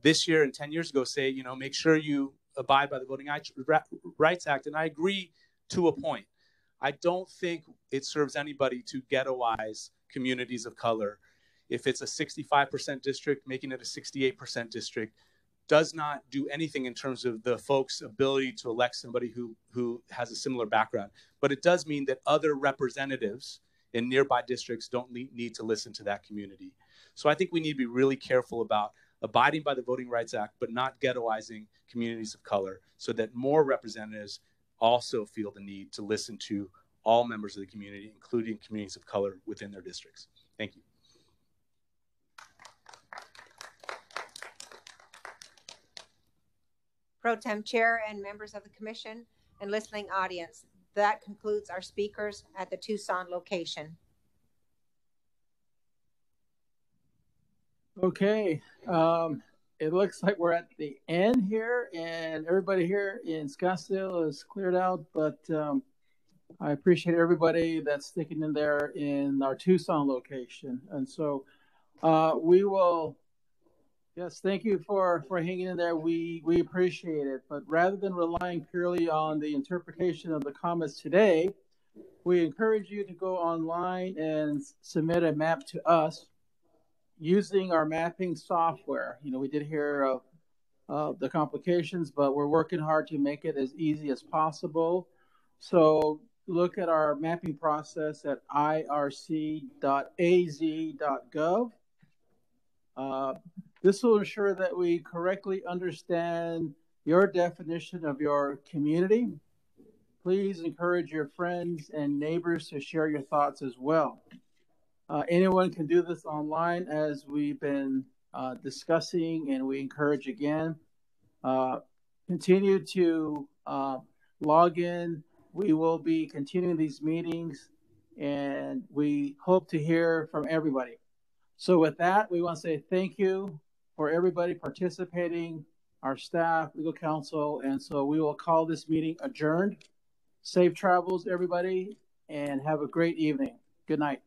S98: this year and 10 years ago say, you know, make sure you abide by the Voting Rights Act. And I agree to a point. I don't think it serves anybody to ghettoize communities of color if it's a 65% district, making it a 68% district does not do anything in terms of the folks' ability to elect somebody who, who has a similar background. But it does mean that other representatives in nearby districts don't need to listen to that community. So I think we need to be really careful about abiding by the Voting Rights Act, but not ghettoizing communities of color so that more representatives also feel the need to listen to all members of the community, including communities of color within their districts. Thank you.
S91: Pro Tem Chair and members of the Commission and listening audience. That concludes our speakers at the Tucson location.
S5: Okay, um, it looks like we're at the end here, and everybody here in Scottsdale is cleared out. But um, I appreciate everybody that's sticking in there in our Tucson location, and so uh, we will Yes, thank you for for hanging in there. We we appreciate it. But rather than relying purely on the interpretation of the comments today, we encourage you to go online and submit a map to us using our mapping software. You know, we did hear of uh, the complications, but we're working hard to make it as easy as possible. So look at our mapping process at irc.az.gov. Uh, this will ensure that we correctly understand your definition of your community. Please encourage your friends and neighbors to share your thoughts as well. Uh, anyone can do this online as we've been uh, discussing, and we encourage again. Uh, continue to uh, log in. We will be continuing these meetings, and we hope to hear from everybody. So, with that, we want to say thank you for everybody participating, our staff, legal counsel. And so we will call this meeting adjourned. Safe travels, everybody, and have a great evening. Good night.